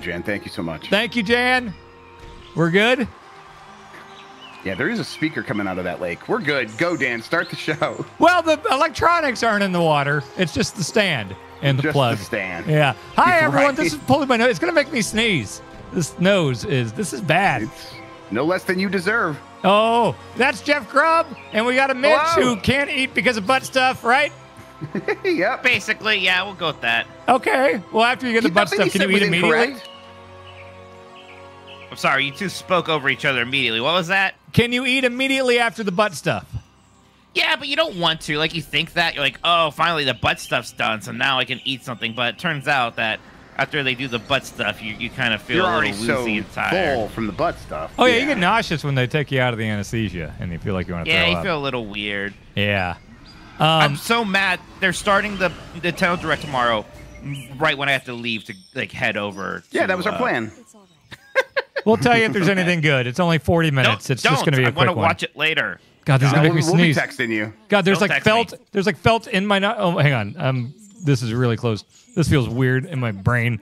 Jan. Thank you so much. Thank you, Jan. We're good. Yeah, there is a speaker coming out of that lake. We're good. Go, Dan. Start the show. Well, the electronics aren't in the water. It's just the stand and the Just plug. the stand. Yeah. Hi, You're everyone. right. This is pulling my nose. It's gonna make me sneeze. This nose is. This is bad. It's no less than you deserve. Oh, that's Jeff Grubb, and we got a Mitch Hello. who can't eat because of butt stuff, right? yep. Basically, yeah, we'll go with that. Okay. Well, after you get the butt stuff, can you eat immediately? incorrect. I'm sorry, you two spoke over each other immediately. What was that? Can you eat immediately after the butt stuff? Yeah, but you don't want to. Like, you think that. You're like, oh, finally the butt stuff's done, so now I can eat something. But it turns out that after they do the butt stuff, you, you kind of feel You're a already little so woozy and tired. full from the butt stuff. Oh yeah, you get nauseous when they take you out of the anesthesia, and you feel like you want to Yeah, throw you up. feel a little weird. yeah. I'm Um, so mad. They're starting the Nintendo Direct tomorrow, right when I have to leave to like head over. Yeah, to, that was our uh, plan. we'll tell you if there's anything good. It's only 40 Don't, minutes. it's don't. just going to be a I quick one. I want to watch it later. God, this is No, going to we'll, make me we'll be texting you. God, there's Don't like text me. felt. There's like felt in my. No- oh, hang on. Um, this is really close. This feels weird in my brain.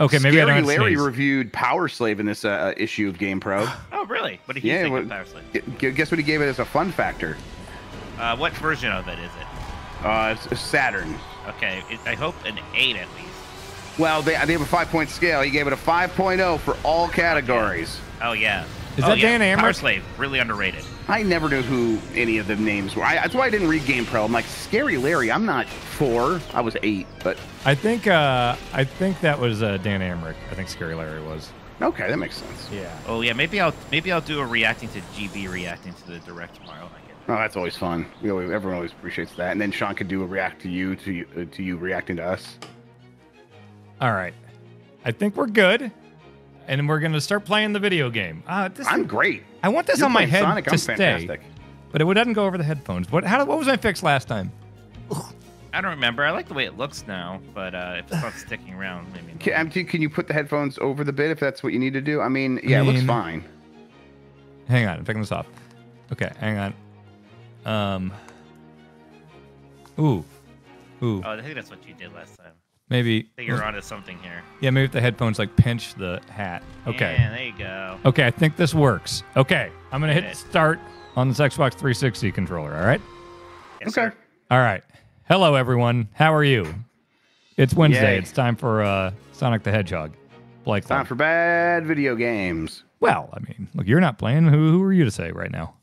Okay, maybe Scary I don't Larry sneeze. reviewed Power Slave in this uh, issue of GamePro. Oh, really? What did you Yeah, think what- of Power Slave? Gu- Guess what he gave it as a fun factor? Uh, what version of it is it? Uh, it's Saturn. Okay, it, I hope an eight at least. Well, they, they have a five point scale. He gave it a 5.0 for all categories. Oh yeah. Is oh, that yeah. Dan Power Amrich? Slave, really underrated. I never knew who any of the names were. I, that's why I didn't read GamePro. I'm like, Scary Larry, I'm not four. I was eight, but I think. Uh, I think that was uh, Dan Amrich. I think Scary Larry was. okay, that makes sense. Yeah. Oh yeah, maybe I'll maybe I'll do a reacting to GB reacting to the direct tomorrow. I get- Oh, that's always fun. We always, everyone always appreciates that. And then Sean could do a react to you, to you, uh, to you reacting to us. All right. I think we're good, and we're going to start playing the video game. Uh, this, I'm great. I want this You're on my head Sonic, to I'm stay, fantastic. but it doesn't go over the headphones. What? How? What was my fix last time? I don't remember. I like the way it looks now, but uh, if it's not sticking around, maybe. not. Can, MT, can you put the headphones over the bit if that's what you need to do? I mean, yeah, it looks fine. Hang on, I'm taking this off. Okay, hang on. Um. Ooh, ooh. Oh, I think that's what you did last time. Maybe. I think you're onto something here. Yeah, maybe if the headphones like pinch the hat. Okay. Yeah, there you go. Okay, I think this works. Okay, I'm gonna hit Okay. start on this Xbox 360 controller. All right. Yes, Okay. sir. All right. Hello, everyone. How are you? It's Wednesday. Yay. It's time for uh, Sonic the Hedgehog. Blake. Time for bad video games. well, I mean, look, you're not playing. Who, who are you to say right now?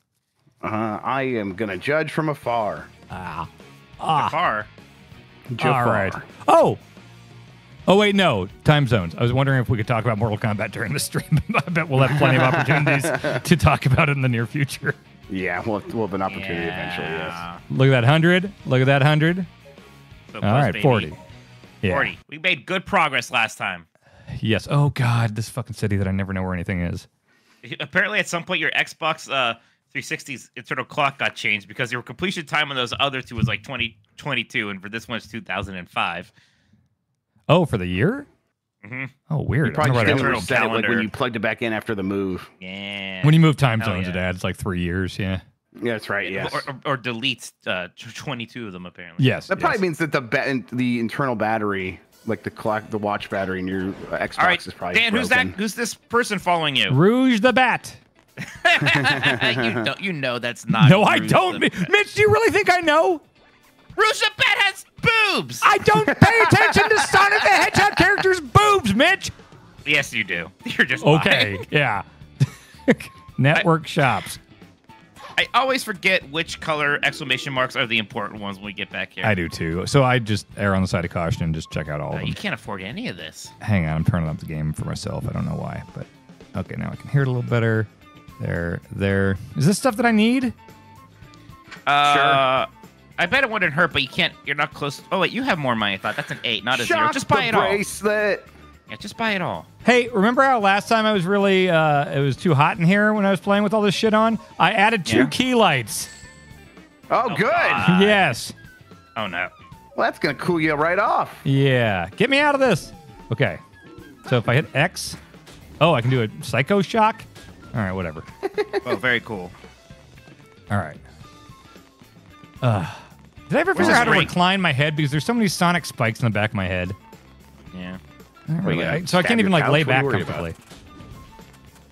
Uh, I am gonna judge from afar. Ah. Far. Jafar. All right. Oh. Oh wait, no. Time zones. I was wondering if we could talk about Mortal Kombat during the stream. I bet we'll have plenty of opportunities to talk about it in the near future. Yeah, we'll, we'll have an opportunity eventually. Yes. Look at that hundred. Look at that hundred. So All close, right, baby. forty. Yeah. 40. We made good progress last time. Yes. Oh God, this fucking city that I never know where anything is. Apparently, at some point, your Xbox uh, 360's internal clock got changed because your completion time on those other two was like 2022, and for this one, it's 2005. Oh, for the year? Mhm. Oh, weird. You probably just why didn't Internal reset it like when you plugged it back in after the move. Yeah. when you move time Hell zones, it yeah. adds like three years. Yeah. Yeah, that's right. Yes. Or, or, or deletes uh, 22 of them, apparently. Yes. that probably yes. means that the ba- the internal battery, like the clock, the watch battery in your uh, Xbox All right, is probably Dan, who's that? Who's this person following you? Rouge the Bat. you, know, you know that's not. no, I don't. the Mitch, do you really think I know? Rouge the Bat has boobs. I don't pay attention to Sonic the Hedgehog characters' boobs, Mitch. yes, you do. You're just Okay. lying. Yeah. Network shops. I always forget which color exclamation marks are the important ones when we get back here. I do too. So I just err on the side of caution and just check out all Uh, of them. you can't afford any of this. Hang on, I'm turning up the game for myself. I don't know why, but okay, now I can hear it a little better. There, there. Is this stuff that I need? Uh, I bet it wouldn't hurt, but you can't. You're not close. Oh wait, you have more money. I thought that's an eight, not a zero. Just buy the it all. bracelet. Yeah, just buy it all. Hey, remember how last time I was really uh it was too hot in here when I was playing with all this shit on? I added two Yeah. key lights. Oh, Oh, good. God. yes. Oh no. Well, that's gonna cool you right off. Yeah. Get me out of this. Okay. So if I hit X, oh, I can do a psycho shock. All right, whatever. Oh, very cool. All right. Uh, did I ever figure out how to ring? recline my head because there's so many sonic spikes in the back of my head? Yeah. Really, I- so I can't even like lay couch? What are back you worried about? comfortably.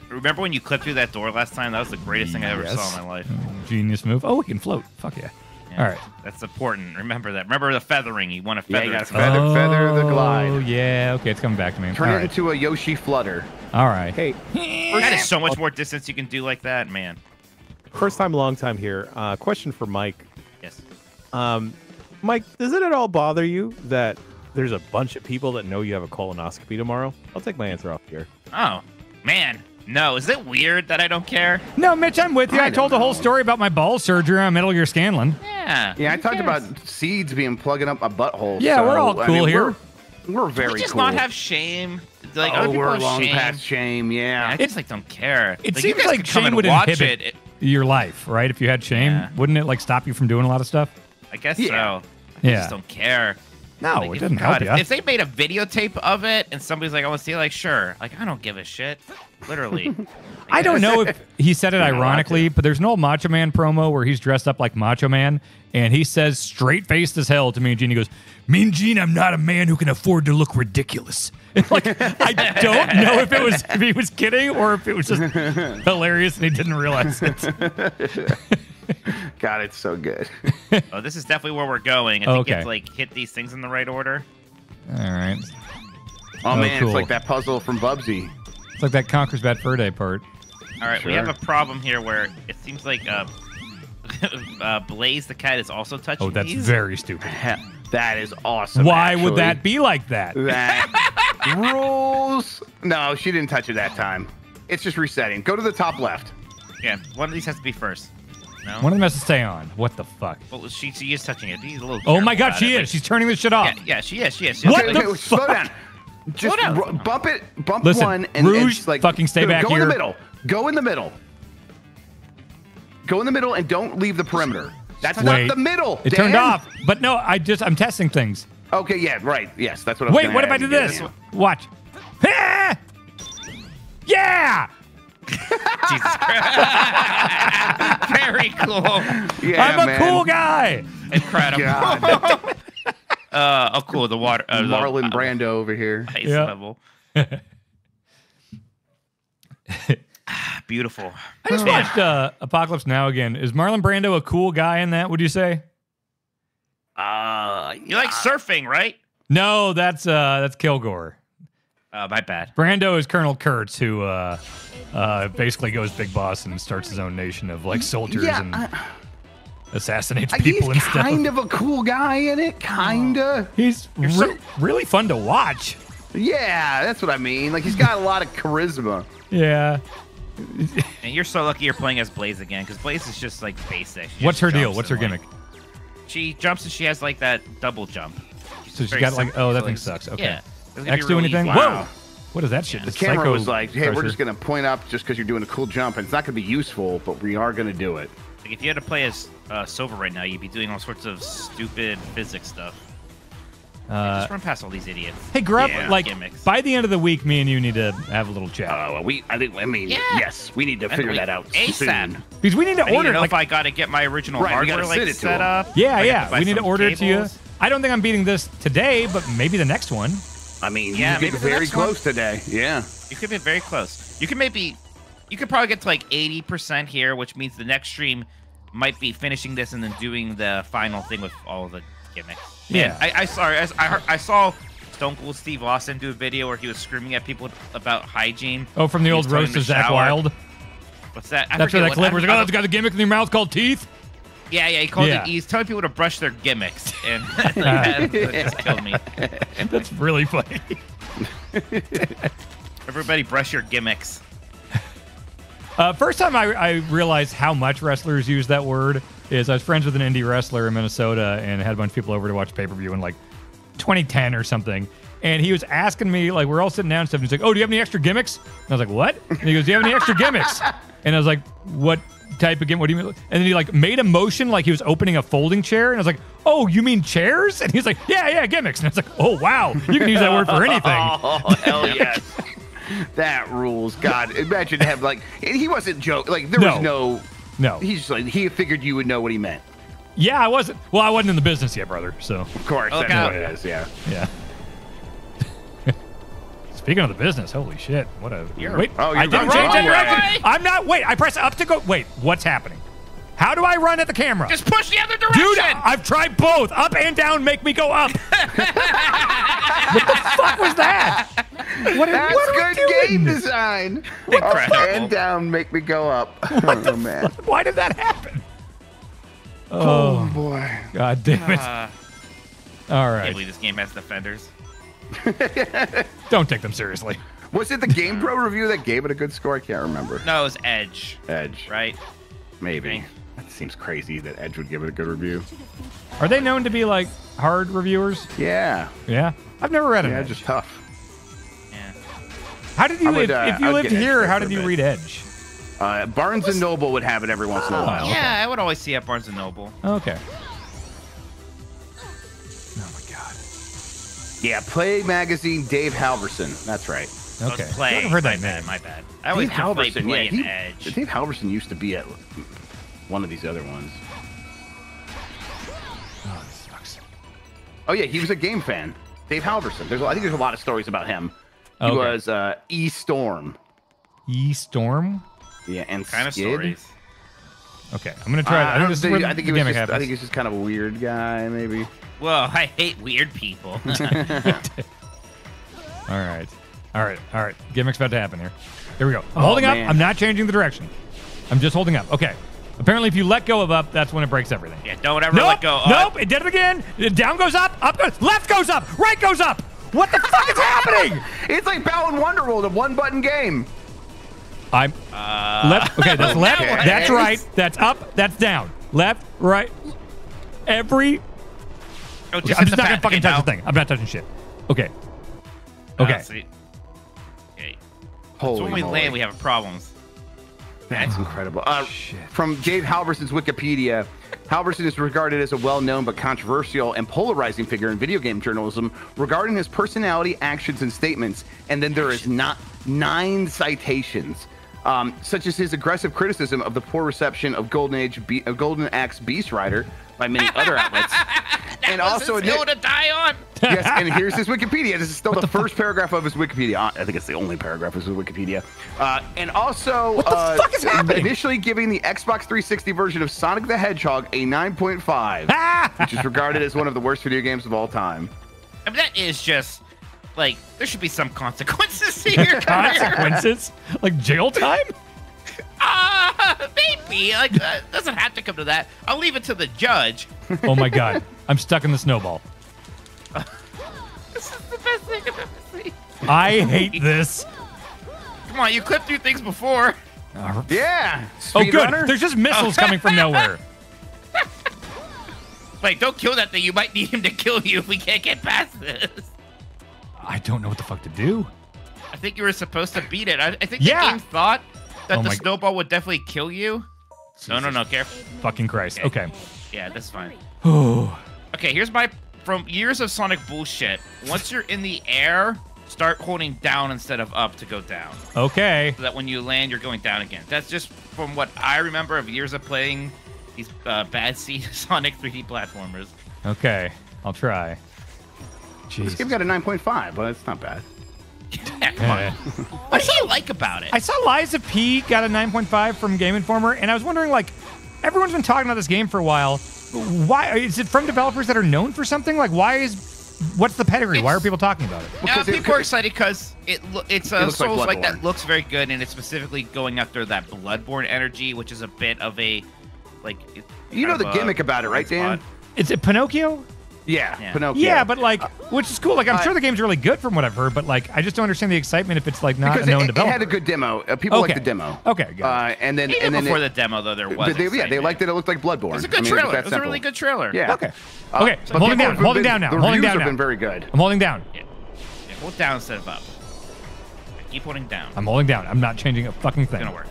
Remember when you clipped through that door last time? That was the greatest thing I ever Yes. saw in my life. Genius move. Oh, we can float. Fuck yeah. Yeah. All right. That's important. Remember that. Remember the feathering. You want to Yeah, feather you it. gotta feather, feather the Oh, glide. yeah. Okay, it's coming back to me. Turn All it right. into a Yoshi flutter. All right. Hey, That is so much more distance you can do like that, man. first time, long time here. Uh, question for Mike. Yes. Um, Mike, does it at all bother you that there's a bunch of people that know you have a colonoscopy tomorrow? I'll take my answer off here. Oh, man. No, is it weird that I don't care? No, Mitch, I'm with you. I, I told the whole story about my ball surgery on Metal Gear Scanlon. Yeah. Yeah, I talked cares? about seeds being plugging up my butthole. Yeah, so, we're all I cool mean, here. We're, we're Can very we just cool. not have shame? Like oh, other people we're have long shame. past shame. Yeah, I Yeah. just like don't care. It like, seems like could shame would watch inhibit it. it. your life, right? If you had shame, Yeah. wouldn't it like stop you from doing a lot of stuff? I guess Yeah. so. I Yeah. just don't care. No, Like, it didn't God, help you. If, they made a videotape of it and somebody's like, I want to see, it, like, sure. Like, I don't give a shit. Literally. I don't know if he said it You're not allowed ironically, but there's an old Macho Man promo where he's dressed up like Macho Man, and he says straight faced as hell to me and Gene. He goes, "Me and Gene, I'm not a man who can afford to look ridiculous." Like I don't know if it was if he was kidding or if it was just hilarious and he didn't realize it. God, it's so good. oh, this is definitely where we're going. I think you have Okay. to, like, hit these things in the right order. All right, Oh, Oh, man, cool. it's like that puzzle from Bubsy. it's like that Conker's Bad Fur Day part. All right, we have a problem here where it seems like uh, uh, Blaze the cat is also touching Oh, that's these. very stupid. That is awesome. Why would that be like that? That rules. No, she didn't touch it that time. It's just resetting. Go to the top left. Yeah, one of these has to be first. No. One of them has to stay on. What the fuck? well, she she is touching it. Be a little. Oh my God, she it, is. She's turning this shit off. Yeah, yeah, she is. She is. She What is. the Okay, slow down. Just down. ru- bump it. Bump Listen, one and, and Rouge, just, like fucking stay go- back Go in the middle. Go in the middle. Go in the middle and don't leave the perimeter. That's Wait. not the middle. It turned off. But no, I just I'm testing things. Okay, yeah, right. Yes, that's what I was Wait, gonna what if I do this? yeah. Watch. Ah! Yeah! Jesus Christ. Very cool. Yeah, I'm a man. cool guy. Incredible. Uh, oh, cool. The water. Uh, the- Marlon uh, Brando over here. Ice Yeah. level. Ah, Beautiful. I just Man. watched uh, Apocalypse Now again. Is Marlon Brando a cool guy in that? Would you say? Uh, You like surfing, right? No, that's uh, that's Kilgore. Uh, my bad. Brando is Colonel Kurtz, who uh, uh, basically goes big boss and starts his own nation of like soldiers Yeah, and I- assassinates he's people and stuff. kind of a cool guy in it, kinda. He's re- so- really fun to watch. Yeah, that's what I mean. Like he's got a lot of charisma. Yeah. And you're so lucky you're playing as Blaze again, because Blaze is just like basic. She What's her deal? What's her and, like, gimmick? She jumps and she has like that double jump. So she's very got like, oh, that So thing it's- sucks. Okay. Yeah. It's gonna X be do anything? easy. Whoa! What is that shit? Yeah. The The camera was like, "Hey, we're just gonna point up just because you're doing a cool jump, and it's not gonna be useful, but we are gonna do it." Like if you had to play as uh, Silver right now, you'd be doing all sorts of stupid physics stuff. Uh, Just run past all these idiots. hey, grab Yeah. like Gimmicks. by the end of the week, me and you need to have a little chat Uh, well, we, I think, I mean, Yeah. yes, we need to And figure that out ASAP. soon. because we need to I need order. to know like, if I got to get my original Right, hardware like send it to set up. yeah, yeah, we need to some order it to you. I don't think I'm beating this today, but maybe the next one. I mean, Yeah, you maybe get very next one. close today. Yeah. You could be very close. You could maybe, you could probably get to like 80% here, which means the next stream might be finishing this and then doing the final thing with all of the gimmicks. Yeah. I, I saw, I, I, heard, I saw Stone Cold Steve Austin do a video where he was screaming at people about hygiene. Oh, from the old roast them of Zach. Wild. What's that? I That's where that clip I- was like, oh, don't- it's got a gimmick in your mouth called teeth. Yeah, yeah, he called Yeah. it. He's telling people to brush their gimmicks, and like, that, that just killed me. That's really funny. Everybody, brush your gimmicks. Uh, first time I, I realized how much wrestlers use that word is I was friends with an indie wrestler in Minnesota and had a bunch of people over to watch pay per view in like 2010 or something. And he was asking me, like, we're all sitting down and stuff. And he's like, Oh, do you have any extra gimmicks? And I was like, What? And he goes, Do you have any extra gimmicks? And I was like, What type of gimmick? What do you mean? And then he like made a motion like he was opening a folding chair. And I was like, Oh, you mean chairs? And he's like, Yeah, yeah, gimmicks. And I was like, Oh, wow. You can use that word for anything. Oh hell yes. that rules. God, imagine to have like and he wasn't joke. Like there was no. No. He's just like he figured you would know what he meant. Yeah, I wasn't. Well, I wasn't in the business yet, brother. So, Of course, Look that's out. what it is. Yeah. yeah. Speaking of the business, holy shit! What a You're- wait! Oh, I you're didn't the change that wrong way. direction. I'm not. Wait, I press up to go. Wait, what's happening? How do I run at the camera? Just push the other direction. Dude, I've tried both. Up and down make me go up. what the fuck was that? What, That's what are we good doing? game design. Incredible. Up and down make me go up. oh man. Why did that happen? Oh Oh, boy. god damn it! Uh, All I can't believe this game has defenders. don't take them seriously. Was it the GamePro review that gave it a good score? I can't remember. No, it was Edge, Edge, right? maybe. Okay. That seems crazy that Edge would give it a good review. Are they known to be like hard reviewers? Yeah. Yeah, I've never read it. Yeah, just tough. Yeah. How did you? I would, if, uh, if you I'd lived here, how did you read Edge? Uh, Barnes and Noble would have it every once in a while. okay. Yeah, I would always see at Barnes and Noble. Okay. Yeah, Play Magazine, Dave Halverson. That's right. Okay. it's Play. I've heard my that bad. My bad. I always Dave Halverson, Play yeah, he- Edge. Dave Halverson used to be at one of these other ones. Oh, this sucks. Oh yeah, he was a GameFan. Dave Halverson. There's, a- I think there's a lot of stories about him. He Okay. was uh, E Storm. E Storm. Yeah, and kind of stories. Okay, I'm gonna try. Uh, I think this is think- where I think the was just, I think he's just kind of a weird guy, maybe. Well, I hate weird people. All right. All right. All right. Gimmick's about to happen here. Here we go. I'm Oh, holding man. up. I'm not changing the direction. I'm just holding up. Okay. Apparently, if you let go of up, that's when it breaks everything. yeah, don't ever Nope. let go. Nope. It did it again. Down goes up. Up goes. Left goes up. Right goes up. What the fuck is happening? It's like Balan Wonderworld, a one-button game. I'm Uh, left. Okay, that's left. Okay. That's right. That's up. That's down. Left. Right. Every. oh, Okay, I'm just not gonna fucking Okay, touch the thing. I'm not touching shit. Okay. Uh, Okay. see. Okay. Holy So when we moly. land, we have problems. That's incredible. Uh, shit. from Dave Halverson's Wikipedia, Halverson is regarded as a well-known but controversial and polarizing figure in video game journalism regarding his personality, actions, and statements. And then there is not nine citations, um, such as his aggressive criticism of the poor reception of Golden Age, Be- uh, Golden Axe Beast Rider by many other outlets, and was also his admit- hill to die on. yes, and here's his Wikipedia. This is still the, first paragraph of his Wikipedia. I think it's the only paragraph of his Wikipedia. Uh, and also, What the uh, fuck is happening? initially giving the Xbox 360 version of Sonic the Hedgehog a 9.5, Ah! which is regarded as one of the worst video games of all time. I mean, that is just like there should be some consequences here. Consequences? like jail time? Ah, maybe like uh, doesn't have to come to that. I'll leave it to the judge. Oh my god. I'm stuck in the snowball. This is the best thing I've ever seen. I hate this. Come on, you clipped through things before. Yeah. Oh, good. Runner? There's just missiles coming from nowhere. Like, don't kill that thing. You might need him to kill you if we can't get past this. I don't know what the fuck to do. I think you were supposed to beat it. I, I think Yeah. the game thought that Oh the snowball would definitely kill you. No, no, no, careful. Fucking Christ. Okay. Yeah, that's fine. Oh. Okay, here's my from years of Sonic bullshit. Once you're in the air, start holding down instead of up to go down, okay. so that when you land, you're going down again. That's just from what I remember of years of playing these uh, bad C Sonic 3D platformers. Okay. I'll try. This Jeez. game got a 9.5, but it's not bad. Yeah, come on. Eh. What do you like about it? I saw Lies of P got a 9.5 from Game Informer, and I was wondering, like, everyone's been talking about this game for a while. Why is it from developers that are known for something? Like, why is what's the pedigree? why are people talking about it? Yeah, Because it- people are excited because it lo- it's a looks Souls like, Bloodborne. that looks very good, and it's specifically going after that Bloodborne energy, which is a bit of a like. You know the gimmick about it, right, Dan? spot. Is it Pinocchio? Yeah, Yeah. Pinocchio. Yeah, but like, which is cool. Like, I'm uh, sure the game's really good from what I've heard, but like, I just don't understand the excitement if it's like not because a known it, it had a good demo. Uh, people Okay. liked the demo. Okay, got it. Uh, and then Even and then before it- the demo, though, there was. They, yeah, they liked it. It looked like Bloodborne. It was a I good mean, trailer. that It was a really good trailer. Yeah. Okay. Uh, Okay, but I'm holding down, have holding down now, The holding reviews down have now. been very good. I'm holding down. Yeah. Yeah, Hold down instead of up. Keep holding down. I'm holding down. I'm not changing a fucking thing. It's thing. gonna work.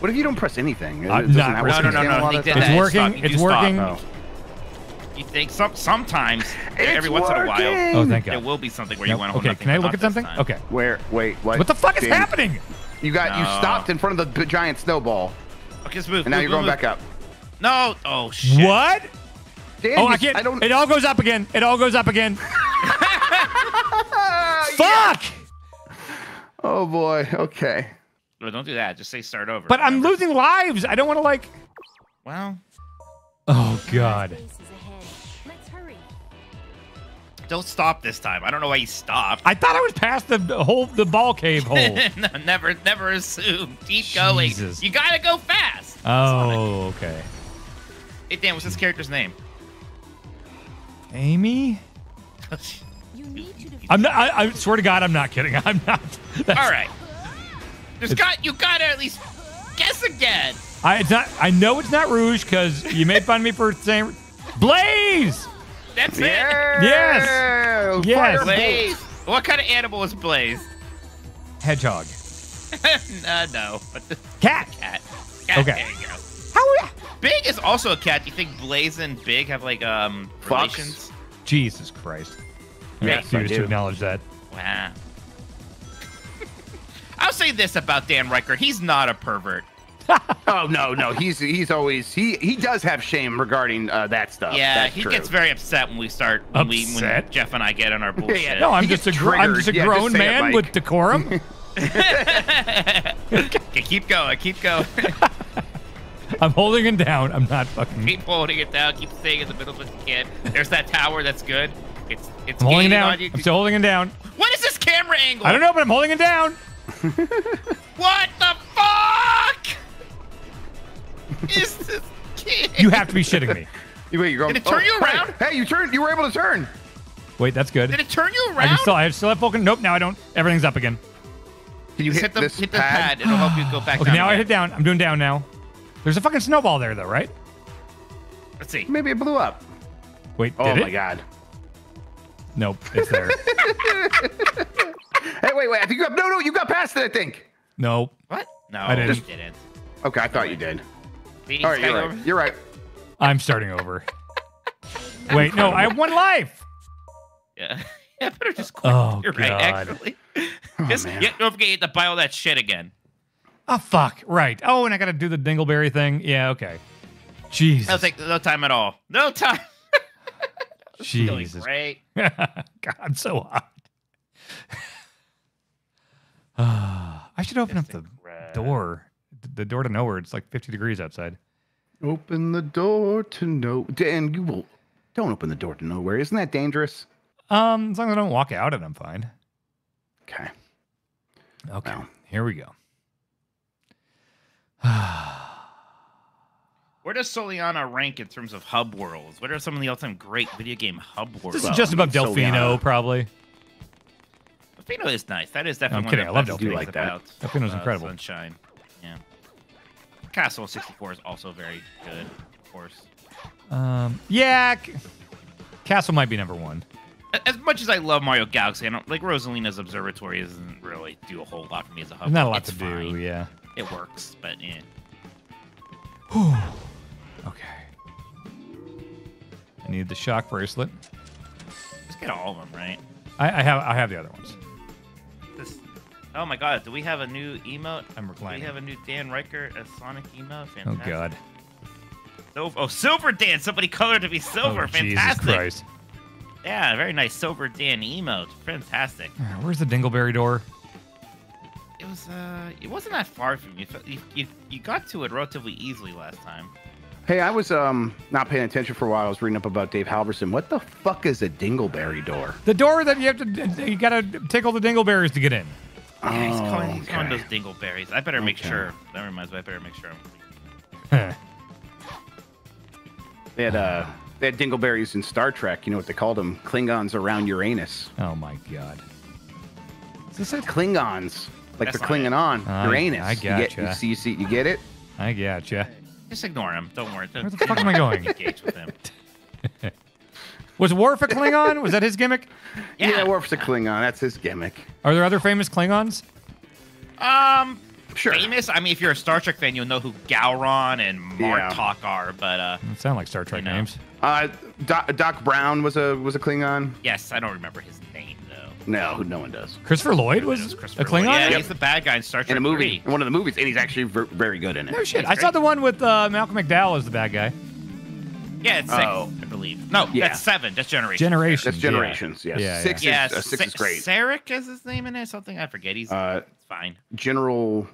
What if you don't press anything? It I'm doesn't pressing work No, no, in no, a no, lot he of did times? It's working, it's do stop. working. You think some sometimes every It's once in a while! Oh, thank there will be something where you Nope. want to hold Okay, can I look at something? time. Okay. Where? Wait. What? What the fuck is happening? You got you stopped in front of the giant snowball, Okay, let's move. and now move, you're going move, back up. No. Oh shit. What? Dan, Oh, I can't. I don't. It all goes up again. It all goes up again. Fuck! Oh boy. Okay. No, don't do that. Just say start over. But I'm losing lives. I don't want to like. Well, Oh God. Don't stop this time. I don't know why you stopped. I thought I was past the whole the ball cave hole. no, never, never assume. Keep going. You gotta go fast. Oh, okay. Hey Dan, what's this character's name? Amy. You need to I'm not. I, I swear to God, I'm not kidding. I'm not. That's, All right. Just got you gotta at least guess again. I, it's not. I know it's not Rouge because you made fun of me for saying Blaze. That's it. Yes. Yes. Blaze. What kind of animal is Blaze? Hedgehog. uh, no, but the Cat. cat. Cat, Okay. There you go. How? Big is also a cat. Do you think Blaze and Big have like um Fox? relations? Jesus Christ. I Yes, I refuse to do. acknowledge that. Wow. I'll say this about Dan Ryckert: he's not a pervert. Oh no, no. He's he's always he he does have shame regarding uh, that stuff. yeah, That's he true. gets very upset when we start when we when Upset? Jeff and I get on our bullshit. yeah. No, I'm just a gets gr- I'm just a. Yeah, grown say it, man Mike. with decorum. okay, keep going, keep going, I'm holding him down. I'm not fucking. keep holding it down, keep staying in the middle as you can. There's that tower. That's good. It's it's I'm holding him gaining down. I'm still holding him down. What is this camera angle? I don't know, but I'm holding him down. What the fuck? is this kid? You have to be shitting me. You- Wait, you're going. Did it turn oh, you around? Hey, you turned. You were able to turn. Wait, that's good. Did it turn you I around? can still. I still have Vulcan. Nope. Now I don't. Everything's up again. Can you Just hit, hit the this hit the pad? pad. It'll help you go back Okay, down. now I hit down. I'm doing down now. There's a fucking snowball there, though, right? Let's see. Maybe it blew up. Wait, Oh did my it? god. Nope, it's there. Hey, wait, wait. I think you got no, no. You got past it. I think. nope. What? No, I didn't. you didn't. Okay, I thought you did. See, All right, you're right. over- You're right. I'm starting over. Wait, no, I have one life. Yeah. Yeah, better just quit. Oh, You're right, God. actually. just man. yeah, don't forget you have to buy all that shit again. Oh fuck! Right. Oh, and I got to do the dingleberry thing. Yeah. Okay. Jesus. That'll take no time at all. No time. Doing Jesus. great. God, so hot. Ah, I should open up the Grab. door. The door to nowhere. It's like 50 degrees outside. Open the door to no. Dan, you will. Don't open the door to nowhere. Isn't that dangerous? Um, as long as I don't walk out, and I'm fine. Okay. Okay. Well. Here we go. Where does Soleanna rank in terms of hub worlds? What are some of the all-time great video game hub worlds? This is Well, just I above mean, Delfino, Soleanna. probably. Delfino is nice. That is definitely I'm one kidding. of I the love best Delfino. like that. about Delfino's uh, incredible. Sunshine. Castle 64 is also very good, of course. Um, yeah. Castle might be number one. As much as I love Mario Galaxy, I don't like Rosalina's Observatory doesn't really do a whole lot for me as a hub. Not a lot It's to do. Yeah. It works, but yeah. Okay. I need the shock bracelet. Just get all of them, right? I, I have. I have the other ones. This. Oh my God! Do we have a new emote? I'm Do we have a new Dan Ryckert as Sonic emote? Oh God. Silver, oh, Silver Dan! Somebody colored to be silver. oh, Jesus Fantastic. Christ. Yeah, very nice Silver Dan emote. Fantastic. Uh, Where's the Dingleberry door? It was. uh It wasn't that far from you. You, you, you got to it relatively easily last time. Hey, I was um not paying attention for a while. I was reading up about Dave Halverson. What the fuck is a dingleberry door? The door that you have to. You gotta take all the dingleberries to get in. Yeah, he's Oh, calling, he's calling those dingleberries. I better make Okay. sure. That reminds me. I better make sure. I'm They had uh they had dingleberries in Star Trek. You know what they called them? Klingons around Uranus. oh my God. Is this it? Klingons, like That's they're clinging it. on I- Uranus. I You, get, you gotcha. see, you see, you get it? I gotcha. Just ignore him. Don't worry. Where the fuck am I going? Engage with him. Was Worf a Klingon? Was that his gimmick? Yeah. Worf's a Klingon. That's his gimmick. Are there other famous Klingons? Um, Sure. famous. I mean, if you're a Star Trek fan, you'll know who Gowron and Yeah. Martok are. But uh, That sound like Star Trek You know. names. Uh, Doc, Doc Brown was a was a Klingon. yes, I don't remember his name though. No, no one does. Christopher Lloyd was It was a Christopher Klingon? Lloyd. Yeah, Yep. he's the bad guy in Star Trek In a movie, 3. in one of the movies, and he's actually ver- very good in it. No shit. He's I saw the one with uh, Malcolm McDowell as the bad guy. Yeah, it's six, Oh. I believe. No, Yeah. that's seven. That's generation. Generations. That's generations. Yes. Yeah, six Yeah, is uh, six Sa- is great. Sarek is his name in it. Something I forget. He's Uh, it's fine. General,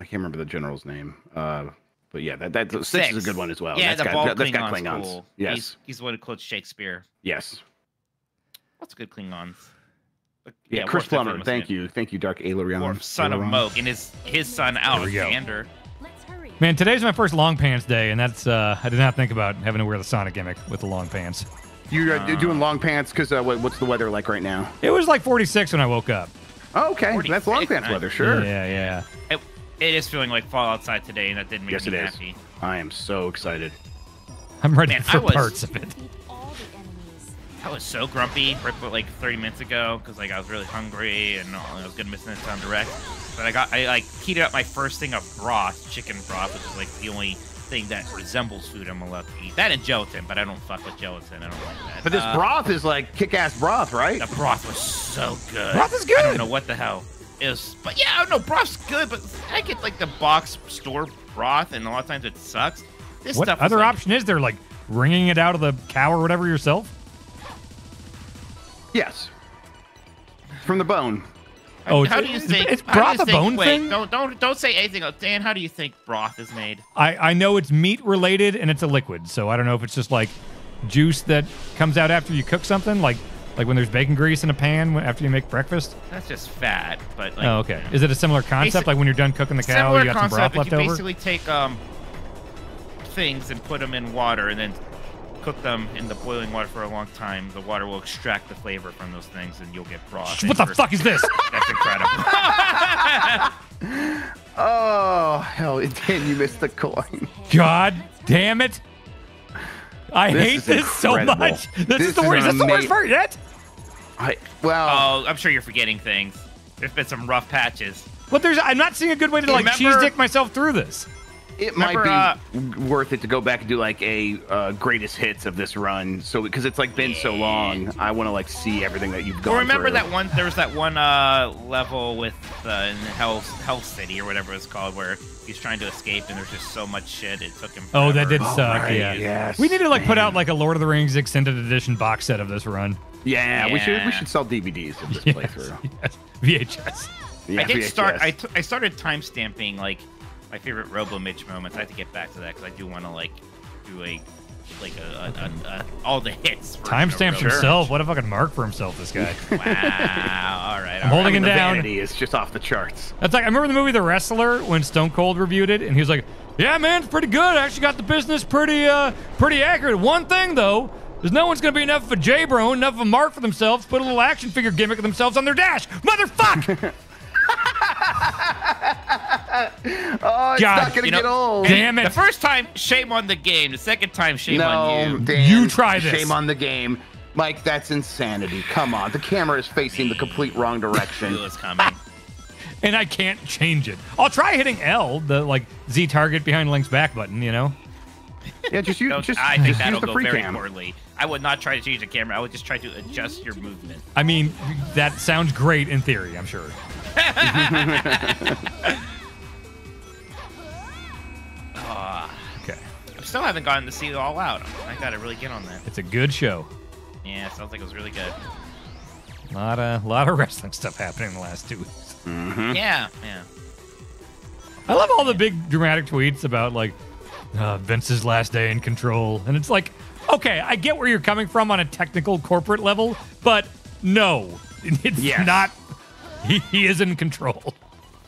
I can't remember the general's name. Uh, but yeah, that that six, is a good one as well. Yeah, that's the got, ball that, that's got Klingon's Klingons. cool. Yes. he's, he's the one who quotes Shakespeare. Yes. What's good Klingons? But, Yeah, Worf Chris definitely Plummer. Thank you. Thank you, Dark Aelarion. Worf, son of Aelarion. Mogh, and his his son we go. Alexander. Let's hurry. Man, today's my first long pants day, and that's uh, I did not think about having to wear the Sonic gimmick with the long pants. You're uh, doing long pants because uh, what, what's the weather like right now? It was like 46 when I woke up. Oh, okay, 46, that's long pants nice. weather. Sure. Yeah, yeah. It, it is feeling like fall outside today, and that didn't make Yes, me it is. happy. I am so excited. I'm ready Man, for was- parts of it. I was so grumpy right about, like 30 minutes ago because like I was really hungry and I was gonna miss this on direct. But I got I like heated up my first thing of broth, chicken broth, which is like the only thing that resembles food I'm allowed to eat. That and gelatin, but I don't fuck with gelatin. I don't like that. But this Uh, broth is like kick-ass broth, right? the broth was so good. Broth is good. I don't know what the hell it was, but yeah, I don't know. Broth's good, but I get like the box store broth, and a lot of times it sucks. This What stuff was, other like, option is there? Like wringing it out of the cow or whatever yourself? Yes. From the bone. Oh, how it's- do you it's- think? it's how do you broth a think- bone wait, thing? Don't don't don't say anything. else. Dan, how do you think broth is made? I, I know it's meat related and it's a liquid, so I don't know if it's just like juice that comes out after you cook something, like like when there's bacon grease in a pan after you make breakfast. That's just fat, but like, oh, okay. Is it a similar concept? Basic- like when you're done cooking the cow, you got some broth concept. left you over? basically take um things and put them in water, and then cook them in the boiling water for a long time. The water will extract the flavor from those things, and you'll get broth. What the And fuck is this? That's incredible. Oh hell! Dan, you missed the coin. God damn it! I This hate is this so much. This, This is the is worst. That's the worst part yet. I well. oh, I'm sure you're forgetting things. There's been some rough patches. But there's, I'm not seeing a good way to like Remember- cheese dick myself through this. It Remember, might be worth it to go back and do like a uh, greatest hits of this run. So because it's like been so long, I want to like see everything that you've gone Well, remember through. that one? There was that one uh, level with uh, in Hell Hell City or whatever it's called, where he's trying to escape and there's just so much shit. It took him. Oh, that did forever. suck. right, yeah. yes, we need to like put out like a Lord of the Rings extended edition box set of this run. Yeah, we should we should sell DVDs of this Yes, playthrough. yes. VHS. Yeah, I did VHS. start. I, t- I started time stamping like my favorite Robo Mitch moments. I have to get back to that because I do want to like do a like a, a, a, a all the hits. Timestamps himself. What a fucking mark for himself, this guy. Wow. All right. I'm all holding I mean, it the down. vanity is just off the charts. That's like I remember the movie The Wrestler when Stone Cold reviewed it, and he was like, "Yeah, man, it's pretty good. I actually got the business pretty, uh, pretty accurate. One thing though, is no one's gonna be enough of a J Bro, enough of a mark for themselves, put a little action figure gimmick of themselves on their dash, motherfuck! Oh, it's God, not gonna You know, get old. Damn it! The first time, shame on the game. The second time, shame no, on you. Dan, You try this. Shame on the game. Mike, that's insanity. Come on. The camera is facing the complete wrong direction. Knew it was coming. and I can't change it. I'll try hitting L, the like Z target behind Link's back button. You know, Yeah, just use, Don't- just, I think just that'll use the go very cam. poorly. I would not try to change the camera. I would just try to adjust your movement. I mean, that sounds great in theory. I'm sure. Okay, I still haven't gotten to see it all out. I gotta really get on that. it's a good show. Yeah, it sounds like it was really good. A lot of, lot of wrestling stuff happening in the last two weeks. Hmm? Yeah, yeah. I love all the big dramatic tweets about like uh, Vince's last day in control, and it's like, okay, I get where you're coming from on a technical corporate level, but no, it's Yes. not. He, he is in control.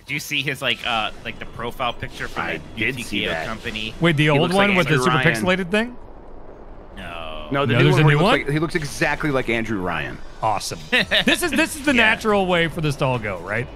Did you see his like uh like the profile picture for I the did see TKO that. company? Wait, the old one like with the super Ryan. pixelated thing? No. No, the No, new there's one, a where he new looks one? Like, he looks exactly like Andrew Ryan. Awesome. this is this is the Yeah. natural way for this to all go, right?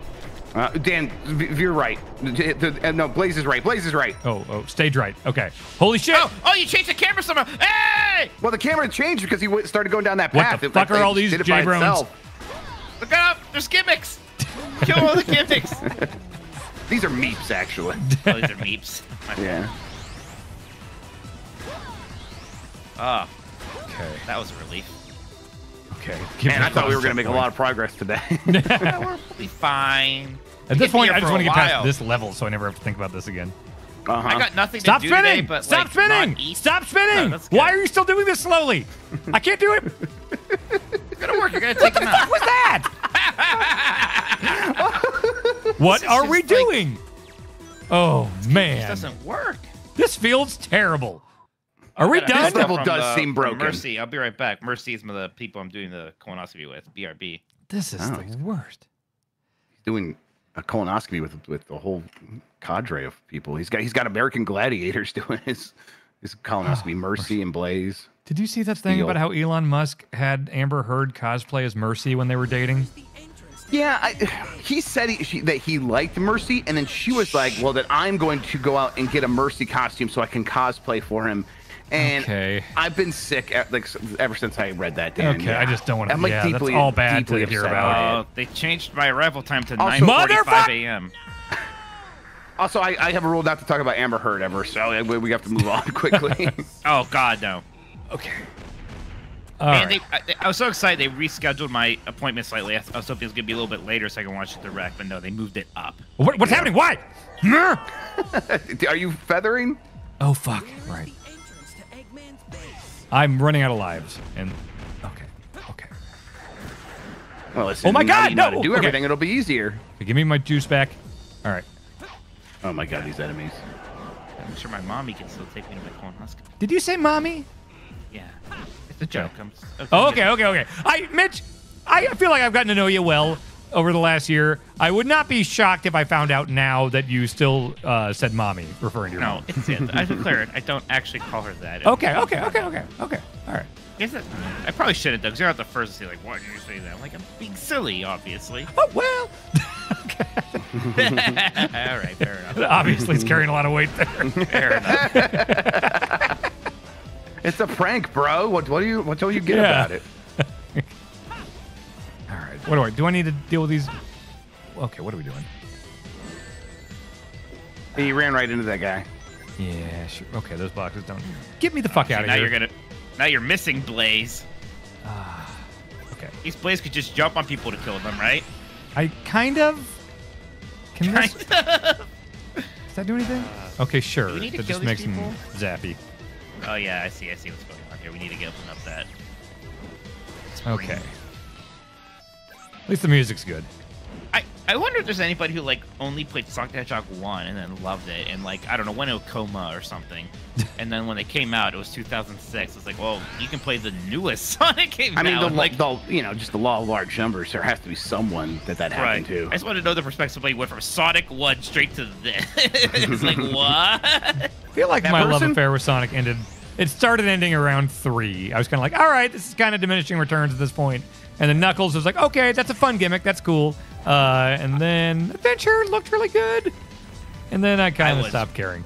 Uh, Dan, v- you're right. The- the- uh, no, Blaze is right. Blaze is right. Oh, oh, stage right. Okay. Holy shit! Oh, oh, you changed the camera somehow. Hey! Well, the camera changed because he started going down that path. What path. the It- fuck it- are all these did it by J-Brones? itself. Look out! There's gimmicks. Kill all the gimmicks. These are meeps, actually. oh, these are meeps. My- yeah. Oh, Okay. that was a relief. Okay. Man, I thought we were going to make a lot of progress today. Yeah, we'll be fine. At We this point, I just want to get past this level, so I never have to think about this again. Uh-huh. I got nothing Stop to do today, spinning! but Stop like, spinning! not eat. Stop spinning! No, that's. Why are you still doing this slowly? I can't do it. It's gonna work. You're gonna take them What out. was that? what are we just like- doing? Oh It man, doesn't work. this feels terrible. Are we done? This level does the- seem broken. Mercy, I'll be right back. Mercy is one of the people I'm doing the colonoscopy with. BRB. This is Oh, the he's- worst. doing a colonoscopy with with a whole cadre of people. He's got he's got American gladiators doing his his colonoscopy. Mercy and Blaze. Did you see that thing Feel. about how Elon Musk had Amber Heard cosplay as Mercy when they were dating? Yeah, I, he said he, she, that he liked Mercy, and then she was like, "Well, that I'm going to go out and get a Mercy costume so I can cosplay for him." And Okay. I've been sick e- like ever since I read that. Dan. Okay, I just don't wanna- I'm like yeah, that's deeply, all bad to deeply hear upset about. by Oh, it. they changed my arrival time to Also- 9:45 Motherfuck- a.m. Also, I, I have a rule not to talk about Amber Heard ever, so we, we have to move on quickly. Oh God, no. Okay. All and right. they, I, I was so excited they rescheduled my appointment slightly. I, I was hoping it was gonna be a little bit later so I can watch it direct, but no, they moved it up. What, what's happening? Why? Are you feathering? Oh fuck! Right. I'm running out of lives, and okay, okay. Well, listen, Oh my God, you know no! to do Okay. everything. It'll be easier. Okay, Give me my juice back. All right. Oh my God, these enemies. I'm sure my mommy can still take me to my colonoscopy. Did you say mommy? Yeah, it's a joke. I'm, okay, Oh, okay, okay, okay. I, Mitch, I feel like I've gotten to know you well over the last year. I would not be shocked if I found out now that you still uh, said mommy, referring to your No, mom. it's it. I declare it. I don't actually call her that. Okay, okay, okay, okay, okay. All right. Guess it, I probably shouldn't though, because you're not the first to say like, "Why did you say that?" I'm like, I'm being silly, obviously. Oh well. All right, fair enough. Obviously, it's carrying a lot of weight there. Fair enough. It's a prank, bro. What, what do you what do you get Yeah. about it? All right. What do I do? I need to deal with these? Okay. What are we doing? He ran right into that guy. Yeah. Sure. Okay. Those boxes don't. Get me the fuck out of now here. you're gonna. Now you're missing Blaze. Ah, okay. These Blaze could just jump on people to kill them, right? I kind of. Can this? Of. Does that do anything? Okay, sure. do we need to that kill just these makes people? him zappy. Oh yeah, I see. I see what's going on here. We need to get open up that. Okay. At least the music's good. I, I wonder if there's anybody who like only played Sonic the Hedgehog one and then loved it and like I don't know when it was coma or something, and then when they came out it was 2006. It's like well you can play the newest Sonic game I mean, now. the, like the you know just the law of large numbers. There has to be someone that that right. happened to. I just want to know the perspective. Somebody went from Sonic one straight to this. it's like what? I feel like That my love affair with Sonic ended. It started ending around three. I was kind of like, all right, this is kind of diminishing returns at this point. And then Knuckles was like, okay, that's a fun gimmick. That's cool. Uh, and then Adventure looked really good. And then I kind of stopped caring.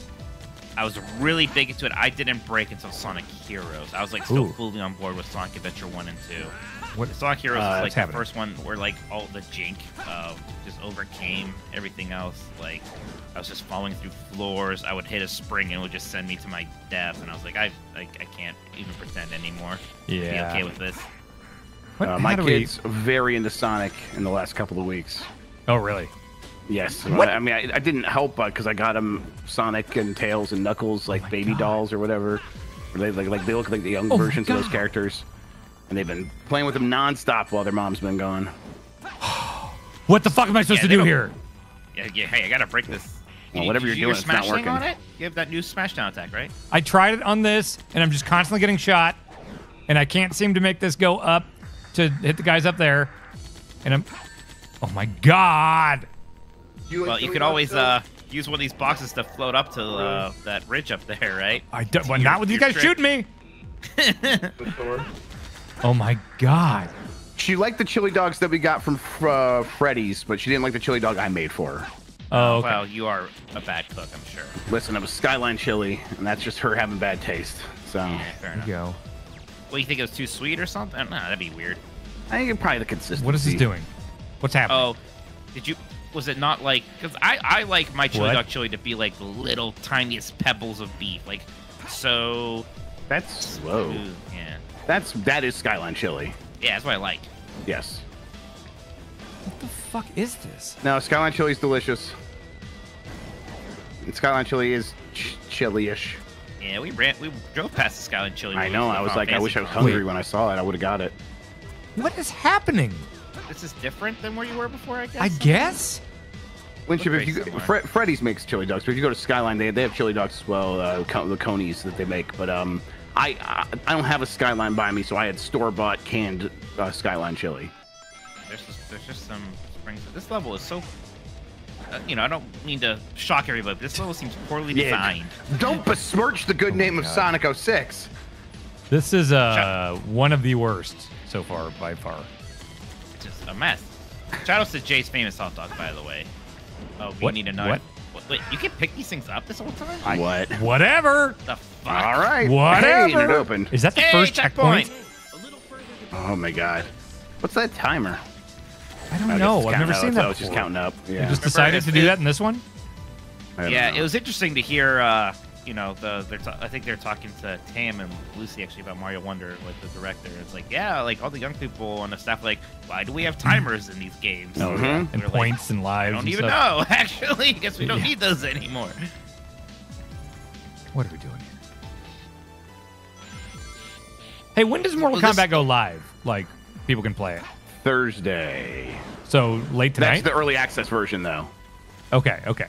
I was really big into it. I didn't break until Sonic Heroes. I was like still Ooh. fully on board with Sonic Adventure one and two. What? Sonic Heroes Uh, was like the happening. first one where like all the jink uh, just overcame everything else. Like I was just falling through floors. I would hit a spring and it would just send me to my death. And I was like, I I, I can't even pretend anymore. Yeah. Be okay with this. What, Uh, my do we- kid's very into Sonic in the last couple of weeks. Oh, really? Yes. What? I mean, I, I didn't help because I got them Sonic and Tails and Knuckles like Oh baby God. dolls or whatever. Or they like like they look like the young Oh my versions of those characters, and they've been playing with them nonstop while their mom's been gone. What the fuck am I supposed Yeah, to do don't- here? Yeah, yeah. Hey, I gotta break this. Well, whatever you're you doing, do your it's not smash thing working. on it? You have that new smash down attack, right? I tried it on this, and I'm just constantly getting shot, and I can't seem to make this go up to hit the guys up there. And I'm. Oh my god! Well, you could always uh, use one of these boxes to float up to uh, that ridge up there, right? I don't, well, Your- not with these guys trick. shooting me. Oh my god! She liked the chili dogs that we got from uh, Freddy's, but she didn't like the chili dog I made for her. Oh, okay. Well, you are a bad cook, I'm sure. Listen, it was Skyline chili, and that's just her having bad taste. So Yeah, fair There you go. Well, you think it was too sweet or something? No, that'd be weird. I think it's probably the consistency. What is this doing? What's happening? Oh, did you? Was it not like? Because I I like my chili What? dog chili to be like the little tiniest pebbles of beef, like so. That's slow. smooth. Yeah, That's that is Skyline chili. yeah, that's what I like. Yes. What the fuck is this? No, Skyline chili is delicious. And Skyline Chili is ch- chili-ish. Yeah, we ran. We drove past the Skyline Chili. I know. I was like, I wish I was hungry Wait. when I saw it. I would have got it. What is happening? This is different than where you were before, I guess. I guess. Winship, if you go. Fre- Freddy's makes chili dogs, but if you go to Skyline, they, they have chili dogs as well. Uh, co- the conies that they make, but um, I I, I don't have a Skyline by me, so I had store bought canned uh, Skyline chili. There's just, there's just some springs. This level is so. Uh, you know, I don't mean to shock everybody, but this level seems poorly Yeah. designed. Don't besmirch the good name of Sonic 06. This is uh one of the worst so far by far. It's just a mess. Shout out to Jay's famous hot dog, by the way. Oh, we What? need to know. What? What- Wait, you can pick these things up this whole time? I, what? Whatever. The fuck? All right. Whatever. Hey, it opened. Is that the Hey, first checkpoint. checkpoint? Oh my god. What's that timer? I I don't guess know. I've never seen that. It's just counting up. You Yeah. just decided it's- to do it- that in this one. Yeah, know. it was interesting to hear. Uh, you know, the they're ta- I think they're talking to Tam and Lucy actually about Mario Wonder like the director. It's like, yeah, like all the young people on the staff, like, why do we have timers in these games? Oh, yeah. Mhm. And We're like, points and I lives. don't and even stuff. know. Actually, guess we don't Yeah. need those anymore. What are we doing here? Hey, when does Mortal Well, this- Kombat go live? Like people can play it. Thursday. So late tonight. That's tonight. the early access version, though. okay. Okay.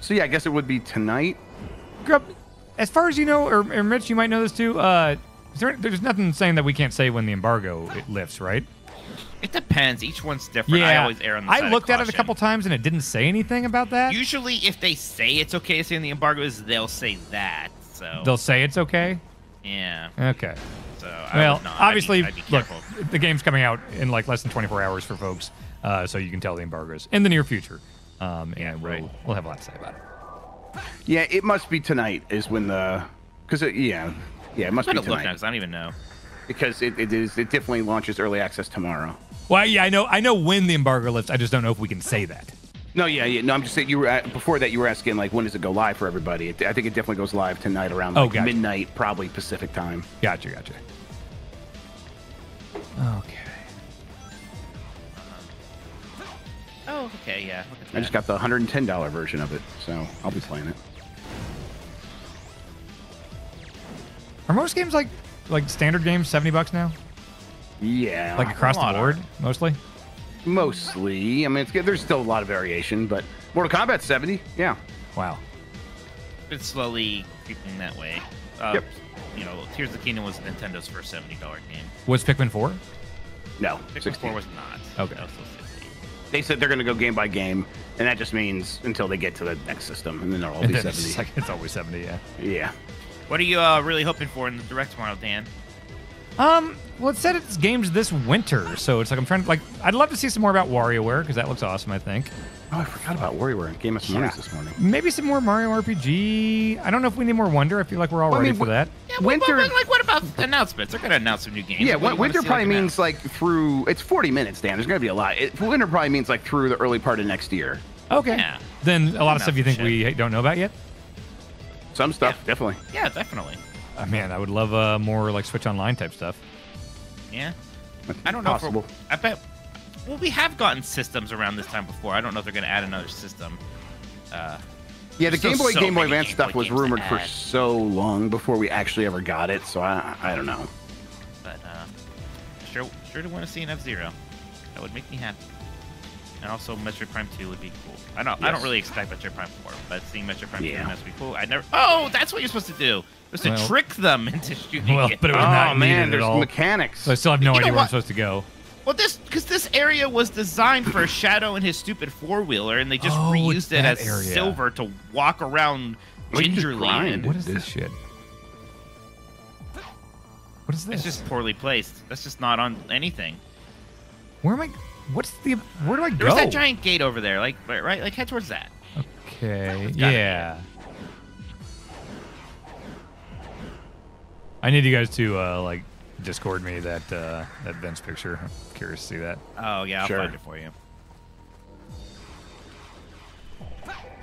So yeah, I guess it would be tonight. Grub, as far as you know, or, or Mitch, you might know this too. Uh, is there, there's nothing saying that we can't say when the embargo it lifts, right? It depends. Each one's different. Yeah. I always err on the side I of looked at it a couple times and it didn't say anything about that. Usually, if they say it's okay to say in the embargo is, they'll say that. So They'll say it's okay. yeah. Okay. So I Well, would not. I'd be- obviously, I'd be look, the game's coming out in like less than 24 hours for folks, uh, so you can tell the embargoes in the near future, um, and we'll, we'll have a lot to say about it. Yeah, it must be tonight. Is when the because it, yeah, yeah, it must I'm be gonna look now tonight because I don't even know. because it, it is it definitely launches early access tomorrow. Well, yeah, I know, I know when the embargo lifts. I just don't know if we can say that. No, yeah, yeah. No, I'm just saying you were at, before that. You were asking like when does it go live for everybody? It, I think it definitely goes live tonight around Oh, gotcha. midnight, probably Pacific time. Gotcha, gotcha. Okay. Oh, okay, yeah. Look at I just got the 110 dollar version of it, so I'll be playing it. Are most games like like standard games 70 bucks now? Yeah, Like across lot the are. board, mostly? mostly. I mean, it's good. There's still a lot of variation, but Mortal Kombat 70. Yeah, Wow. It's slowly creeping that way. Uh, Yep. You know, Tears of the Kingdom was Nintendo's first seventy dollar game. Was Pikmin 4? no, Pikmin 60. Four was not. Okay. That was still 60. They said they're going to go game by game, and that just means until they get to the next system, and then they'll all And be 70. it's, like, it's always 70, yeah. yeah. What are you uh, really hoping for in the direct tomorrow, Dan? Um, well, it said it's games this winter, so it's like I'm trying to like. I'd love to see some more about WarioWare because that looks awesome. I think Oh, I forgot about WarioWare and Game of Thrones this morning. maybe some more Mario RPG. I don't know if we need more Wonder. I feel like we're all Well, I ready mean, for that. Yeah, Winter- Winter. like, what about announcements? They're gonna announce some new games. Yeah, What do you win- wanna winter probably like, means like through. It's 40 minutes, Dan. There's going to be a lot. It, winter probably means like through the early part of next year. Okay. Yeah. Then a lot of stuff you think shit. we don't know about yet. Some stuff, Yeah. definitely. Yeah, definitely. Uh, man, I would love uh, more like Switch Online type stuff. Yeah. I don't know. if Possible. I bet. Well, we have gotten systems around this time before. I don't know if they're gonna add another system. Uh, Yeah, the Game Boy, so Game Boy Advance Game stuff Boy was rumored for so long before we actually ever got it. So I, I don't know. but uh, sure, sure to want to see an F Zero. That would make me happy. And also, Metroid Prime Two would be cool. I don't. I don't really expect Metroid Prime Four, but seeing Metroid Prime Yeah. Two must be cool. I never. Oh, that's what you're supposed to do. You're supposed Well- to trick them into shooting Well, it. but it was oh not man, needed at there's all. mechanics. So I still have no You idea where I'm supposed to go. Well, this because this area was designed for Shadow and his stupid four wheeler, and they just Oh, it's reused it as area. silver to walk around Well, gingerly. and What is this shit? What is this? It's just poorly placed. That's just not on anything. where am I? What's the? Where do I go? There's that giant gate over there, like right, right, like head towards that. Okay. It's gotta be Yeah. I need you guys to uh, like Discord me that uh, that Vince picture. I'm curious to see that. Oh yeah, I'll Sure. find it for you.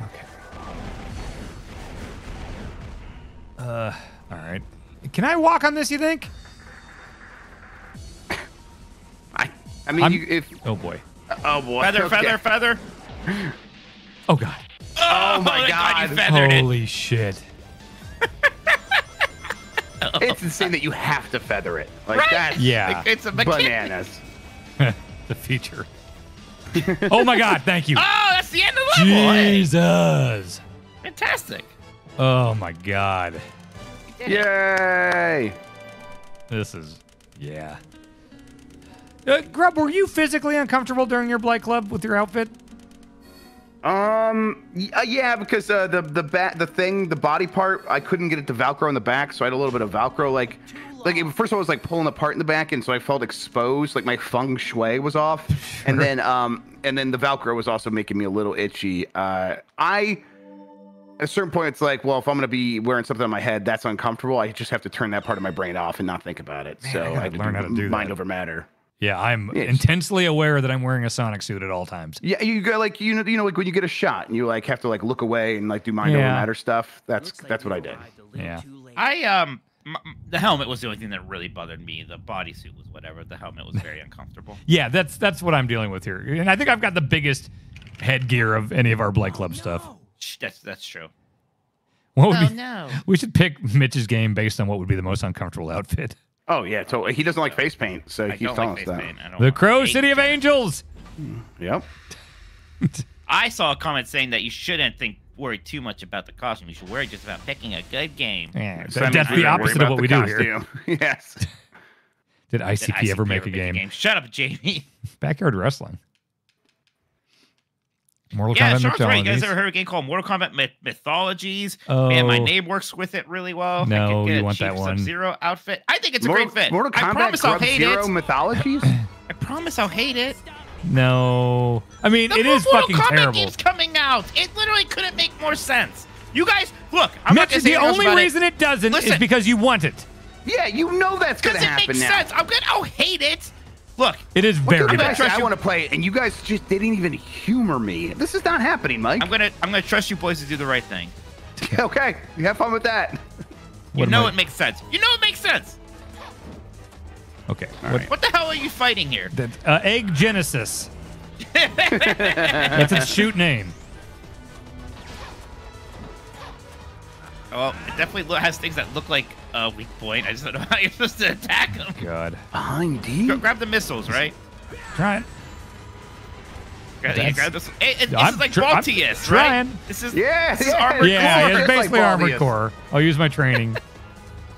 Okay. Uh, all right. Can I walk on this? You think? I, I mean, you, if Oh boy. oh boy, Feather, okay. feather, feather. Oh god. Oh my you God. feathered it. Holy shit. It's insane that you have to feather it. Like Right? that's Yeah. Like, it's a mechanic. bananas. the feature. oh my god, thank you. Oh, that's the end of the level. Hey, Jesus. fantastic. Oh my god. Yay! This is yeah. Uh, Grub, were you physically uncomfortable during your Blight Club with your outfit? Um, uh, yeah, because uh, the the bat the thing the body part I couldn't get it to Velcro in the back, so I had a little bit of Velcro like like it, first of all it was like pulling apart in the back, and so I felt exposed, like my feng shui was off, and then um and then the Velcro was also making me a little itchy. Uh, I at a certain point it's like, well, if I'm gonna be wearing something on my head that's uncomfortable, I just have to turn that part of my brain off and not think about it. Man, so I I, gotta had to learn how to do mind that. over matter. Yeah, I'm Yes. intensely aware that I'm wearing a Sonic suit at all times. Yeah, you go like you know you know like when you get a shot and you like have to like look away and like do mind over matter stuff. That's that's what I did. Yeah. I um, m- m- the helmet was the only thing that really bothered me. The bodysuit was whatever. The helmet was very uncomfortable. Yeah, that's that's what I'm dealing with here. And I think I've got the biggest headgear of any of our Blight oh, Club stuff. That's that's true. What would Oh be, no. We should pick Mitch's game based on what would be the most uncomfortable outfit. Oh yeah, totally. He doesn't like face paint, so I he's don't telling like us that. paint. The Crow City of Jack. Angels. Hmm, yep. I saw a comment saying that you shouldn't think worry too much about the costume. You should worry just about picking a good game. Yeah, So that's the opposite of what we do here. yes. Did Did ICP ever ICP make a game? Shut up, Jamie. Backyard Wrestling. Mortal yeah, Kombat Sean's right. You guys ever heard of a game called Mortal Kombat Myth- Mythologies? Man, my Oh. name works with it really well. No, I could get you a want that Chief one. Sub-Zero outfit. I think it's a Mortal, great fit. Mortal I Kombat promise I'll hate Zero it. Mythologies. I promise I'll hate it. No. I mean, The it is Mortal fucking Kombat terrible. game's coming out. It literally couldn't make more sense. You guys, look. I'm not Mitch, gonna say the only reason it, doesn't is because you want it. yeah, you know that's gonna Because it happen makes now. sense. I'm gonna. I'll hate it. Look, It is What very kind of bad. guy said, trust I want to play it, and you guys just didn't even humor me. This is not happening, Mike. I'm gonna. I'm gonna trust you boys to do the right thing. okay, you have fun with that. You What am know I- it makes sense. You know it makes sense. Okay. All What, right. What the hell are you fighting here? that, uh, Egg Genesis. That's its shoot name. Well, it definitely has things that look like a weak point. I just don't know how you're supposed to attack them. God. Behind D. Gra- grab the missiles, right? Try it. Grab, That's- grab this. It, it, this I'm is like tr- I'm Balteus, trying. right? This is Yeah, This is yeah, Armored Yeah, Core. it's Just like basically Armored Core. I'll use my training.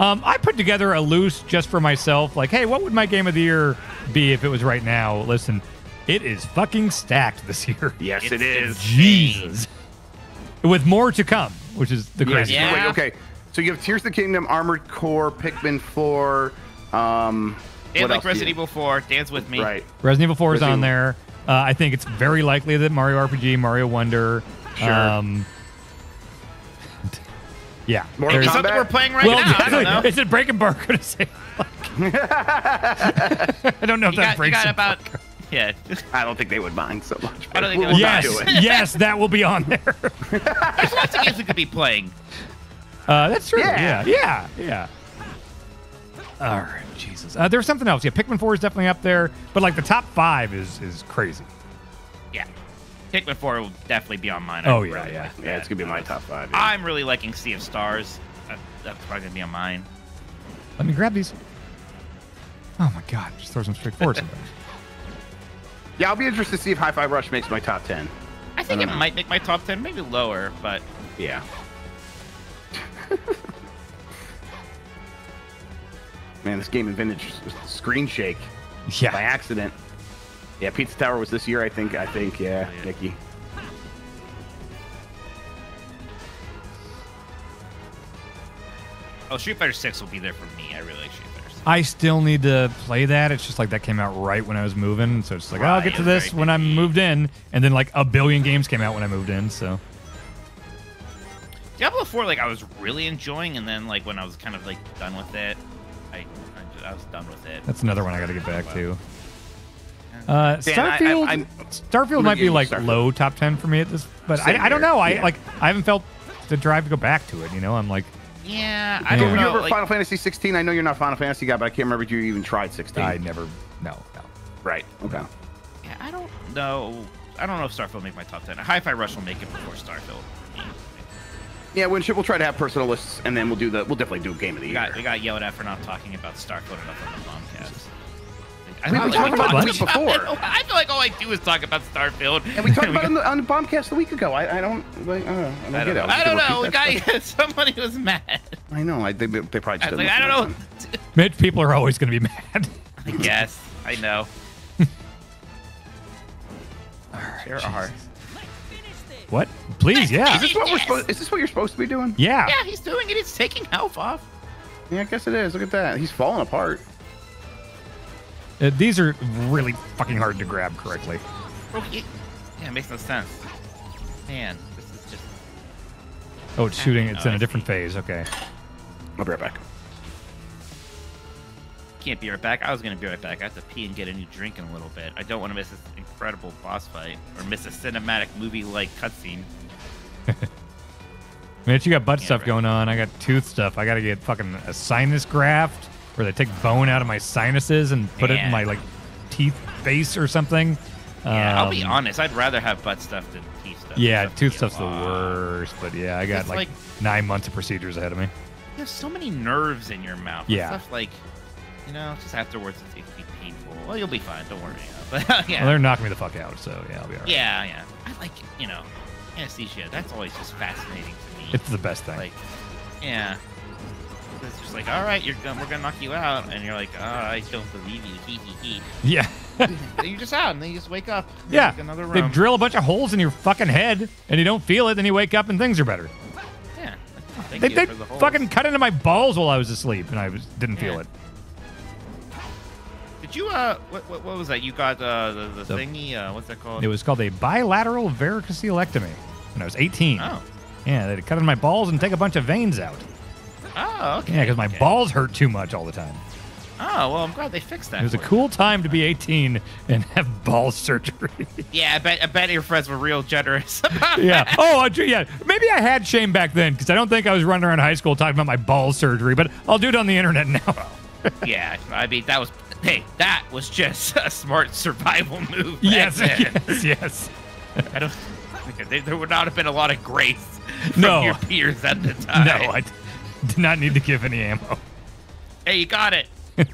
um, I put together a loose just for myself. Like, hey, what would my game of the year be if it was right now? Listen, it is fucking stacked this year. Yes, It's it is. Jesus. With more to come, which is the crazy. Yeah. Wait, okay. So you have Tears of the Kingdom, Armored Core, Pikmin 4. Um, And what like else Resident Evil 4, Dance with Me. Right. Resident Evil 4 is on there. Uh, I think it's very likely that Mario RPG, Mario Wonder. Sure. Um, yeah. Mortal Maybe there's- something Kombat? we're playing right well, now. I don't know. is it Breaking Bar going to say? Like, I don't know if You that got, you got about. Yeah. I don't think they would mind so much. I don't think We'll they would Yes, do yes, that will be on there. There's lots of games we could be playing. Uh, that's true. Yeah. Yeah, yeah, yeah. All right, Jesus. Uh, there's something else. Yeah, Pikmin 4 is definitely up there, but like the top five is is crazy. Yeah. Pikmin 4 will definitely be on mine. Oh, yeah, really yeah. like Yeah, it's gonna be my top five. yeah. I'm really liking Sea of Stars. Uh, that's probably gonna be on mine. Let me grab these. Oh my God! Just throw them straight forward sometimes. Yeah, I'll be interested to see if Hi-Fi Rush makes my top ten. I think I it know. might make my top 10, maybe lower, but Yeah. Man, this game invented s- uh, screen shake by accident. Yeah, Pizza Tower was this year, I think. I think, yeah, Oh, yeah. Nikki. oh, Street Fighter 6 will be there for me. I really like Street Fighter 6. I still need to play that. It's just like that came out right when I was moving, so it's like oh, I'll get to this when I'm moved in, and then like a billion games came out when I moved in. So Diablo 4, like I was really enjoying, and then like when I was kind of like done with it, I I, I was done with it. that's another one I got to get back to. Uh, Dan, I- I- Starfield, I'm- Starfield might be like Starfield. low top ten for me at this, but I, I don't know. I yeah. like I haven't felt the drive to go back to it. You know, I'm like Yeah, I Yeah. don't Were you know. ever like- Final Fantasy 16? I know you're not a Final Fantasy guy, but I can't remember if you even tried 16. I never, no, no. Right. Okay. Yeah, I don't know. I don't know if Starfield will make my top ten. Hi-Fi Rush will make it before Starfield. Yeah, when shit, we'll try to have personal lists, and then we'll do the. We'll definitely do a game of the We year. got we got yelled at for not talking about Starfield enough on the Bombcast. I We- feel we like talked about talk- it before. I feel like all I do is talk about Starfield. And we talked about it on the, on the bombcast a week ago. I, I don't. Like, uh, I don't, I don't it. know. I'll I don't know. that Guy, stuff. somebody was mad. I know. I they, they probably just I didn't like, I don't know. last. Mitch, people are always going to be mad. I guess. I know. there are. what? Please, yeah. Is this what we're supposed? Is this what you're supposed to be doing? Yeah. Yeah, he's doing it. He's taking health off. Yeah, I guess it is. Look at that. He's falling apart. Uh, these are really fucking hard to grab correctly. Yeah, it makes no sense. Man, this is just. Oh, it's shooting. It's in a different phase. Okay. I'll be right back. Can't be right back. I was gonna be right back. I have to pee and get a new drink in a little bit. I don't want to miss this incredible boss fight or miss a cinematic movie-like cutscene. Mitch, you got butt Yeah, stuff right. going on. I got tooth stuff. I got to get fucking a sinus graft where they take bone out of my sinuses and put it in my like teeth base or something. Yeah, I'll be Um, honest. I'd rather have butt stuff than teeth stuff. Yeah, Stuff tooth stuff's the worst. But yeah, I got like, like- nine months of procedures ahead of me. You have so many nerves in your mouth. Yeah. Stuff like, you know, just afterwards it can be painful. Well, you'll be fine. Don't worry. But yeah. Well, they're knocking me the fuck out, so yeah, I'll be alright. yeah, yeah. I like, you know, anesthesia. That's always just fascinating to me. It's the best thing. like, yeah. Just like, all right, you're gonna, we're gonna knock you out, and you're like, oh, I don't believe you, hee hee hee. yeah. you're just out, and then you just wake up. yeah. another They drill a bunch of holes in your fucking head and you don't feel it, then you wake up and things are better. Yeah. Thank They, they the fucking cut into my balls while I was asleep and I was didn't feel it. Did you uh, what, what, what was that? You got uh the, the, The- thingy? Uh, what's that called? It was called a bilateral varicocelectomy when I was 18. Oh. Yeah, they'd cut into my balls and take a bunch of veins out. Oh, okay. Yeah, because my okay. balls hurt too much all the time. Oh, well, I'm glad they fixed that. It was a for you. cool time to be 18 and have ball surgery. Yeah, I bet I bet your friends were real generous. about yeah. that. Oh, yeah. Maybe I had shame back then because I don't think I was running around high school talking about my ball surgery, but I'll do it on the internet now. yeah. I mean, that was hey, that was just a smart survival move. yes, yes, yes. I don't. There, there would not have been a lot of grace from No. your peers at the time. No, I did not need to give any ammo. Hey, you got it.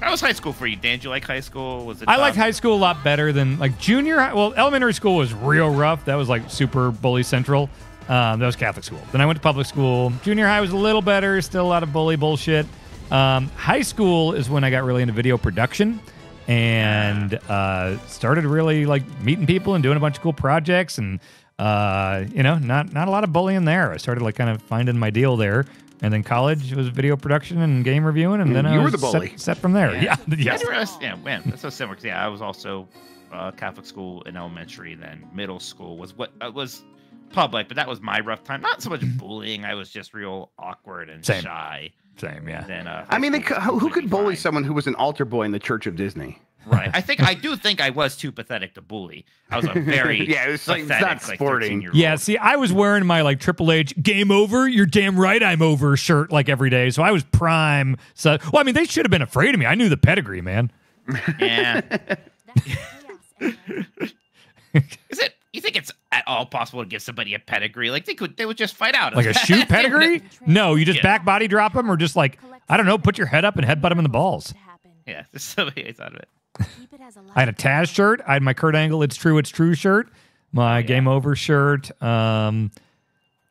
How was high school for you, Dan? Did you like high school? Was it? I liked high school a lot better than like junior high. Well, elementary school was real rough. That was like super bully central. Um, that was Catholic school. Then I went to public school. Junior high was a little better, still a lot of bully bullshit. Um, high school is when I got really into video production and uh, started really like meeting people and doing a bunch of cool projects and uh, you know not not a lot of bullying there. I started like kind of finding my deal there. And then college was video production and game reviewing, and then You I were was the bully. Set, set from there. Yeah, Yeah. yes. I yeah, man, that's so similar. 'cause, yeah, I was also uh, Catholic school in elementary. Then middle school was what uh, was public, but that was my rough time. Not so much bullying. I was just real awkward and Same. shy. Same, yeah. Then uh, I mean, they, high cou- school who could bully fine. someone who was an altar boy in the Church of Disney? Right. I think I do think I was too pathetic to bully. I was a very Yeah, it was like- it's not sporting. 13-year-old. Yeah, see, I was wearing my like Triple H "Game Over, You're Damn Right I'm Over" shirt like every day, so I was prime. So, well, I mean, they should have been afraid of me. I knew the pedigree, man. Yeah. That's chaos, Edward. Is it? You think it's at all possible to give somebody a pedigree? Like they could, they would just fight out. Like a shoot pedigree? No, you just Yeah. back body drop them, or just like I don't know, put your head up and headbutt them in the balls. To happen. yeah, just somebody thought of it. Keep it as a I had a Taz shirt. I had my Kurt Angle "It's True, It's True" shirt. My yeah. Game Over shirt. Um,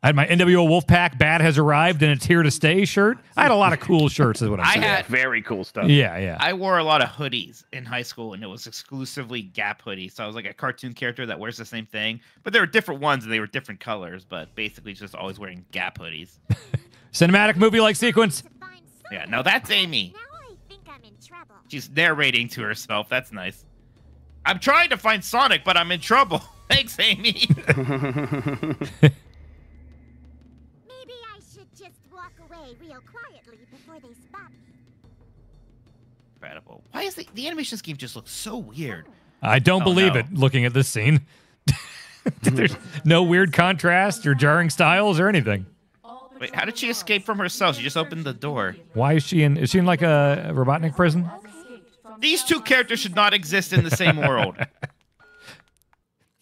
I had my NWO Wolfpack "Bad Has Arrived" and "It's Here to Stay" shirt. I had a lot of cool shirts, is what I'm I saying. had- Very cool stuff. yeah, yeah. I wore a lot of hoodies in high school, and it was exclusively Gap hoodies. So I was like a cartoon character that wears the same thing, but there were different ones and they were different colors. But basically, just always wearing Gap hoodies. Cinematic movie like sequence. Yeah, now that's Amy. Now I think I'm in trouble. She's narrating to herself. That's nice. I'm trying to find Sonic, but I'm in trouble. Thanks, Amy. Maybe I should just walk away real quietly before they spot me. Incredible. Why is the, the animation scheme just looks so weird? I don't Oh, believe no. it looking at this scene. There's no weird contrast or jarring styles or anything. Wait, how did she escape from herself? She just opened the door. Why is she in? Is she in like a, a Robotnik prison? These two characters should not exist in the same world.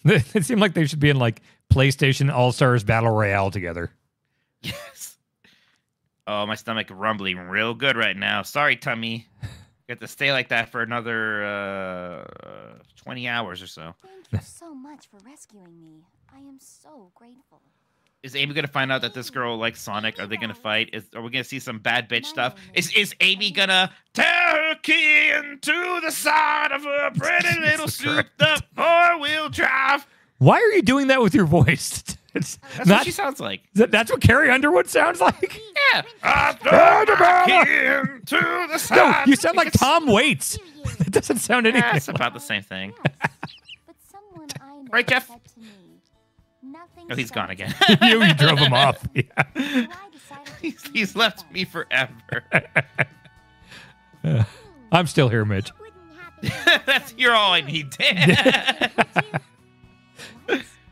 It seemed like they should be in like PlayStation All Stars Battle Royale together. Yes. Oh, my stomach rumbling real good right now. Sorry, tummy. Got to stay like that for another uh, 20 hours or so. Thank you so much for rescuing me. I am so grateful. Is Amy gonna find out that this girl likes Sonic? Are they gonna fight? Is are we gonna see some bad bitch stuff? Is is Amy gonna tear her key into the side of a pretty little Jesus souped up four wheel drive? Why are you doing that with your voice? It's That's not, what she sounds like. that- that's what Carrie Underwood sounds like. Yeah. I throw key into the side. No, side. you sound like Tom Waits. Do you? That doesn't sound Yeah, anything. it's like- about the same thing. But someone I know Right, Jeff? Oh, he's gone again. you, you drove him off. Yeah. So I decided to he's, he's left me forever. I'm still here, Mitch. That's you're all I need, Dan.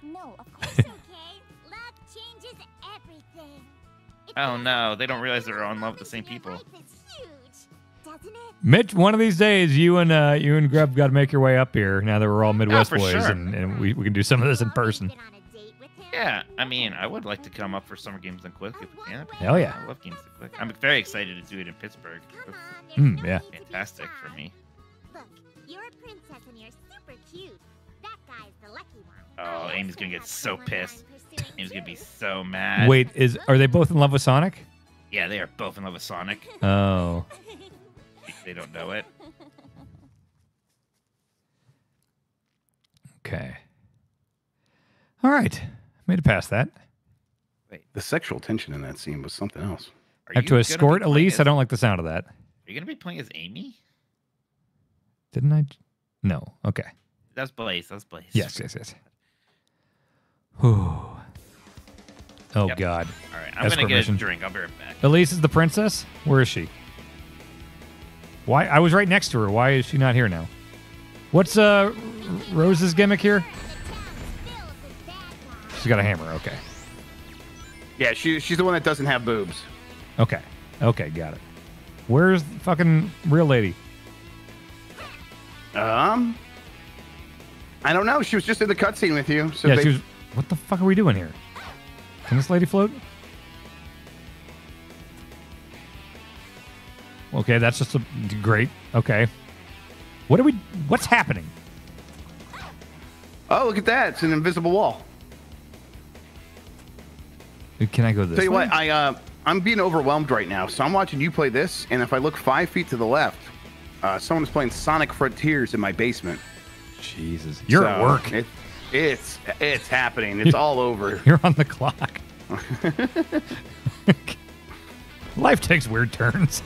No, of course okay. Love changes everything. Oh no, they don't realize they're all in love with the same people. life is huge, doesn't it? Mitch, one of these days, you and uh, you and Grub got to make your way up here. Now that we're all Midwest for boys, sure. and, and we, we can do some of this in person. Yeah, I mean, I would like to come up for Summer Games Done Quick if we can. Hell yeah. I love Games Done Quick. I'm very excited to do it in Pittsburgh. Come on, Mm, no yeah. need to be fantastic for me. Look, you're a princess and you're super cute. That guy's the lucky one. Oh, I Amy's gonna get so pissed. Amy's gonna be so mad. Wait, is are they both in love with Sonic? Yeah, they are both in love with Sonic. Oh, They don't know it. okay. All right, made it past that. Wait. The sexual tension in that scene was something else. Are I have you to escort Elise. as- I don't like the sound of that. Are you gonna be playing as Amy? Didn't I? No. Okay. That's Blaze. That's Blaze. Yes. Yes. Yes. Whew. Oh Yep. God. All right, I'm Escort gonna get a drink. I'll be right back. Elise is the princess. Where is she? Why? I was right next to her. Why is she not here now? What's uh Rose's gimmick here? She's got a hammer. Okay. Yeah, she, she's the one that doesn't have boobs. Okay. Okay. Got it. Where's the fucking real lady? Um, I don't know. She was just in the cutscene with you. So yeah. they, She was. What the fuck are we doing here? Can this lady float? Okay, that's just a great. Okay. What are we? What's happening? oh, look at that! It's an invisible wall. Can I go this Tell you way? what, I uh, I'm being overwhelmed right now. So I'm watching you play this, and if I look five feet to the left, uh, someone is playing Sonic Frontiers in my basement. Jesus, you're at work. It, it's it's happening. It's all over. You're on the clock. Life takes weird turns.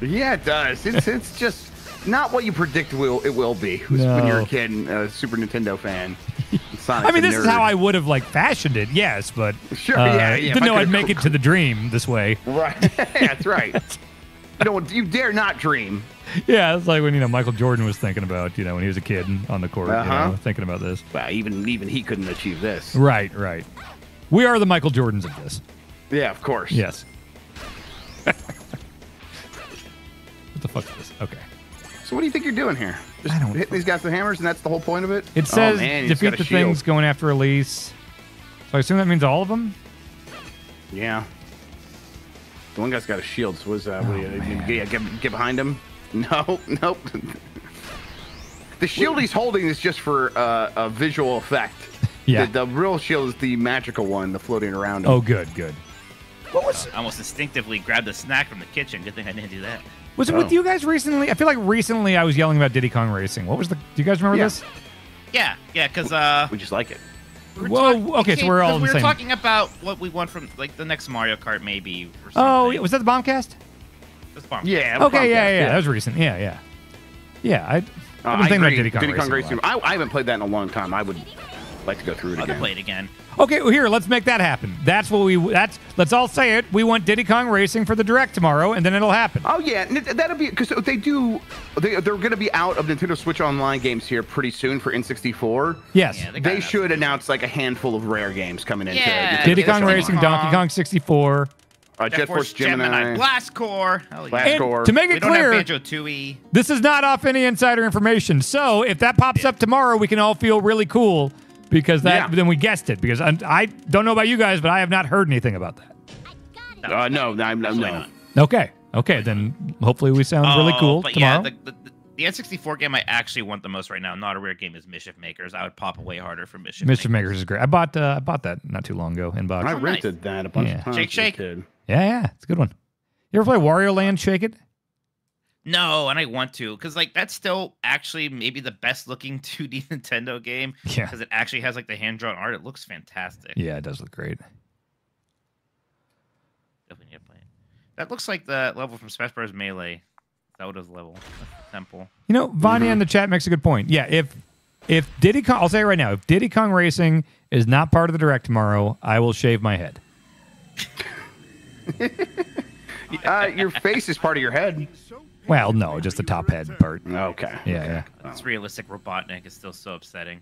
Yeah, it does. It's it's just not what you predict will it will be when you're a kid and a Super Nintendo fan. Sonic's I mean, a this is how I would have like fashioned it. Yes, but Sure, uh, yeah, yeah. Didn't know I'd make it to the dream this way. Right. That's right. you know, you dare not dream. Yeah, it's like when you know Michael Jordan was thinking about you know when he was a kid and on the court, Uh-huh. know, thinking about this. Well, even even he couldn't achieve this. Right, right. We are the Michael Jordans of this. Yeah, of course. Yes. So what do you think you're doing here? Just I don't hitting these guys with hammers, and that's the whole point of it. It Oh, says man, he's defeat the shield. things going after Elise. So I assume that means all of them. Yeah. The one guy's got a shield. So what's that? Oh, what do you, man. yeah, get, get behind him. No, nope. the shield he's holding is just for uh, a visual effect. Yeah. The, the real shield is the magical one, the floating around him. Oh, good, good. What was I almost instinctively grabbed a snack from the kitchen. Good thing I didn't do that. Was it Oh. with you guys recently? I feel like recently I was yelling about Diddy Kong Racing. What was the? Do you guys remember Yeah. this? Yeah, yeah, because uh, We just like it. we were Whoa, talk- okay, so we're all 'cause in we the were same- talking about what we want from like the next Mario Kart, maybe. Or Oh, was that the Bombcast? That's fun. Yeah. Okay, yeah, Bombcast, yeah, That was recent. Yeah, yeah, yeah. I, I've Uh, been I thinking about agree. Diddy Kong Diddy Kong Racing. a Racing. lot. I, I haven't played that in a long time. I would like to go through it I'll again. play it again. Okay, well here, let's make that happen. That's what we. That's let's all say it. We want Diddy Kong Racing for the direct tomorrow, and then it'll happen. Oh yeah, and it- that'll be because they do. They, they're going to be out of Nintendo Switch Online games here pretty soon for N64. Yes, Yeah, they They got should announce like a handful of rare games coming into Yeah, Nintendo Diddy Diddy Kong Kong Racing, Donkey Kong 64, uh, Jet, Force Gemini. Blast Corps. Hell yeah. Blast and Core. to make we it don't have clear, Banjo Tooie. this is not off any insider information. So if that pops up tomorrow, we can all feel really cool because that Yeah. then we guessed it because I, I don't know about you guys, but I have not heard anything about that. I got it. Uh, no, no, no, Absolutely no. not. Okay, okay, then hopefully we sound really Oh, cool but tomorrow. yeah, the, the, the N64 game I actually want the most right now, not a rare game, is Mischief Makers. I would pop away harder for Mischief, Makers. Mischief Makers is great. I bought uh, I bought that not too long ago in box. I nice. rented that a bunch Yeah. of times. Shake, shake. Yeah, yeah, it's a good one. You ever play Wario Land? Shake it. No, and I want to because like that's still actually maybe the best looking 2D Nintendo game Yeah, because it actually has like the hand drawn art. It looks fantastic. yeah, it does look great. Definitely need to play it. That looks like the level from Smash Bros. Melee. Zelda's level. That's temple. You know, Vanya in the chat makes a good point. Yeah, if if Diddy Kong, I'll say it right now, if Diddy Kong Racing is not part of the direct tomorrow, I will shave my head. Uh, your face is part of your head. Well, no, just the top head part. Okay. Yeah, yeah. It's realistic Robotnik is still so upsetting.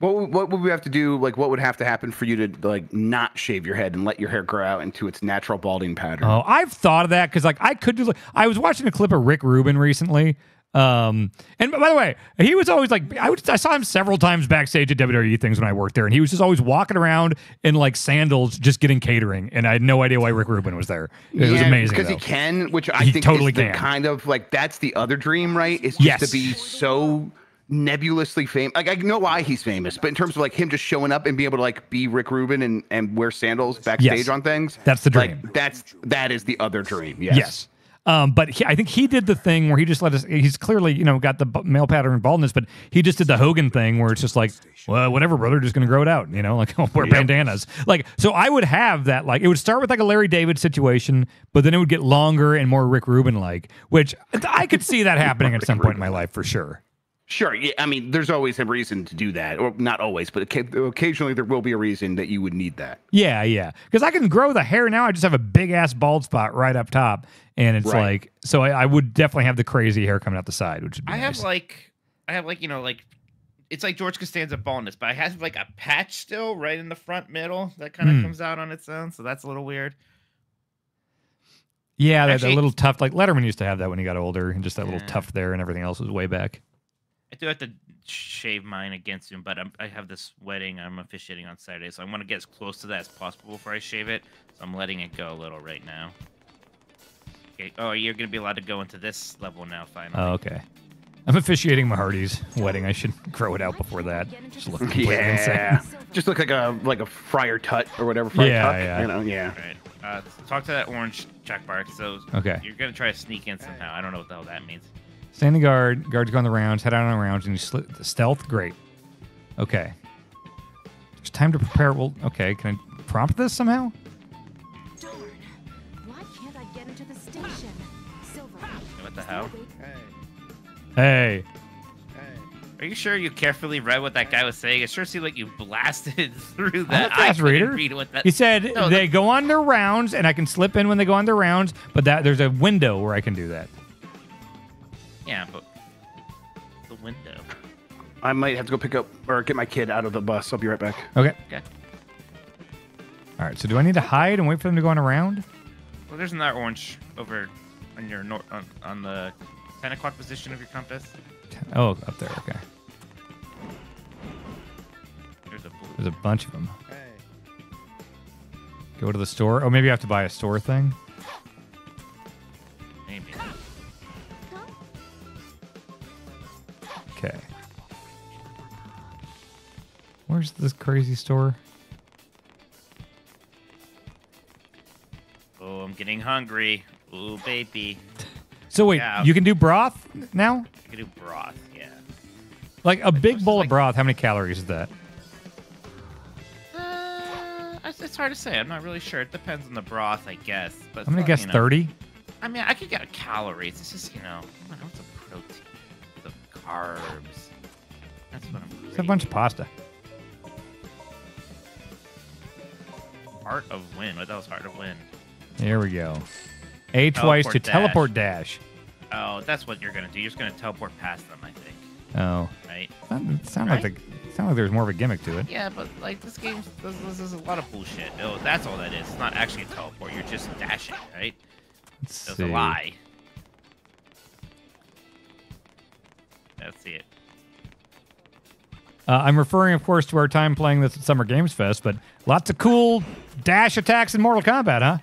What would- what would we have to do? Like, what would have to happen for you to like not shave your head and let your hair grow out into its natural balding pattern? Oh, I've thought of that because like I could do. Like, I was watching a clip of Rick Rubin recently. Um, and by the way, he was always like I would I saw him several times backstage at WWE things when I worked there, and he was just always walking around in like sandals, just getting catering, and I had no idea why Rick Rubin was there. It was amazing because he can, which I He think totally is the can. kind of like that's the other dream, right? Is just Yes. to be so nebulously famous. Like I know why he's famous, but in terms of like him just showing up and being able to like be Rick Rubin and and wear sandals backstage Yes. on things, That's the dream. Like that's that is the other dream. Yes. Yes. Um, but he, I think he did the thing where he just let us. He's clearly, you know, got the b- male pattern baldness, but he just did the Hogan thing where it's just like, well, whatever, brother, just gonna grow it out, you know, like wear bandanas. Like, so I would have that. Like, it would start with like a Larry David situation, but then it would get longer and more Rick Rubin like, which I could see that happening at some point in my life for sure. Sure. Yeah. I mean, there's always a reason to do that, or not always, but occasionally there will be a reason that you would need that. Yeah, yeah. Because I can grow the hair now. I just have a big ass bald spot right up top, and it's Right. like, so I, I would definitely have the crazy hair coming out the side, which would be I have like, I have like you know like, it's like George Costanza baldness, but I have like a patch still right in the front middle that kind of Hmm. comes out on its own, so that's a little weird. Yeah, that, that Actually- little tuft. Like Letterman used to have that when he got older, and just that little Yeah. tuft there, and everything else was way back. I do have to shave mine again soon, but I'm, I have this wedding I'm officiating on Saturday, so I want to get as close to that as possible before I shave it. So I'm letting it go a little right now. Okay. Oh, you're gonna be allowed to go into this level now, finally. Oh, okay. I'm officiating Mahardy's wedding. I should grow it out before that. Just look completely Yeah. insane. Just look like a like a Friar Tut or whatever. Friar Yeah, Tuck, yeah. You know. Yeah. All right. Uh, talk to that orange checkmark. So Okay. you're gonna try to sneak in somehow. I don't know what the hell that means. Standing guard. Guards go on the rounds. Head out on the rounds, and you sli- stealth. Great. Okay. There's time to prepare. Well, okay. Can I prompt this somehow? Darn. Why can't I get into the station? Silver. What the hell? Hey. Are you sure you carefully read what that guy was saying? It sure seemed like you blasted through that. a fast reader. Read what that. He said No, they the- go on their rounds, and I can slip in when they go on their rounds, but that there's a window where I can do that. Yeah, but the window. I might have to go pick up or get my kid out of the bus. I'll be right back. Okay. Okay. All right. So do I need to hide and wait for them to go on a round? Well, there's another orange over on your nor- on, on the 10 o'clock position of your compass. Oh, up there. Okay. There's a blue. There's a bunch of them. Go to the store. Oh, maybe I have to buy a store thing. Okay. Where's this crazy store? Oh, I'm getting hungry. Ooh, baby. So wait, Yeah. you can do broth now? I can do broth. Yeah. Like a big bowl like- of broth. How many calories is that? Uh, it's, it's hard to say. I'm not really sure. It depends on the broth, I guess. But I'm gonna it's not, guess you know- thirty. I mean, I could get a calories. It's just you know, I don't know, what's a protein? Carbs. That's what I'm. It's a bunch of pasta. Art of Win. What the hell's Heart of Win? There we go. A twice to Teleport dash. teleport dash. Oh, that's what you're gonna do. You're just gonna teleport past them, I think. Oh, Right? that sound like the, sound like there's more of a gimmick to it. Yeah, but like this game, this, this is a lot of bullshit. Oh, that's all that is. It's not actually a teleport. You're just dashing, right? Let's That's see. a lie. Uh, I'm referring, of course, to our time playing this at Summer Games Fest, but lots of cool dash attacks in Mortal Kombat, huh?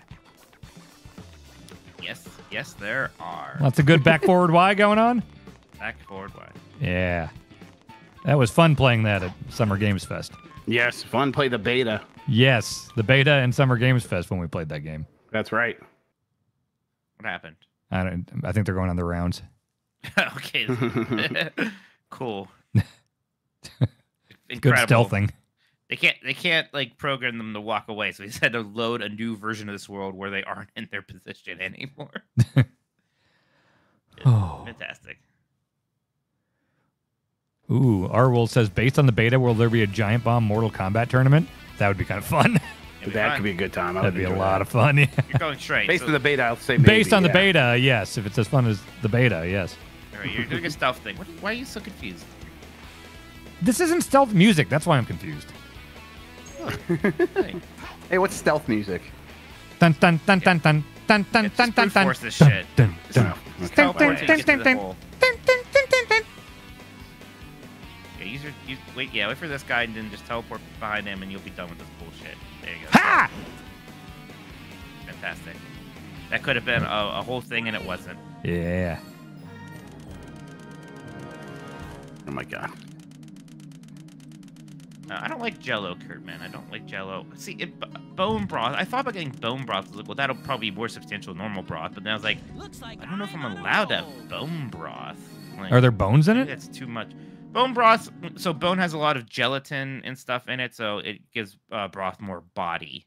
Yes, yes, there are. Lots of good back forward Y going on. Back forward, Y. Yeah. That was fun playing that at Summer Games Fest. Yes, fun. Play the beta. Yes, the beta and Summer Games Fest when we played that game. That's right. What happened? I don't. I think they're going on the rounds. okay. cool. Good Incredible. stealthing. They can't. They can't like program them to walk away. So he's had to load a new version of this world where they aren't in their position anymore. Oh. Fantastic. Ooh, Arwold says based on the beta, will there be a giant bomb Mortal Kombat tournament? That would be kind of fun. That fun. could be a good time. I That'd be a lot that. of fun. Yeah. You're going straight. Based so- on the beta, I'll say maybe, Based on the beta, yes. If it's as fun as the beta, yes. All right, you're doing a stealth thing. What, why are you so confused? This isn't stealth music. That's why I'm confused. Hey, Hey, what's stealth music? Dun dun dun dun dun dun dun dun dun dun. force this shit. dun, dun. Teleport okay. till you get to the dun. Dun, dun, dun, dun, dun. Use your, use, wait, yeah, wait for this guy and then just teleport behind him and you'll be done with this bullshit. There you go. Ha! Fantastic. That could have been a, a whole thing and it wasn't. Yeah. Oh my god. Uh, I don't like Jello, Kurt, man. I don't like Jello. See, it, bone broth. I thought about getting bone broth. I like, well, that'll probably be more substantial than normal broth. But then I was like, I don't know if I'm allowed to have bone broth. Like, Are there bones in it? That's too much. Bone broth. So bone has a lot of gelatin and stuff in it, so it gives uh, broth more body.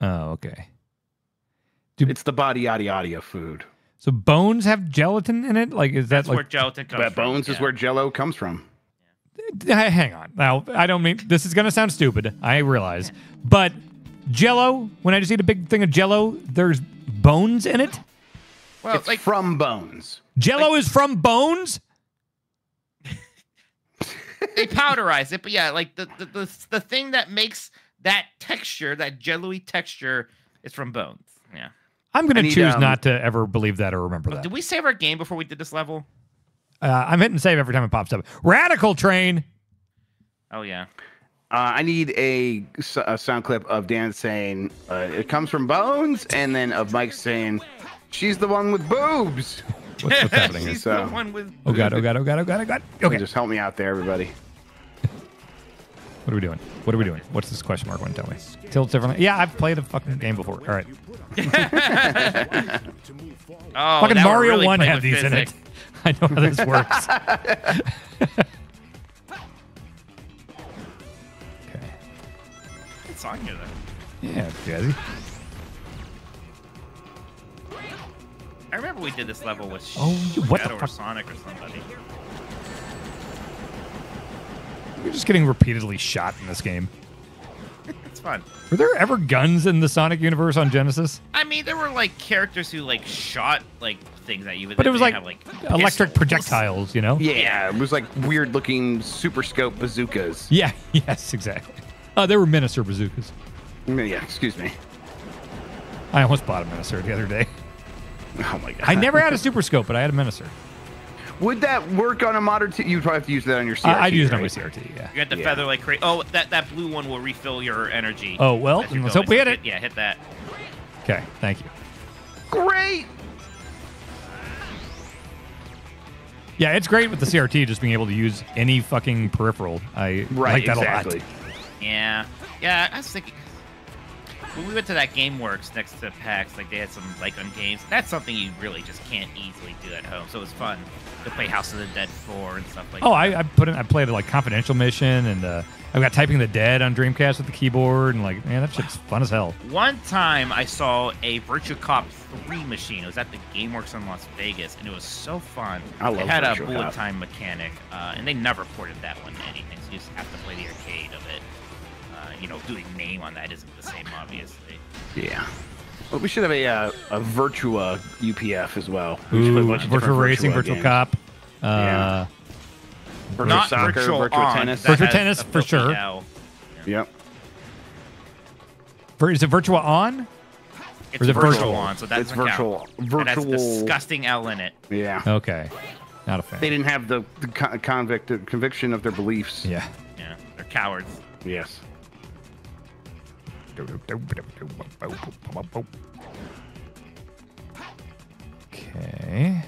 Oh, okay. It's the body yada yada of food. So bones have gelatin in it? Like, is that That's where like? gelatin comes But from. bones is where Jello comes from. H- Hang on. Now, I don't mean this is gonna sound stupid. I realize, but Jello. When I just eat a big thing of Jello, there's bones in it. Well, it's like from bones. Jello is from bones. they powderize it, but yeah, like the the, the the thing that makes that texture, that jello-y texture, is from bones. Yeah. I'm gonna choose um, not to ever believe that or remember that. Did we save our game before we did this level? Uh, I'm hitting save every time it pops up. Radical Train. Oh yeah. Uh, I need a sound clip of Dan saying uh, it comes from bones, and then of Mike saying she's the one with boobs. What's, what's happening? She's So- the one with. Oh god! Oh god! Oh god! Oh god! Oh god! Okay. Just help me out there, everybody. What are we doing? What are we doing? What's this question mark one? Tell me. Tilts differently. Yeah, I've played the fucking game before. All right. Oh, fucking Mario really One had with these in it. I know how this works. okay. It's on here though. Yeah, Jazzy. I remember we did this level with Oh, what the Shadow or fuck? Sonic or somebody. You're just getting repeatedly shot in this game. It's fun. Were there ever guns in the Sonic universe on Genesis? I mean, there were like characters who like shot like things at you, But they it was didn't like, electric pistols. projectiles, you know? Yeah, it was like weird looking super scope bazookas. Yeah, yes, exactly. Uh, they were Menacer bazookas. Mm, Yeah, excuse me. I almost bought a Menacer the other day. Oh my god. I never had a super scope, but I had a Menacer. Would that work on a modern? T- you'd probably have to use that on your CRT. I, I'd use it on my? CRT, yeah. You got the Yeah. feather like crazy. Oh, that that blue one will refill your energy. Oh, well, let's going. hope we hit it. Yeah, hit that. Okay, thank you. Great. Yeah, it's great with the CRT just being able to use any fucking peripheral. I Right. like that exactly. a lot. Yeah, yeah. I was thinking when we went to that GameWorks next to PAX, like they had some like on games. That's something you really just can't easily do at home. So it was fun to play House of the Dead 4 and stuff like Oh, that. I, I put in, I played like Confidential Mission, and uh, I've got Typing the Dead on Dreamcast with the keyboard, and like, man, that shit's fun as hell. One time I saw a Virtua Cop 3 machine. It was at the GameWorks in Las Vegas, and it was so fun. I love It had Virtua a bullet Cop. time mechanic, uh, and they never ported that one to anything, so you just have to play the arcade of it. Uh, you know, doing MAME on that isn't the same, obviously. Yeah. Well, we should have a uh, a Virtua UPF as well. We should put a Ooh, bunch of Virtual Racing, Virtua Virtual games. Cop. Uh, Yeah. Virtua Not soccer, virtual virtual on, tennis. that Virtua tennis, for sure. L. Yep. vir- is it virtual On? It's is it virtual, virtual? on, so that's It's virtual. It has Virtual. disgusting L in it. Yeah. Okay, not a fan. They didn't have the, the con- convict conviction of their beliefs. Yeah. Yeah. They're cowards. Yes. Okay.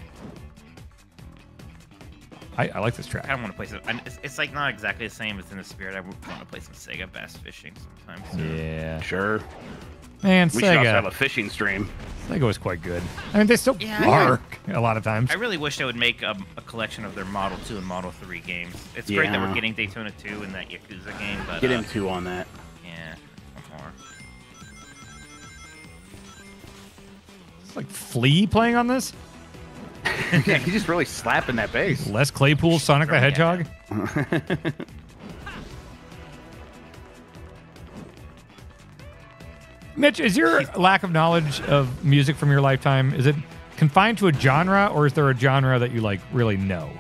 I, I like this track. I track. don't want to play some. It's, it's like not exactly the same as in the spirit. I want to play some Sega Bass Fishing sometimes. soon. Yeah. Sure. Man, We should also have a fishing stream. Sega was quite good. I mean, they still Yeah, are a lot of times. I really wish they would make a, a collection of their Model 2 and Model 3 games. It's great that we're getting Daytona 2 and that Yakuza game, but Get uh, him two on that. Yeah, more. It's like Flea playing on this. yeah, he's just really slapping that bass. Les Claypool, Sonic the Hedgehog. Mitch, is your lack of knowledge of music from your lifetime is it confined to a genre, or is there a genre that you like really know?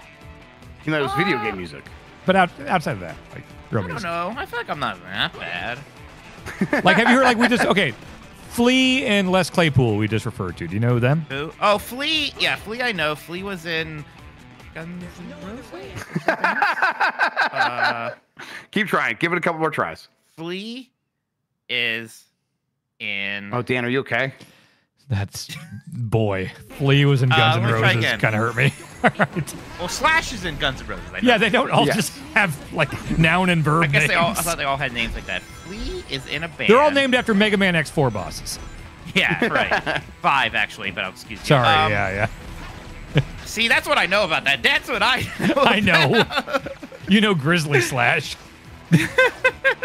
You know, it was video uh, game music. But out, outside of that, like real I don't music. know. I feel like I'm not that bad. Like, have you heard like we just okay, Flea and Les Claypool we just referred to. Do you know them? Who? Oh, Flea. Yeah, Flea. I know. Flea was in Guns N' Roses. uh, Keep trying. Give it a couple more tries. Flea is in. Oh, Dan, are you okay? That's boy. Flea was in Guns Uh, N' let me try Roses. Kind of hurt me. All right. Well, Slash is in Guns N' Roses. I know. Yeah, they don't all Yeah. just have like noun and verb I guess names. they all. I thought they all had names like that. Flea is in a band. They're all named after Mega Man X4 bosses. Yeah, right. Five actually, but I'll excuse you. Sorry, Um, yeah, yeah. See, that's what I know about that. That's what I. Know I know. you know Grizzly Slash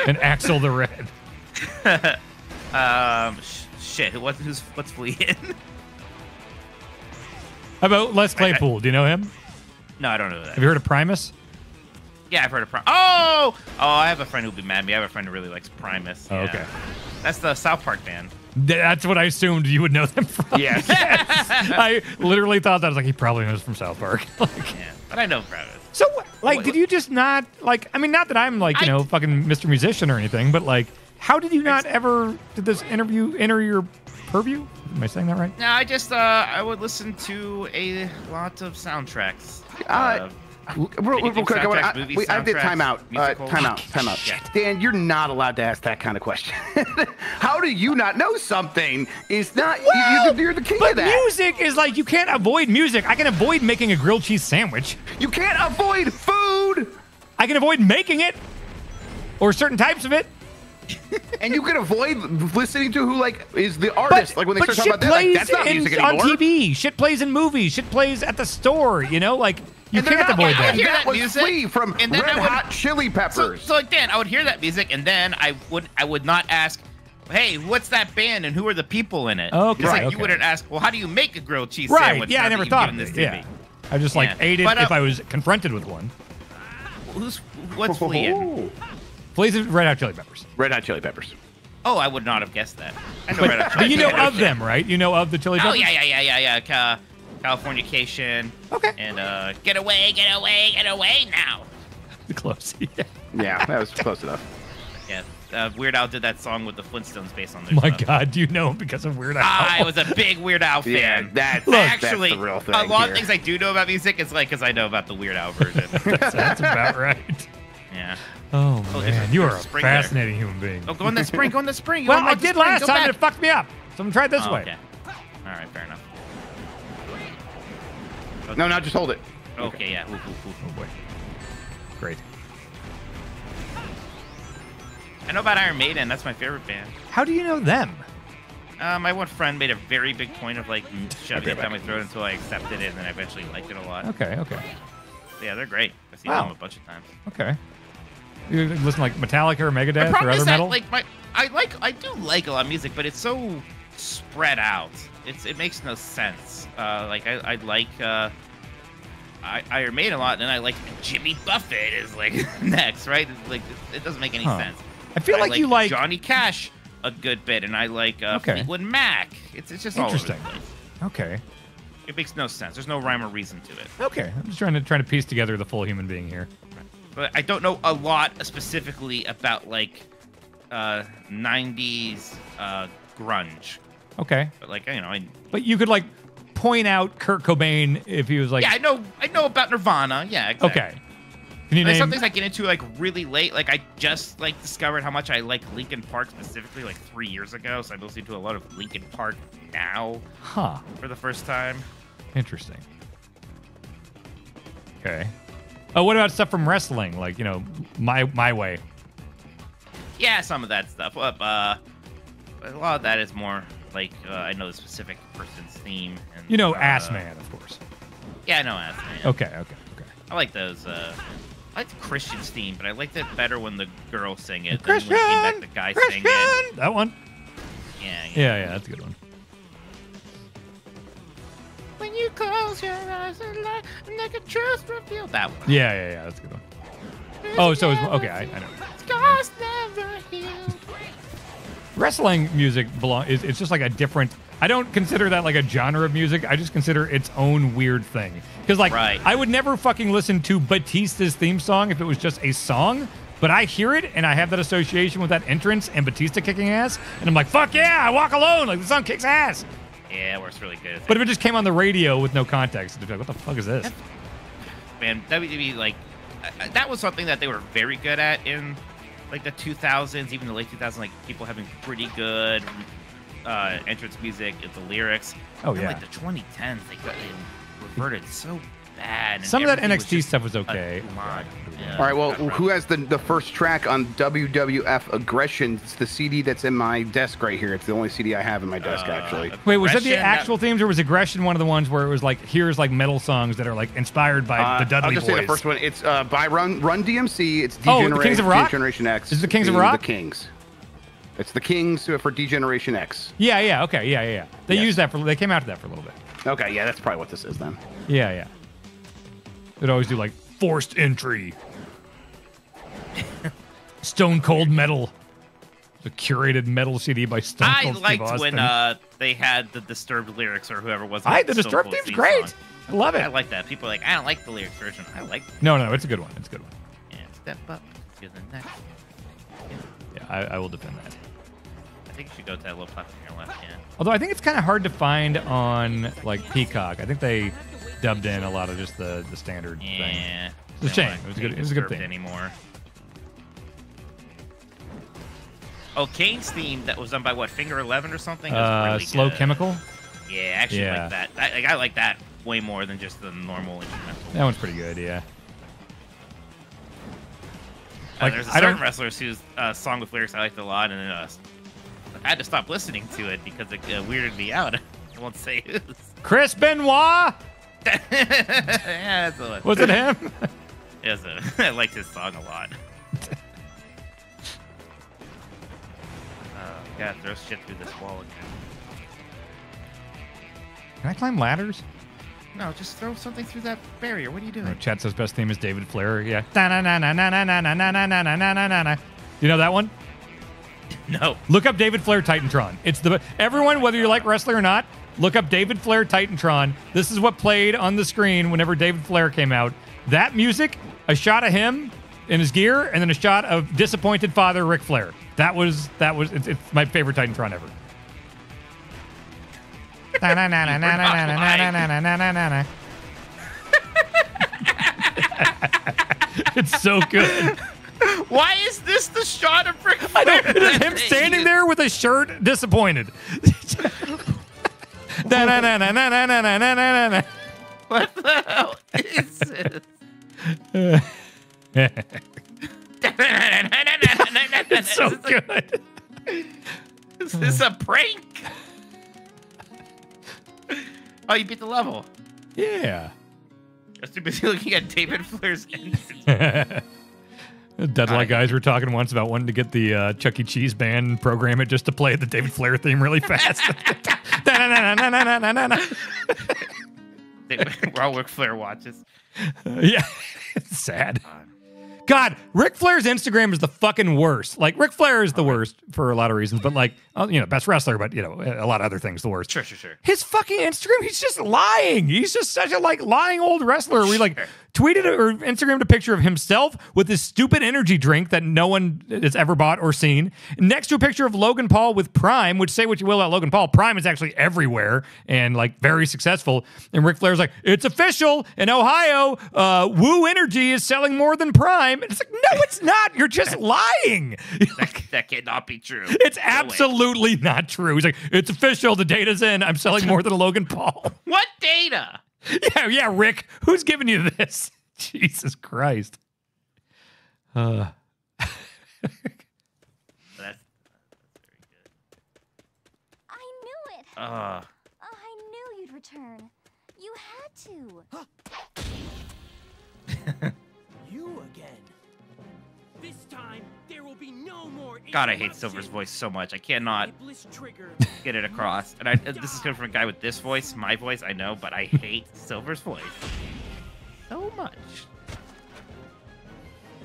and Axle the Red. Um, sh- shit. What, who's what's Flea in? How about Les Claypool? Do you know him? no, I don't know that. Have you heard of Primus? Yeah, I've heard of Primus. Oh, oh, I have a friend who'd be mad at me. I have a friend who really likes Primus. Oh, okay. That's the South Park band. That's what I assumed you would know them from. Yes. I literally thought that. I was like, he probably knows from South Park. Like, Yeah, but I know Primus. so, like, Wait, did you just not like? I mean, not that I'm like you I- know fucking Mr. Musician or anything, but like, how did you not ever did this interview enter your purview? Am I saying that right? No, I just uh, I would listen to a lot of soundtracks. Uh, Real, real, real quick, I, wanna- I, we, I have to soundtracks, time out. Uh, time out. Time out. Yeah. Dan, you're not allowed to ask that kind of question. How do you not know something? Is not you- Well, you're, the, you're the king But of that. music is like you can't avoid music. I can avoid making a grilled cheese sandwich. You can't avoid food, I can avoid making it or certain types of it. and you can avoid listening to who like is the artist. like when they but start talking shit about that, like, that's not in- music on. TV. Shit plays in movies. Shit plays at the store. You know, like you And can't not avoid like that. I hear that that was music, Flea from and then Red would- Hot Chili Peppers. so like Dan, I would hear that music, and then I would I would not ask, "Hey, what's that band and who are the people in it?" Okay, It's like okay. you wouldn't ask, "Well, how do you make a grilled cheese Right? sandwich?" Yeah, I never thought of this to Yeah, me? I just like Yeah. ate it But, uh, if I was confronted with one. Who's what's Flea in? Ooh. Plays in Red Hot Chili Peppers. Red Hot Chili Peppers. Oh, I would not have guessed that. I know But, Red Hot but Chili you know of them, right? You know of the Chili Peppers? Oh Peppers. yeah, yeah, yeah, yeah, yeah. Ca- Californication. Okay. And uh, get away, get away, get away now. Close. Yeah. Yeah, that was close enough. Yeah. Uh, Weird Al did that song with the Flintstones based on their My stuff. God, do you know him because of Weird Al? I was a big Weird Al fan. Yeah, that's, Look, that's Actually, the real thing. a lot here. of things I do know about music is like because I know about the Weird Al version. that's, that's about right. yeah. Oh, Oh, there's man, a- you are a spring there. fascinating human being. Oh, go in the spring. Go in the spring. You well, I did spring, last go time back. and it fucked me up. So I'm gonna try it this Oh, way. okay. All right, fair enough. No, no, just hold it. Okay, yeah. Ooh, ooh, ooh. Oh boy. Great. I know about Iron Maiden. That's my favorite band. How do you know them? Uh, my one friend made a very big point of like shoving it down my throat until I accepted it, and then I eventually liked it a lot. Okay, okay, Yeah, they're great. I've seen Wow. them a bunch of times. okay. You listen to, like Metallica or Megadeth or other metal? like my I like I do like a lot of music, but it's so spread out. It's it makes no sense. Uh, like I I like uh, I Iron Maiden a lot, and then I like Jimmy Buffett is like next, right? Like it, it doesn't make any Huh. sense. I feel like you like- Johnny Cash a good bit, and I like uh, Okay. Fleetwood Mac. It's it's just all over the Interesting. okay, It makes no sense. There's no rhyme or reason to it. okay. I'm just trying to trying to piece together the full human being here. but I don't know a lot specifically about like uh 90s uh grunge. Okay, But like you know, I, but you could like point out Kurt Cobain if he was like, yeah, I know I know about Nirvana. Yeah, exactly. okay, Can you name? some things I get into like really late. Like I just like discovered how much I like Linkin Park specifically like three years ago. So I'm listening to a lot of Linkin Park now Huh. for the first time. Interesting. Okay. Oh, what about stuff from wrestling? Like you know, my my way. Yeah, some of that stuff. Uh, a lot of that is more like uh, I know the specific person's theme. And, You know, uh, Ass Man, of course. Yeah, I know Ass Man. Okay, okay, okay. I like those. Uh, I like the Christian's theme, but I liked it better when the girls sing it. than Christian, when back the guy Christian, sing it. that one. Yeah, yeah. Yeah, yeah, that's a good one. When you close your eyes and light, and like a truth reveal. That one. Yeah, yeah, yeah, that's a good one. Oh, so it's okay. I, I know. Scars never heal. Wrestling music belong. Is it's just like a different. I don't consider that like a genre of music. I just consider its own weird thing. Because like, Right. I would never fucking listen to Batista's theme song if it was just a song. But I hear it and I have that association with that entrance and Batista kicking ass, and I'm like, fuck yeah, I walk alone. Like the song kicks ass. Yeah, it works really good. But if it just came on the radio with no context, it'd be like, what the fuck is this? man, WWE like uh, that was something that they were very good at in like the 2000s, even the late 2000s. Like people having pretty good uh, entrance music, the lyrics. Oh, And, yeah. like the 2010s, they got reverted so bad. Some of that was NXT stuff was okay. Mod. Yeah, All right, well, who has the, the first track on WWF Aggression? It's the CD that's in my desk right here. It's the only CD I have in my desk, Uh, actually. Wait, was that the Aggression, actual themes, or was Aggression one of the ones where it was like, here's like metal songs that are like inspired by Uh, the Dudley I'll just Boys? say the first one. It's uh, by Run Run DMC. It's Oh, the Kings of Rock? Generation X. Is it the Kings of Rock? The Kings. It's the Kings for D-Generation X. Yeah, yeah, okay, yeah, yeah, yeah. They Yes. used that for. They came after that for a little bit. Okay, yeah, that's probably what this is then. Yeah, yeah. They'd always do like forced entry, Stone Cold Metal, the curated metal CD by Stone Cold Steve liked Austin. when uh, they had the disturbed lyrics or whoever was. I the Stone Disturbed Cold theme's great. song. I love it. I like that. People are like, I don't like the lyrics version. I like. no, no, it's a good one. It's a good one. Yeah, step up to the next. Yeah, I, I will defend that. I think you should go to that little platform on your left. Yeah. Although I think it's kind of hard to find on like Peacock. I think they dubbed in a lot of just the the standard thing. Yeah. It's a shame. It was a good- it was a good thing. Anymore. Oh, Kane's theme that was done by what Finger Eleven or something. Uh, really Slow good. Chemical. Yeah, I actually Yeah. like that. I, like, I like that way more than just the normal instrumental. That one's pretty good. Yeah. Uh, Like, there's a certain don't- wrestler whose uh, song with lyrics I liked a lot, and then uh, I had to stop listening to it because it uh, weirded me out. I won't say who's. Chris Benoit. Yeah, that's the. Was it him? Yes, uh, I liked his song a lot. Oh, God, throw shit through this wall again. Can I climb ladders? No, just throw something through that barrier. What are you Oh, doing? Chat says best theme is David Flair. Yeah. Da-na-na-na-na-na-na-na-na-na-na-na-na. You know that one? No. Look up David Flair Titantron. It's the everyone, whether you like wrestler or not, Look up David Flair Titantron. This is what played on the screen whenever David Flair came out. That music, a shot of him in his gear, and then a shot of disappointed father Ric Flair. That was that was it's, it's my favorite Titantron ever. it's so good. Why is this the shot of Ric Flair? I him standing there with a shirt, disappointed. What the hell is this? it's so good. Is this a prank? Oh, you beat the level. Yeah. I was too busy looking at David Flair's end. Deadlock guys were talking once about wanting to get the uh, Chuck E. Cheese band and program it just to play the David Flair theme really fast. We're all Ric Flair watches. Uh, yeah, it's sad. God, Ric Flair's Instagram is the fucking worst. Like Ric Flair is the worst for a lot of reasons, but like uh, you know, best wrestler, but you know, a lot of other things the worst. Sure, sure, sure. His fucking Instagram, he's just lying. He's just such a like lying old wrestler. We like Sure tweeted or Instagrammed a picture of himself with this stupid energy drink that no one has ever bought or seen, next to a picture of Logan Paul with Prime, which say what you will about Logan Paul, Prime is actually everywhere and like very successful. And Ric Flair's like, it's official in Ohio, uh, Woo Energy is selling more than Prime. And it's like, no, it's not. You're just lying. That, that cannot be true. It's No way. absolutely not true. He's like, it's official. The data's in. I'm selling more than Logan Paul. What data? yeah, yeah, Rick. Who's giving you this? Jesus Christ. Uh, That's, that's very good. I knew it. Uh, God, I hate Silver's voice so much. I cannot get it across. And I, this is coming from a guy with this voice, my voice, I know, but I hate Silver's voice so much.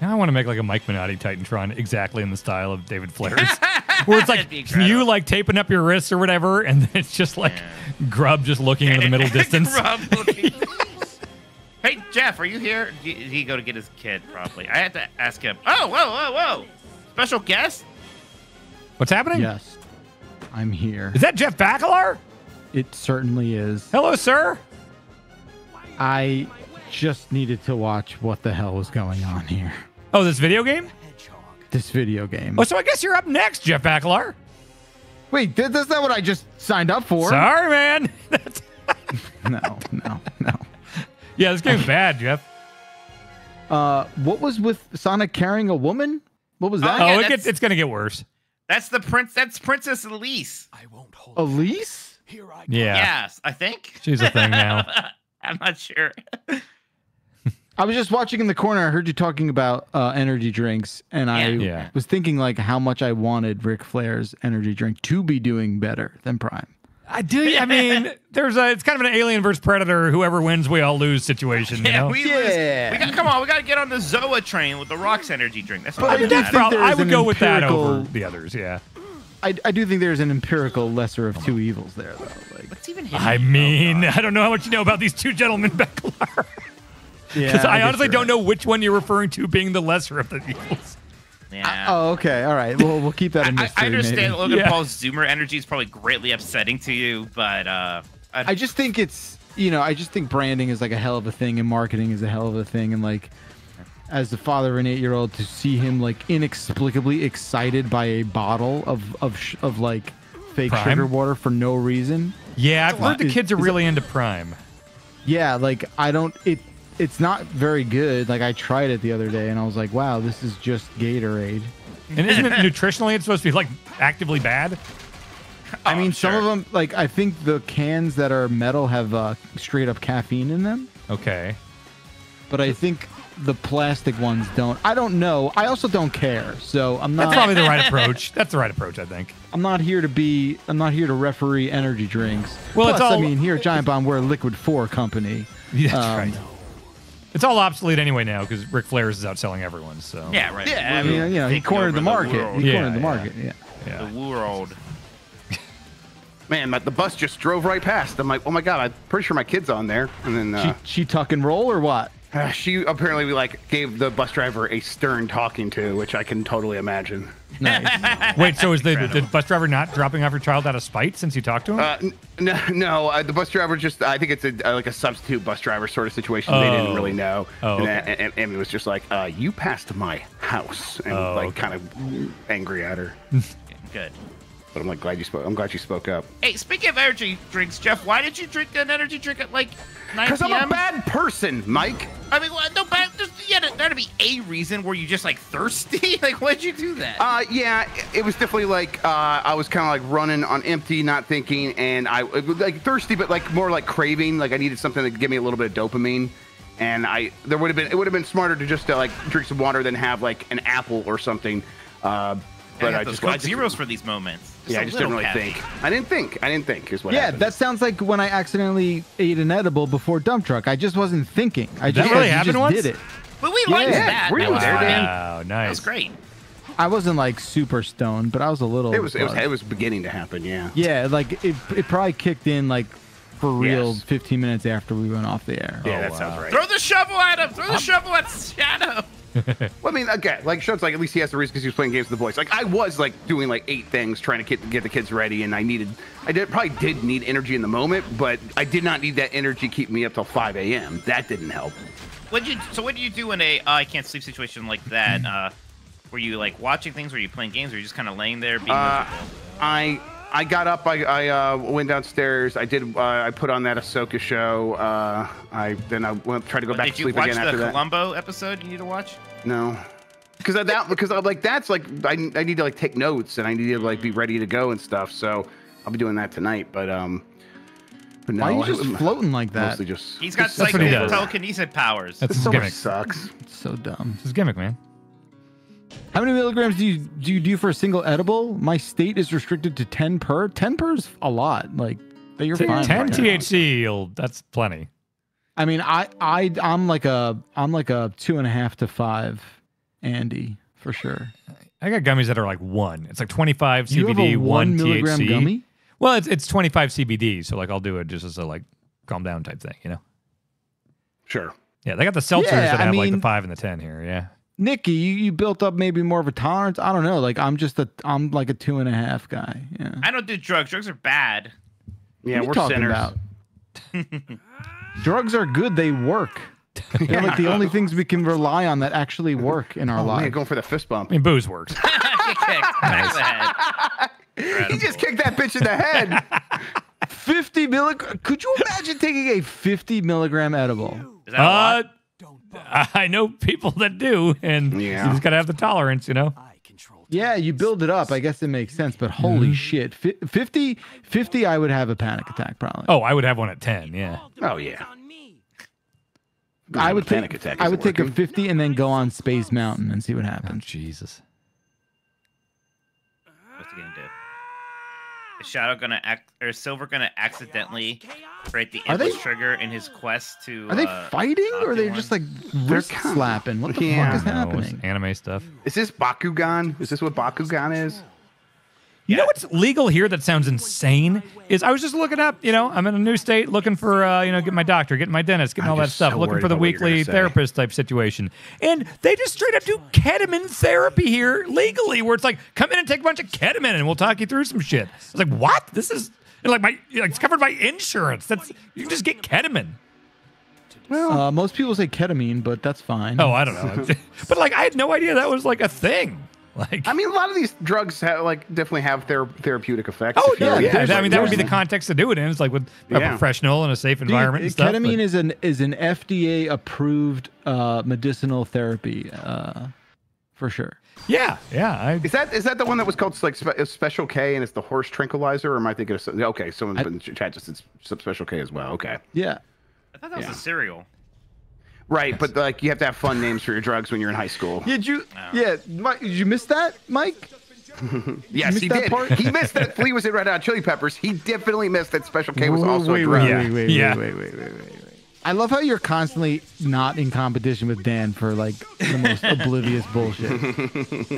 now I want to make like a Mike Minotti Titantron exactly in the style of David Flair's. Where it's like you like taping up your wrists or whatever, and then it's just like Grub just looking into the middle distance. Grub looking- hey, Jeff, are you here? Did he go to get his kid? Probably. I had to ask him. Oh, whoa, whoa, whoa! Special guest? What's happening? Yes, I'm here. Is that Jeff Bakalar? It certainly is. Hello, sir. I just needed to watch what the hell was going on here. Oh, this video game? This video game. Oh, so I guess you're up next, Jeff Bakalar. Wait, th- that's not what I just signed up for. Sorry, man. That's- No, no, no. yeah, this game's bad, Jeff. Uh, what was with Sonic carrying a woman? What was that? Oh, Oh, yeah, it gets, it's gonna get worse. That's the prince. That's Princess Elise. I won't hold. Elise? Here I Yeah, Yes, I think. she's a thing now. I'm not sure. I was just watching in the corner. I heard you talking about uh, energy drinks, and I Yeah. Yeah. was thinking like how much I wanted Ric Flair's energy drink to be doing better than Prime. I do. I mean, there's a. It's kind of an alien versus predator. Whoever wins, we all lose situation. You Yeah, know. we Yeah. lose. We got come on. We got to get on the Zoa train with the Rocks energy drink. That's what I mean, that's think prob- there I would go with that over the others. Yeah. I, I do think there's an empirical lesser of two evils there, though. Like, What's even hitting I mean, Oh, I don't know how much you know about these two gentlemen, Bakalar. yeah, Because I, guess honestly don't right. know which one you're referring to being the lesser of the evils. Yeah. Oh, okay. All right. Well, we'll keep that in mystery. I understand maybe. that Logan Yeah. Paul's Zoomer energy is probably greatly upsetting to you, but uh, I, I just think it's you know I just think branding is like a hell of a thing and marketing is a hell of a thing and like as the father of an eight year old to see him like inexplicably excited by a bottle of of sh- of like fake Prime? sugar water for no reason. Yeah, I've heard the Is- kids are is- really into Prime. Yeah, like I don't it. It's not very good. Like I tried it the other day and I was like, wow, this is just Gatorade. And isn't it nutritionally it's supposed to be like actively bad? I Oh, mean, some sure. of them, like I think the cans that are metal have uh, straight up caffeine in them. Okay. but I think the plastic ones don't. I don't know. I also don't care. So I'm not. That's probably the right approach. That's the right approach, I think. I'm not here to be. I'm not here to referee energy drinks. Well, it's all- I mean, here at Giant Bomb, we're a Liquid Four company. Yeah, that's Um, right. It's all obsolete anyway now because Ric Flair's is outselling everyone. So yeah, right. Yeah, I mean, you know, he cornered the market. world. he Yeah, cornered the yeah. market. Yeah. yeah. The world. Man, the bus just drove right past. I'm like, oh my god, I'm pretty sure my kid's on there. And then uh, She, she tuck and roll or what? uh, she apparently like gave the bus driver a stern talking to, which I can totally imagine. Nice. Wait, so is the, the bus driver not dropping off your child out of spite since you talked to him? Uh, n- no, no, uh, the bus driver just, I think it's a, uh, like a substitute bus driver sort of situation. They Oh. didn't really know. Oh, and, okay. and, and it was just like, uh, you passed my house, and Oh, like okay. kind of angry at her. Good. But I'm like glad you spoke. I'm glad you spoke up. Hey, speaking of energy drinks, Jeff, why did you drink an energy drink at like 9 Because I'm a bad person, Mike. I mean, what, no, there's, yeah, there to be a reason where you just like thirsty. like, why'd you do that? Uh, yeah, it was definitely like uh, I was kind of like running on empty, not thinking, and I like thirsty, but like more like craving. Like I needed something to give me a little bit of dopamine, and I there would have been it would have been smarter to just uh, like drink some water than have like an apple or something. Uh, but I I got just just- zeros for these moments. Just Yeah, a I just didn't really caffeine. think. I didn't think. I didn't think is what yeah, happened. that sounds like when I accidentally ate an edible before dump truck. I just wasn't thinking. I just, That really I happened just once? did it. But we liked Yeah, that. were that there. Dan? Wow, That nice. was great. I wasn't like super stoned, but I was a little. it was it was it was beginning to happen. Yeah. Yeah, like it, it probably kicked in like for real Yes. 15 minutes after we went off the air. Yeah, that oh, sounds right. Throw the shovel at him. Throw the shovel at Shadow. Well, I mean, again, like Sean's like at least he has the reason because he was playing games with the boys. Like I was like doing like eight things trying to get get the kids ready, and I needed, I did probably did need energy in the moment, but I did not need that energy keep me up till 5 a.m. That didn't help. What you? So what do you do in a uh, I can't sleep situation like that? Uh, were you like watching things? Were you playing games? Were you just kind of laying there being Uh. I I got up. I, I uh, went downstairs. I did. Uh, I put on that Ahsoka show. Uh, I then I went tried to go back to you sleep watch again the after that. Columbo episode? You need to watch. No, because that because I'm like that's like I, I need to like take notes and I need to like be ready to go and stuff. So I'll be doing that tonight. But um, but no, Why are you I- just floating like that? Mostly just. He's got That's psychic he telekinesis powers. That's This his summer gimmick. sucks. It's so dumb. It's his gimmick, man. How many milligrams do you do you do for a single edible? My state is restricted to 10 per. 10 per is a lot. Like, but you're fine. 10 right. THC, you'll, that's plenty. I mean, I I I'm like a I'm like a two and a half to five, Andy for sure. I got gummies that are like one. It's like 25 you have CBD, a one milligram THC. gummy. Well, it's it's 25 CBD, so like I'll do it just as a like calm down type thing, you know. Sure. Yeah, they got the seltzers Yeah, that I have like the five and the ten here. Yeah, Nikki, you, you built up maybe more of a tolerance. I don't know. Like I'm just a I'm like a two and a half guy. Yeah. I don't do drugs. Drugs are bad. Yeah, What are we're talking sinners. about? Drugs are good. They work. They're like the only things we can rely on that actually work in our Oh man, lives. going for the fist bump. I mean booze works. Get kicked. Back of the head. He just kicked that bitch in the head. 50 milligram. Could you imagine taking a 50 milligram edible? Is that a lot? Uh, I know people that do, and Yeah. you just gotta have the tolerance, you know. Yeah, you build it up. I guess it makes sense. But holy mm-hmm. shit, Fi 50, 50, I would have a panic attack probably. Oh, I would have one at ten. Yeah. Oh yeah. on me. I would panic take. attack I would take a 50 and then go on Space Mountain and see what Oh, happens. Jesus. What's he gonna do? Is Shadow gonna act or Silver gonna accidentally create the Are they- trigger in his quest to? Are they uh, fighting or are they Optimus? just like wrist kind- slapping? What the Yeah. fuck is No, happening? anime stuff. Is this Bakugan? Is this what Bakugan is? You know what's legal here that sounds insane is I was just looking up, you know, I'm in a new state looking for, uh, you know, getting my doctor, getting my dentist, getting I'm all that stuff, so looking for the about what you're weekly therapist type situation. And they just straight up do ketamine therapy here legally, where it's like, come in and take a bunch of ketamine and we'll talk you through some shit. It's like, what? This is and like my, like, it's covered by insurance. That's, you can just get ketamine. Uh, most people say ketamine, but that's fine. Oh, I don't know. but like, I had no idea that was like a thing. Like, I mean, a lot of these drugs have, like definitely have their therapeutic effects. Oh if yeah, yeah. think I mean, that would be the context to do it in. It's like with a Yeah. professional in a safe Dude, environment and stuff. ketamine but- is an is an FDA approved uh, medicinal therapy uh, for sure. yeah, yeah. I, Is that is that the one that was called like spe- Special K and it's the horse tranquilizer? Or am I thinking of something? Okay, someone I- put in the chat just said Special K as well. Okay, Yeah. I thought that was Yeah. a cereal. Right. But like you have to have fun names for your drugs when you're in high school. Did you? Yeah. Mike, did you miss that, Mike? Yes, he that did. part? He missed that Flea was in Red Hot Chili Peppers. He definitely missed that Special K was also wait, a wait, drug. wait, wait, Yeah. wait, wait, wait, wait, wait, wait. I love how you're constantly not in competition with Dan for like the most oblivious bullshit.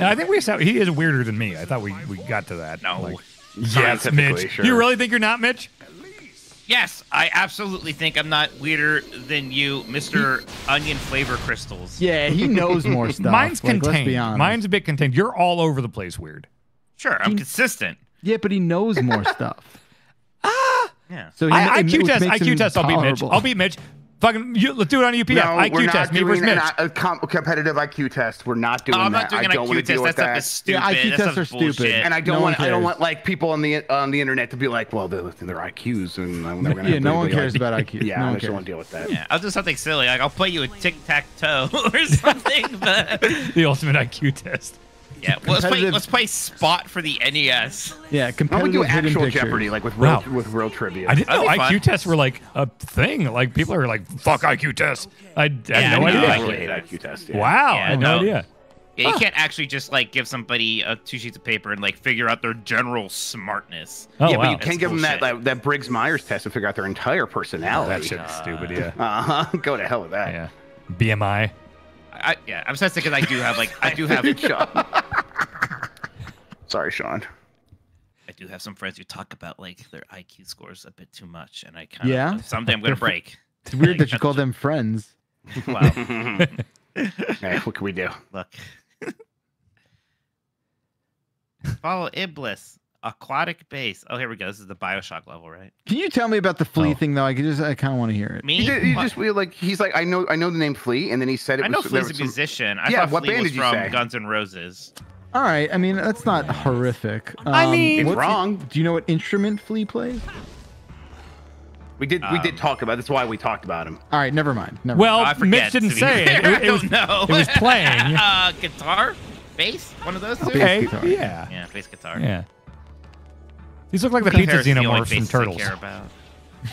I think we saw he is weirder than me. I thought we, we got to that. No. Like, yes, Mitch. sure. You really think you're not Mitch? Yes, I absolutely think I'm not weirder than you, Mr. Onion Flavor Crystals. Yeah, he knows more stuff. Mine's like, Let's be contained. honest. Mine's a bit contained. You're all over the place. Weird. Sure, I'm consistent. yeah, but he knows more stuff. Ah! Yeah. So he, I, IQ test. IQ him test. I'll beat Mitch. I'll beat Mitch. Fucking, you, let's do it on UPF. No, IQ we're not test. Me versus doing Mitch. an, a com- competitive IQ test. We're not doing Oh, I'm that. not doing I an don't want IQ to deal test. with That that. stupid. Yeah, IQ that tests stuff's are stupid. and I don't No want I don't want like people on the on the internet to be like, well, they're, they're IQs and I'm never gonna. Yeah, no one cares like, about IQ. Yeah, No I one just cares. don't want to deal with that. Yeah, I'll do something silly. Like I'll play you a tic tac toe or something. But the ultimate IQ test. Yeah, well, let's play. Let's play Spot for the NES. Yeah, Why don't competitive do hidden actual pictures. Jeopardy, like with real Wow. with real trivia? I didn't know That'd be IQ fun. tests were like a thing. Like people are like, "Fuck IQ tests." I had Yeah, no I idea. I really hate IQ tests. Yeah. Wow, Yeah, I had no, no. idea. Yeah, you can't actually just like give somebody uh, two sheets of paper and like figure out their general smartness. Oh yeah, wow, but you can't That's give them that, that that Briggs Myers test to figure out their entire personality. that personality. shit's stupid. Yeah, Uh huh. Go to hell with that. yeah. BMI. I, yeah, I'm sensitive because I do have like I do have Sean. Sorry, Sean. I do have some friends who talk about like their IQ scores a bit too much, and I kind of Yeah? someday I'm gonna break. It's weird that you call them friends. Wow, hey, what can we do? look. Follow Iblis, aquatic base. Oh, here we go. This is the Bioshock level, right? Can you tell me about the flea Oh. thing though? I could just I kind of want to hear it. Me? He, did, he just we, like he's like I know I know the name Flea, and then he said it. I know was, there Flea's a some- musician. I Yeah, thought what Flea band was did you from say? Guns N' Roses. All right. I mean, that's not horrific. I Um, mean- It's what's- wrong. Do you know what instrument flea plays? We did we did Um, talk about. That's why we talked about him. All right, never mind. Never Well, Oh, I forget. Mitch didn't say it. fair. It, it was, don't know. it was playing. uh, guitar, bass, one of those two. Okay, yeah, Yeah, bass guitar. yeah. These look like the Guitar's pizza the xenomorphs from Turtles. care about.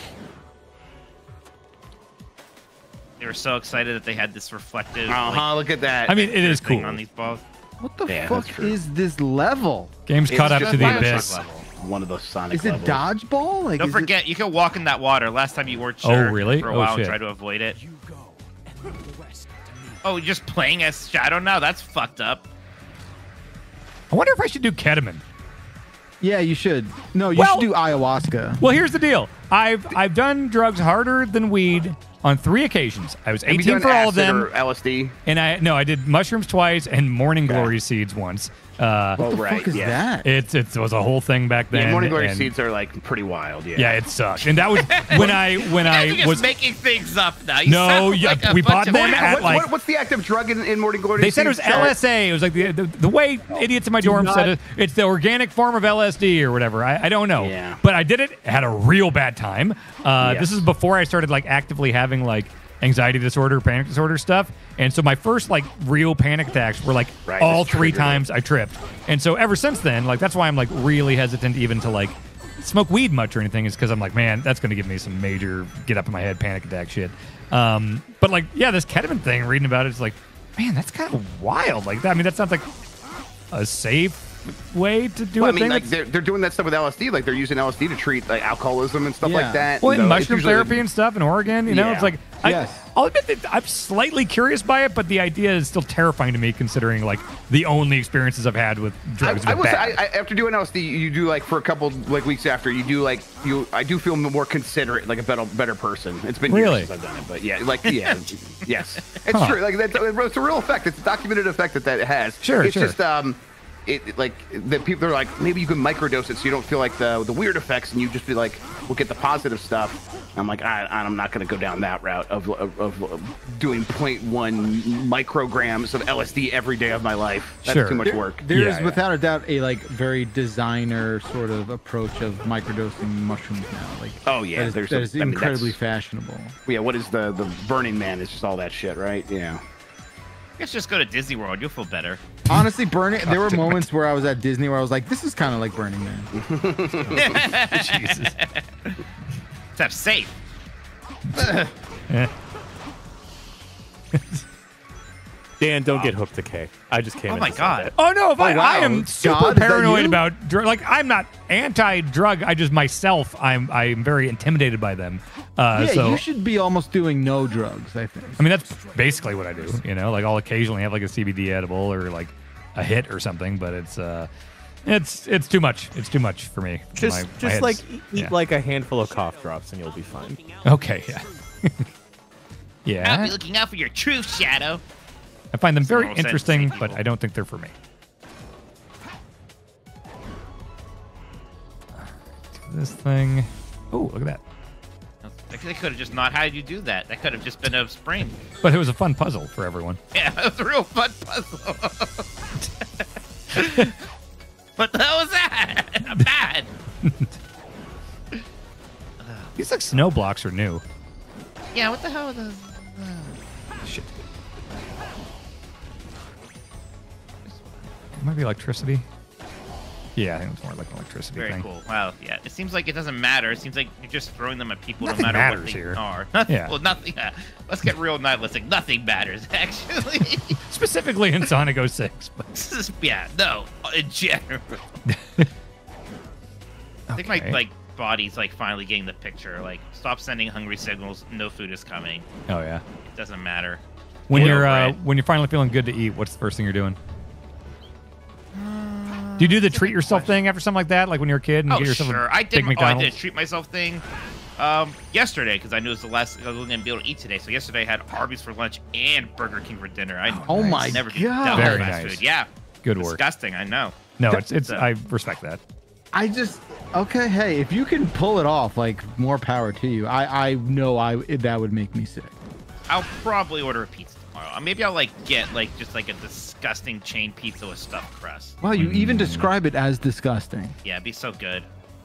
They were so excited that they had this reflective. Uh like. Look at that. I mean, it is cool. on these balls. What the Yeah, fuck is this level? Game's It's caught up to the abyss. level. one of those Sonic. Is it levels. dodgeball? Like, Don't is it- forget, you can walk in that water. Last time you weren't Oh, sure really? for a Oh, while shit. and try to avoid it. You go and leave the rest to me. Oh, you're just playing as Shadow now? That's fucked up. I wonder if I should do ketamine. Yeah, you should. No, you Well- should do ayahuasca. Well, here's the deal. I've I've done drugs harder than weed on three occasions. I was Have you 18 done for all of them, Or LSD. and I no, I did mushrooms twice and morning Okay. glory seeds once. Uh, Oh What the right. fuck is yeah. that? it's it was a whole thing back then. Yeah, morning glory and- seeds are like pretty wild. Yeah. Yeah, it sucked, and that was when I when You're I just was making things up now. You No, yeah, like we bought of them at, What, like- what- what's the active drug in, in morning glory? They said it was? LSA. It was like the the, the way idiots in my dorm not- said it. It's the organic form of LSD or whatever. I, I don't know. Yeah. But I did it. Had a real bad time. Uh, Yes. This is before I started like actively having like anxiety disorder, panic disorder stuff. And so my first like real panic attacks were like Right, all three times I tripped. And so ever since then, like that's why I'm like really hesitant even to like smoke weed much or anything is because I'm like, man, that's going to give me some major get up in my head panic attack shit. Um, but like, yeah, this ketamine thing, reading about it, it's like, man, that's kind of wild. Like that. I mean, that sounds like a safe way to do Well, a I mean, thing. like they're, they're doing that stuff with LSD. Like they're using LSD to treat like alcoholism and stuff Yeah. like that. well, you and know, mushroom usually- therapy and stuff in Oregon, you know, Yeah. it's like, I, Yes. I'll admit that I'm slightly curious by it, but the idea is still terrifying to me, considering like the only experiences I've had with drugs. I have will been say, I. I, after doing LSD, you do like for a couple like weeks after, you do like you. I do feel more considerate, like a better better person. It's been Really? years since I've done it, but yeah, like yeah, yes, it's Huh. true. Like that's it's a real effect. It's a documented effect that that it has. Sure, it's sure. just um. It, it, like that people are like maybe you can microdose it so you don't feel like the the weird effects and you just be like we'll get the positive stuff i'm like I, i'm not going to go down that route of, of, of doing 0.1 micrograms of lsd every day of my life that's Sure. too much There- work There is, Yeah, yeah. without a doubt, a like very designer sort of approach of microdosing mushrooms now. Like, Oh, yeah, that is, there's that a- is I mean, incredibly fashionable. Yeah, what is the the Burning Man? Is just all that shit, right? Yeah. Let's just go to Disney World. You'll feel better. Honestly, Burning. There were oh, moments where I was at Disney where I was like, "This is kind of like Burning Man." Jesus. Except safe. Dan, don't get hooked to K. I just came. Oh my God. that. Oh no! If I, wow. I am super God, paranoid about drug. Like I'm not anti-drug. I just myself, I'm I'm very intimidated by them. Uh, yeah, so you should be almost doing no drugs. I think. I mean, that's basically what I do. You know, like I'll occasionally have like a CBD edible or like a hit or something, but it's uh, it's it's too much. It's too much for me. Just, My- my just head's- like eat yeah. like a handful of cough drops and you'll be fine. okay, yeah, yeah. I'll be looking out for your truth, Shadow. I find them very interesting, but. I don't think they're for me. This thing. Oh, look at that! They could have just not had you do that. That could have just been a spring. But it was a fun puzzle for everyone. Yeah, it was a real fun puzzle. what the hell was that? I'm bad. These like snow blocks are new. Yeah, what the hell are those? Shit. Might be electricity. Yeah, I think it's more like an electricity Very thing. cool. Wow. Yeah. It seems like it doesn't matter. It seems like you're just throwing them at people Nothing no matter what they here. are. Yeah. Well, nothing. Yeah. Let's get real nihilistic. Nothing matters, actually. Specifically in Sonic 06. But yeah. No. In general. I think my like body's like finally getting the picture. Like, stop sending hungry signals. No food is coming. oh yeah. It doesn't matter. When Get you're uh, when you're finally feeling good to eat, what's the first thing you're doing? Do you do the treat yourself thing after something like that, like when you're a kid and Oh get yourself sure, a I big did. Oh, I did a treat myself thing um, yesterday because I knew it was the last I wasn't gonna be able to eat today. So yesterday I had Arby's for lunch and Burger King for dinner. I Oh my never do God. Very fast nice. food. Yeah, Good work. disgusting. I know. No, it's it's. So- I respect that. I just okay. Hey, if you can pull it off, like more power to you. I I know I that would make me sick. I'll probably order a pizza tomorrow. Uh, Maybe I'll like get like just like a disgusting chain pizza with stuffed crust. Wow, you Mm. even describe it as disgusting. Yeah, it'd be so good.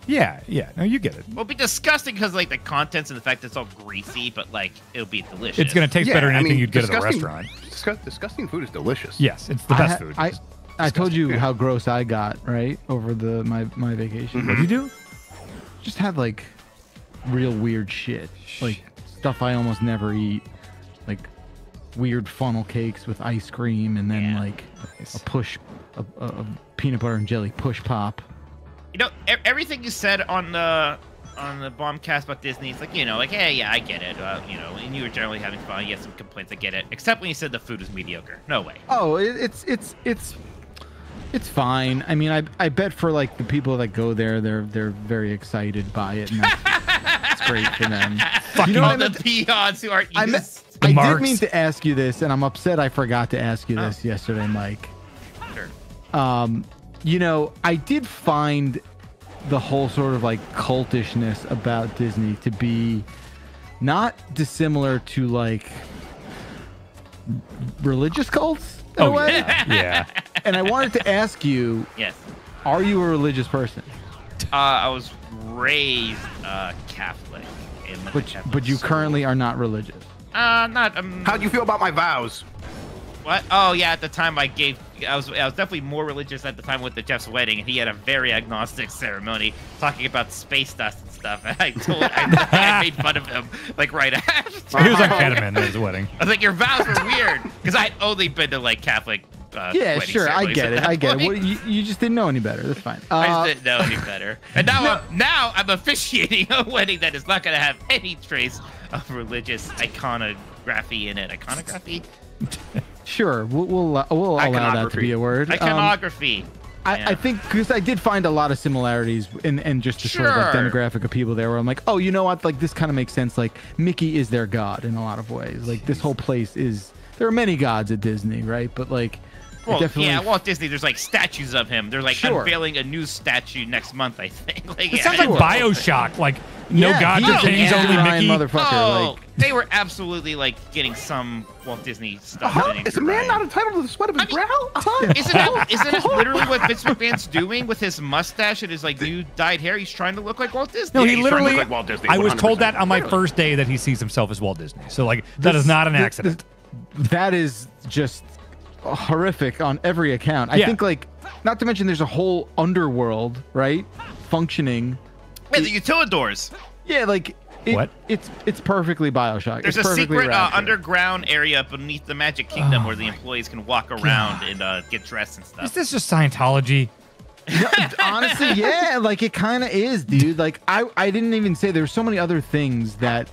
Yeah, yeah. No, you get it. Well, it'd be disgusting because like the contents and the fact that it's all greasy, but like it'll be delicious. It's gonna taste better than I anything mean, you'd get at a restaurant. disgu- disgusting food is delicious. Yes, it's the I best ha- food. I I told you Yeah. how gross I got right over the my my vacation. what do you do? Just had like real weird shit, like stuff I almost never eat, like weird funnel cakes with ice cream, and then Yeah. like a push, a, a, a peanut butter and jelly push pop. You know, e- everything you said on the on the bombcast about Disney, it's like you know, like hey, yeah, I get it. Uh, you know, and you were generally having fun. You had some complaints, I get it. Except when you said the food was mediocre. No way. Oh, it, it's it's it's it's fine. I mean, I I bet for like the people that go there, they're they're very excited by it, and that's, that's great for them. Fucking know All the peons who aren't used. I did mean to ask you this, and I'm upset I forgot to ask you this yesterday, Mike. Sure. Um, you know, I did find the whole sort of like cultishness about Disney to be not dissimilar to like religious cults in a Oh way. yeah, yeah. And I wanted to ask you, Yes. are you a religious person? Uh, I was raised uh, Catholic. In the But Catholic but you school. currently are not religious. Uh, not. Um, How do you feel about my vows? What? Oh yeah, at the time I gave, I was, I was definitely more religious at the time with the Jeff's wedding, and he had a very agnostic ceremony talking about space dust and stuff. And I told, I, I made fun of him like right after. He was like adamant at his wedding. I was like, your vows were weird because I'd only been to like Catholic. Uh, Yeah, sure, I get it. I get it. point. What, you, you just didn't know any better. That's fine. I Uh, just didn't know any better. And now, I'm, now I'm officiating a wedding that is not going to have any trace of religious iconography in it. Iconography? Sure, we'll we'll, allow- we'll allow that to be a word. Um, Iconography. I, Yeah. I think because I did find a lot of similarities in and just the sort of like demographic of people there where I'm like, oh, you know what? Like this kind of makes sense. Like Mickey is their god in a lot of ways. Like this whole place is. There are many gods at Disney, right? But like, Well, definitely. yeah, Walt Disney. There's like statues of him. They're like Sure. unveiling a new statue next month, I think. Like, It yeah, sounds like Bioshock. Like no Yeah, gods he's or an kings, only Mickey. motherfucker. Oh, Like, they were absolutely like getting some Walt Disney stuff. Huh? in it, Is a man right? not entitled to the sweat of his I mean- brow? Huh? Isn't that, isn't that literally what Vince McMahon's doing with his mustache and his like new dyed hair? He's trying to look like Walt Disney. No, he he's trying to literally. like Walt Disney, I was told that on my first day that he sees himself as Walt Disney. So like that is this- not an th- accident. th- that is just horrific on every account. I Yeah. think like, not to mention, there's a whole underworld, right? Functioning. Wait, the Utilidors. Yeah, like. It, What? It's it's perfectly Bioshock. There's it's a perfectly secret uh, underground area beneath the Magic Kingdom Oh where the employees can walk around and uh, get dressed and stuff. Is this just Scientology? honestly yeah like it kind of is dude like i i didn't even say there's so many other things that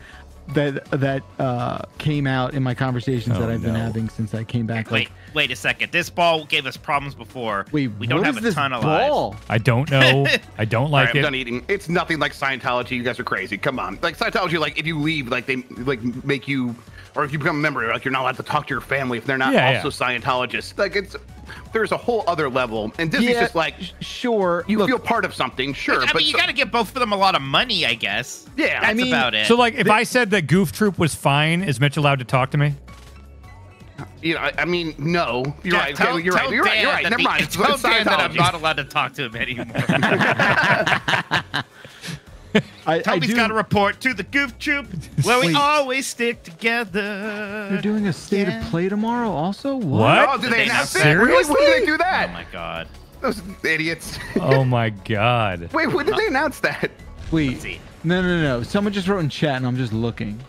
that that uh came out in my conversations Oh, that i've been having since i came back Wait, like wait a second. This ball gave us problems before. wait we don't what have is a this ton of ball? lives. I don't know. I don't like right, I'm done eating. It's nothing like Scientology. You guys are crazy. Come on. Like Scientology, like if you leave, like they like make you, or if you become a member, like you're not allowed to talk to your family if they're not Yeah, also Scientologists. Like it's there's a whole other level, and Disney's yeah just like sure you look, feel part of something, sure, I but mean, you so- got to give both of them a lot of money, I guess. Yeah, I that's mean- about it. So like, if I said that Goof Troop was fine, is Mitch allowed to talk to me? you know, I, I mean, no, you're Yeah, right. tell- okay, you're tell right. You're right. Dan You're right. Never the- mind. It's Tell Dan that I'm not allowed to talk to him anymore. I, I Toby's do got a report to the Goof Troop where we always stick together. you're doing a state Yeah. of play tomorrow also what, What? Oh, did Did they they announce not that? Really? When did they do Oh my god. Those idiots. Oh my god. Wait, when did they announce that? wait no no no someone just wrote in chat and i'm just looking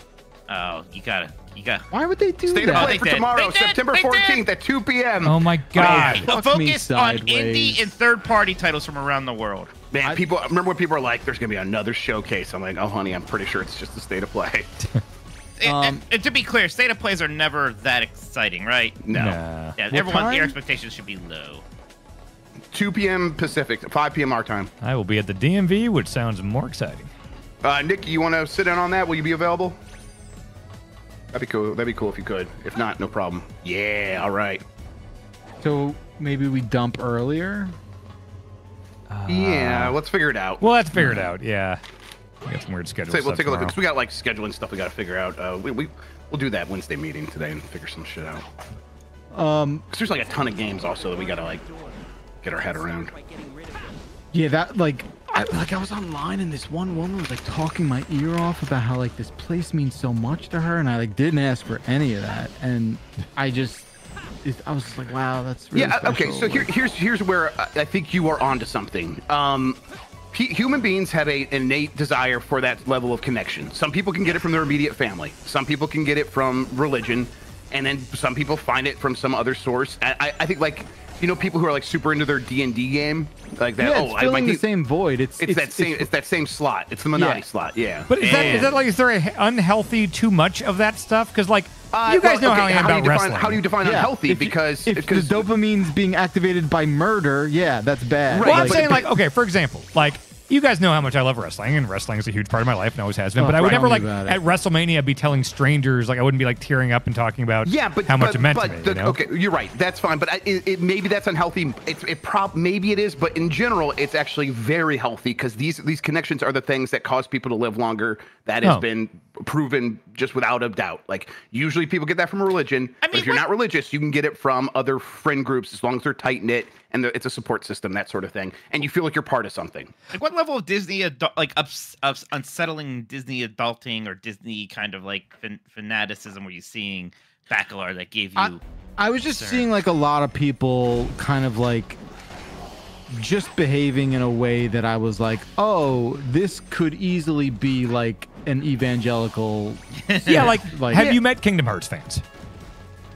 Oh, you gotta, you got. why would they do State of that play for tomorrow, They. September did. 14th at 2 p.m. Oh my god. Well, Fuck focus on indie and third-party titles from around the world. Man, people remember when people are like, "There's gonna be another showcase." I'm like, "Oh, honey, I'm pretty sure it's just the state of play." And- Um, and, and to be clear, state of plays are never that exciting, right? No, Nah. Yeah, everyone, time? your expectations should be low. 2 p.m. Pacific, 5 p.m. our time. I will be at the DMV, which sounds more exciting. Uh, Nick, you want to sit in on that? Will you be available? That'd be cool. That'd be cool if you could. If not, no problem. Yeah. All right. So maybe we dump earlier. yeah. Let's figure it out. Well, let's figure it out. Yeah. We got some weird schedule. Say, we'll stuff take a look tomorrow. because we got like scheduling stuff we got to figure out. Uh, we, we we'll do that Wednesday meeting today and figure some shit out. Um, Because there's like a ton of games also that we got to like get our head around. yeah, that like, I, like I was online and this one woman was like talking my ear off about how like this place means so much to her, and I like didn't ask for any of that, and I just, it, I was just like, wow, that's really yeah. uh, Okay. special. So here, here's here's where I I think you are onto something. Um, hu- human beings have a innate desire for that level of connection. Some people can get it from their immediate family. Some people can get it from religion, and then some people find it from some other source. I, I think like you know people who are like super into their D and D game, like that. yeah, oh, it's I, filling my the same void. It's It's, that same. It's, that same slot. It's the Minati Yeah. slot. Yeah. But is that is that like is there a unhealthy too much of that stuff? Because like Uh, you guys well, know how I am about define, wrestling. How do you define yeah, unhealthy? if because if the dopamine's being activated by murder, yeah, that's bad. Well, I'm saying like okay, for example, like you guys know how much I love wrestling, and wrestling is a huge part of my life and always has been. Oh, but I would never like me about it. at WrestleMania be telling strangers like I wouldn't be like tearing up and talking about Yeah, but how much but, it meant but to me. the- you know? Okay, you're right. That's fine. But I, it, it, maybe that's unhealthy. It's it prob maybe it is, but in general, it's actually very healthy because these these connections are the things that cause people to live longer. That has Oh. been proven just without a doubt. Like usually people get that from religion. but mean, if you're what- not religious, you can get it from other friend groups as long as they're tight knit and the- it's a support system, that sort of thing, and you feel like you're part of something. Like what level of Disney adult, like ups, ups, unsettling Disney adulting or Disney kind of like fan- fanaticism were you seeing Bakalar that gave you? I, I was just concern? seeing like a lot of people kind of like just behaving in a way that I was like, oh, this could easily be like an evangelical. yeah, like, Like- have Yeah. you met Kingdom Hearts fans?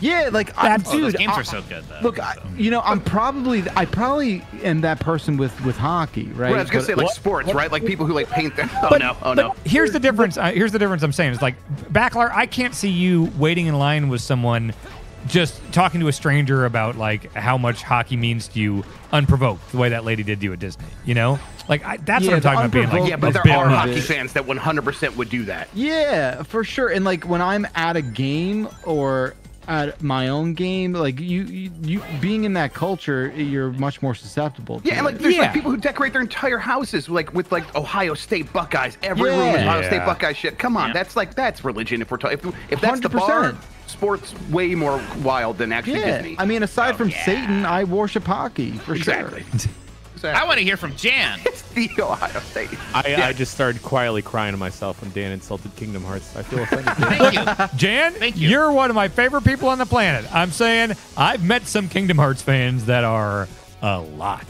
Yeah, like, I, That's- oh, those dude, games I- are so good though. Look, I, you know, I'm probably, I probably am that person with with hockey, right? Right, I was gonna But- say like sports, right? Like people who like paint their. Oh But- no! Oh no! Here's the difference. Uh, here's the difference. I'm saying is like Bakalar. I can't see you waiting in line with someone, just talking to a stranger about like how much hockey means to you, unprovoked, the way that lady did to you at Disney. You know, like I, that's Yeah, what I'm talking about. Being like, Yeah, but there are much. hockey fans that 100% would do that. Yeah, for sure. And like when I'm at a game or at my own game, like you, you, you being in that culture, you're much more susceptible. To Yeah, and like there's Yeah. like people who decorate their entire houses like with like Ohio State Buckeyes. Every room is Yeah. Ohio State Yeah. Buckeye shit. Come on, Yeah. that's like that's religion. If we're talking, if, if that's the bar, sports way more wild than actually yeah. Disney. I mean, aside Oh, from yeah. Satan, I worship hockey for exactly. sure. I want to hear from Jan. It's the Ohio State. I, Yeah. I just started quietly crying to myself when Dan insulted Kingdom Hearts. I feel offended. Thank you. Jan, Thank you. you're one of my favorite people on the planet. I'm saying I've met some Kingdom Hearts fans that are a lot.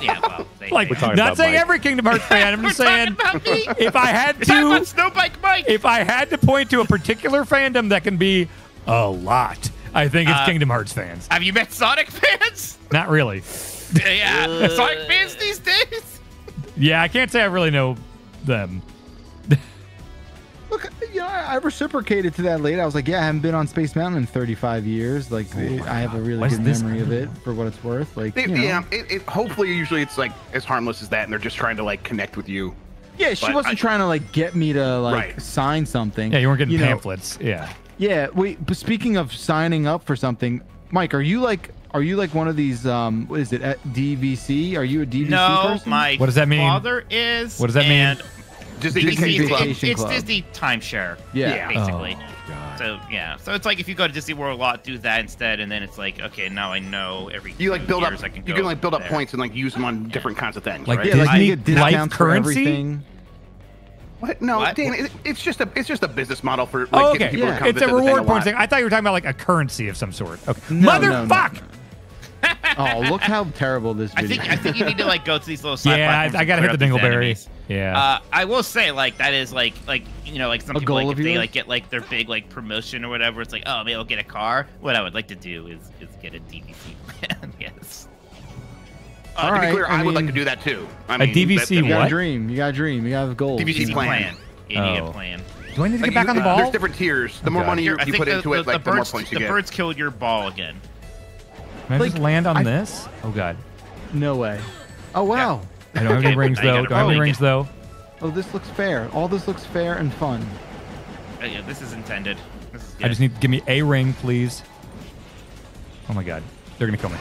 Yeah, well, they, Like, they, talking not saying Mike. every Kingdom Hearts fan. I'm just saying talking about me. if I had to, about Snowbike Mike. if I had to point to a particular fandom that can be a lot, I think it's Uh, Kingdom Hearts fans. Have you met Sonic fans? Not really. Yeah, Sonic fans these days. Yeah, I can't say I really know them. Look, you know, I I reciprocated to that lady. I was like, yeah, I haven't been on Space Mountain in 35 years. Like, oh I have a really What's good memory of it for what it's worth. Like, They, you know. yeah, it, it, hopefully, usually it's like as harmless as that, and they're just trying to like connect with you. Yeah, she But wasn't I- trying to like get me to like Right. sign something. Yeah, you weren't getting know, pamphlets. Yeah. Yeah, wait. But speaking of signing up for something, Mike, are you like, are you like one of these? Um, what is it? At DVC? Are you a DVC No, person? my What does that mean? father is. What does that mean? Disney Disney Vacation Club. Vacation it's Disney timeshare. Yeah. Yeah. basically. Oh, So yeah, so it's like if you go to Disney World a lot, do that instead, and then it's like, okay, now I know every. You like build up. I can you can like build up there. points and like use them on different kinds of things. Like right? Yeah, like Disney you get life discounts for currency? everything. What? No, What? Dan, it, it's just a it's just a business model for like Oh, getting okay. people Yeah. to come It's a visit the thing reward a points thing. I thought you were talking about like a currency of some sort. Okay. No, no, no, no. Oh, look how terrible this I video. think I think you need to like go to these little side Yeah, I, I gotta hit the up these Dingleberry. Yeah. Uh, I will say, like that is like like you know like some A people goal like of if they like get like their big like promotion or whatever. It's like oh maybe I'll get a car. What I would like to do is is get a DVC plan. yes. Uh, All to be clear, I I, would like to do that too. I mean, a DVC you got what? a dream. You got a dream. You got a goal. DVC DVC plan. plan. Yeah, you need Oh. a plan. Do I need to Like, get back you- on the ball? There's different tiers. The more Okay. money you, you put the, into the, it, like the the, more points you the get. birds killed your ball again. Can I just land on I- this? Oh god. No way. Oh wow. I don't have any rings though. Don't have any rings though. Oh, this looks fair. All this looks fair and fun. Uh, yeah, this is intended. This is good. I just need give me a ring, please. Oh my god, they're gonna kill me.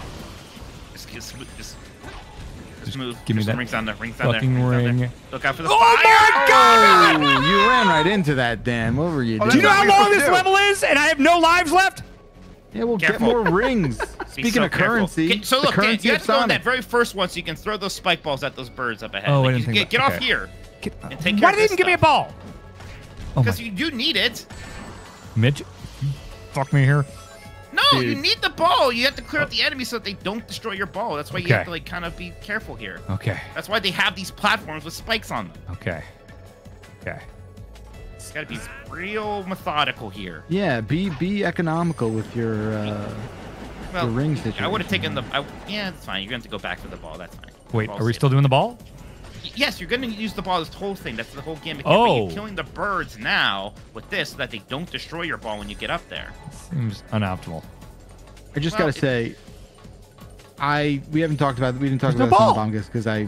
Just, just, just, just Just move. give me that rings down there. Rings down there. fucking rings down there. ring. Look out for the Oh fire. my god! Oh, you ran right into that, Dan. What were you Oh, doing? Do you know how long this supposed level is, and I have no lives left? Yeah, we'll Careful. get more rings. Speaking so of careful. currency, Okay, so look, currency you have to go Sonic. that very first one, so you can throw those spike balls at those birds up ahead. Oh, I didn't you think get, about- get off okay. here Get- and take care Why did they this even give me a ball? Oh, oh Because you do need it. midget, fuck me here. No, you need the ball. You have to clear out the enemy so that they don't destroy your ball. That's why you have to like kind of be careful here. Okay, That's why they have these platforms with spikes on them. okay, okay. It's got to be real methodical here. Yeah, be be economical with your uh, Well, the ring I would have taken the. I, yeah, it's fine. You're going to have to go back for the ball. That's fine. Wait, are we safe. still doing the ball? Yes, you're going to use the ball. This whole thing. That's the whole gimmick. here, but Oh. you're killing the birds now with this so that they don't destroy your ball when you get up there. Seems unoptimal. I just Well, gotta say, I we haven't talked about we didn't talk There's no about ball. Sonobongus because I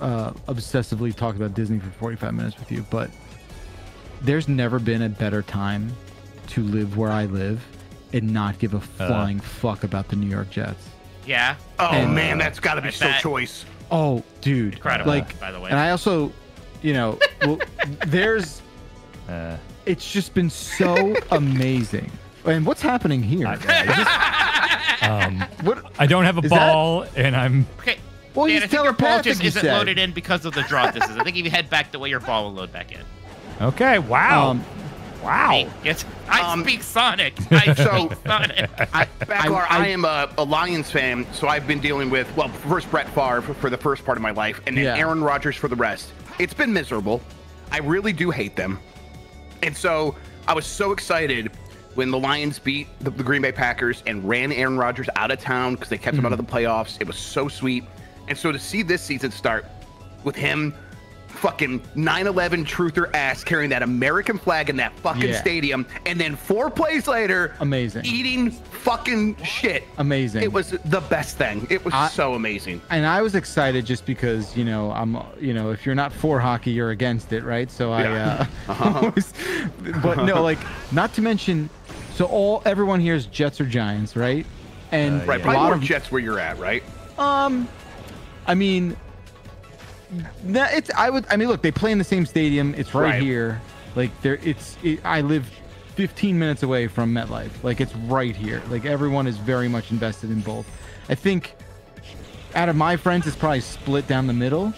uh, obsessively talked about Disney for 45 minutes with you, but there's never been a better time to live where I live and not give a flying fuck about the New York Jets. Yeah. Oh And- man, that's got to be I so bet. choice. Oh, dude, Incredible, Like, by the way. and I also, you know, well, there's Uh, it's just been so amazing. And what's happening here? um, What? I don't have a Is that- ball, and I'm. Okay. Well, Dan, he's I think your ball telepathic, just you isn't said. loaded in because of the draw distances. I think if you head back the way your ball will load back in. Okay, wow, Um, wow. Hey, it's, I Um, speak Sonic. I so- speak Sonic. I, Bakalar, I, I- am a, a Lions fan, so I've been dealing with well, first Brett Favre for, for the first part of my life, and then Yeah. Aaron Rodgers for the rest. It's been miserable. I really do hate them, and so I was so excited when the Lions beat the, the Green Bay Packers and ran Aaron Rodgers out of town because they kept him out of the playoffs. It was so sweet, and so to see this season start with him. Fucking 9/11 truther ass carrying that American flag in that fucking Yeah. stadium, and then four plays later, Amazing. eating fucking shit. Amazing. It was the best thing. It was I- so amazing. and I was excited just because you know I'm you know if you're not for hockey you're against it right so Yeah. I uh, was- but no like not to mention so all everyone here is Jets or Giants right and Uh, Right, a probably lot more of Jets where you're at, right? um I mean no, it's I would I mean look they play in the same stadium. It's right, Right. here. Like there it's it, I live 15 minutes away from MetLife. Like it's right here. Like everyone is very much invested in both. I think out of my friends it's probably split down the middle.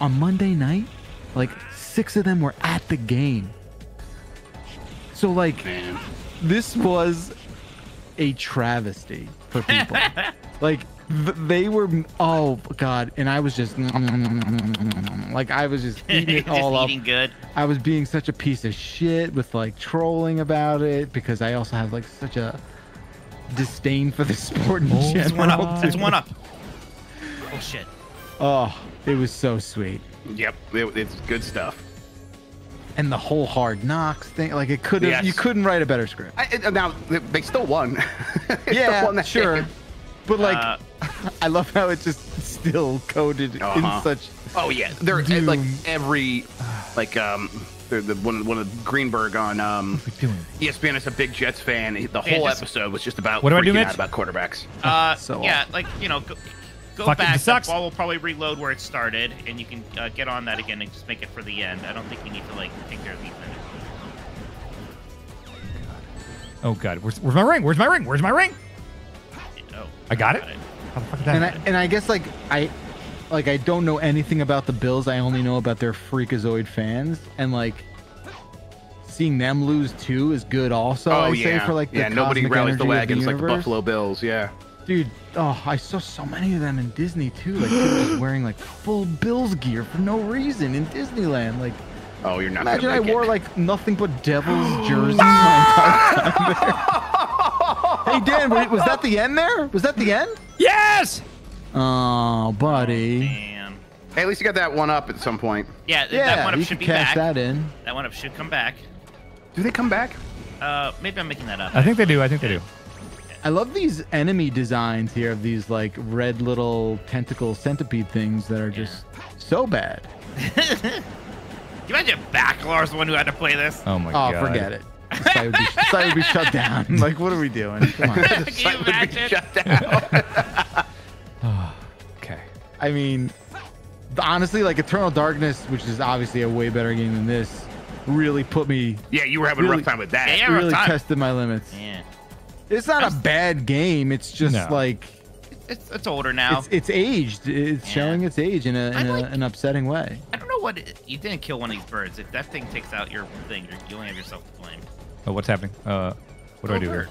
On Monday night like six of them were at the game. So like Man. this was a travesty for people. like they were oh god, and I was just like I was just eating it Just all up. eating good. I was being such a piece of shit with like trolling about it because I also have like such a disdain for the sport in Oh, It's one general. up. It's one up. Oh shit. Oh, it was so sweet. Yep, it- it's good stuff. And the whole hard knocks thing, like it could have, Yes. you couldn't write a better script. I, it- now they- they still won. They still yeah, won sure. game. But like, Uh, I love how it just still coded Uh-huh. in such. Oh yeah, they're Doom. like every like um they're the one one of Greenberg on um What are? ESPN is a big Jets fan. The whole just- episode was just about What do I do, freaking out Mitch? about quarterbacks. uh, So yeah, like you know, go, go Fuck back. this sucks. The ball will probably reload where it started, and you can uh, get on that again and just make it for the end. I don't think you need to like take care of these minutes. Oh god, where's, where's my ring? Where's my ring? Where's my ring? I got it. How the fuck did that And I happen? and I guess like I, like I don't know anything about the Bills. I only know about their freakazoid fans, and like seeing them lose too is good. Also, oh I yeah, say for like the yeah. Nobody cosmic rallies the energy of wagons like the universe. Buffalo Bills. Yeah. Dude, oh, I saw so many of them in Disney too. Like people wearing like full Bills gear for no reason in Disneyland. Like Oh, you're not. imagine I gonna make wore it. like nothing but Devils jerseys my entire time there. hey Dan, was that the end there? Was that the end? yes. Oh, buddy. Damn. Hey, at least you got that one up at some point. Yeah, Yeah, that one up you should be cash back. that in. That one up should come back. Do they come back? Uh, maybe I'm making that up. I think they do. I think they do. I love these enemy designs here of these like red little tentacle centipede things that are just so bad. Can you imagine Bakalar's the one who had to play this? Oh my Oh, god. Oh, forget it. The site would, be, the site would be shut down. Like, what are we doing? Come on. Can you imagine? Shut down. Okay. I mean, honestly, like Eternal Darkness, which is obviously a way better game than this, really put me, yeah, you were having a rough time with that. Yeah, rough really time. tested my limits. Yeah. It's not a bad game. It's just No. like It's, it's older now. it's it's aged. It's Yeah. showing its age in, a, in I a, like- an upsetting way. I don't know what it, you didn't kill one of these birds. If that thing takes out your thing, you're, you only have yourself to blame. Oh, what's happening? Uh, what do I do here?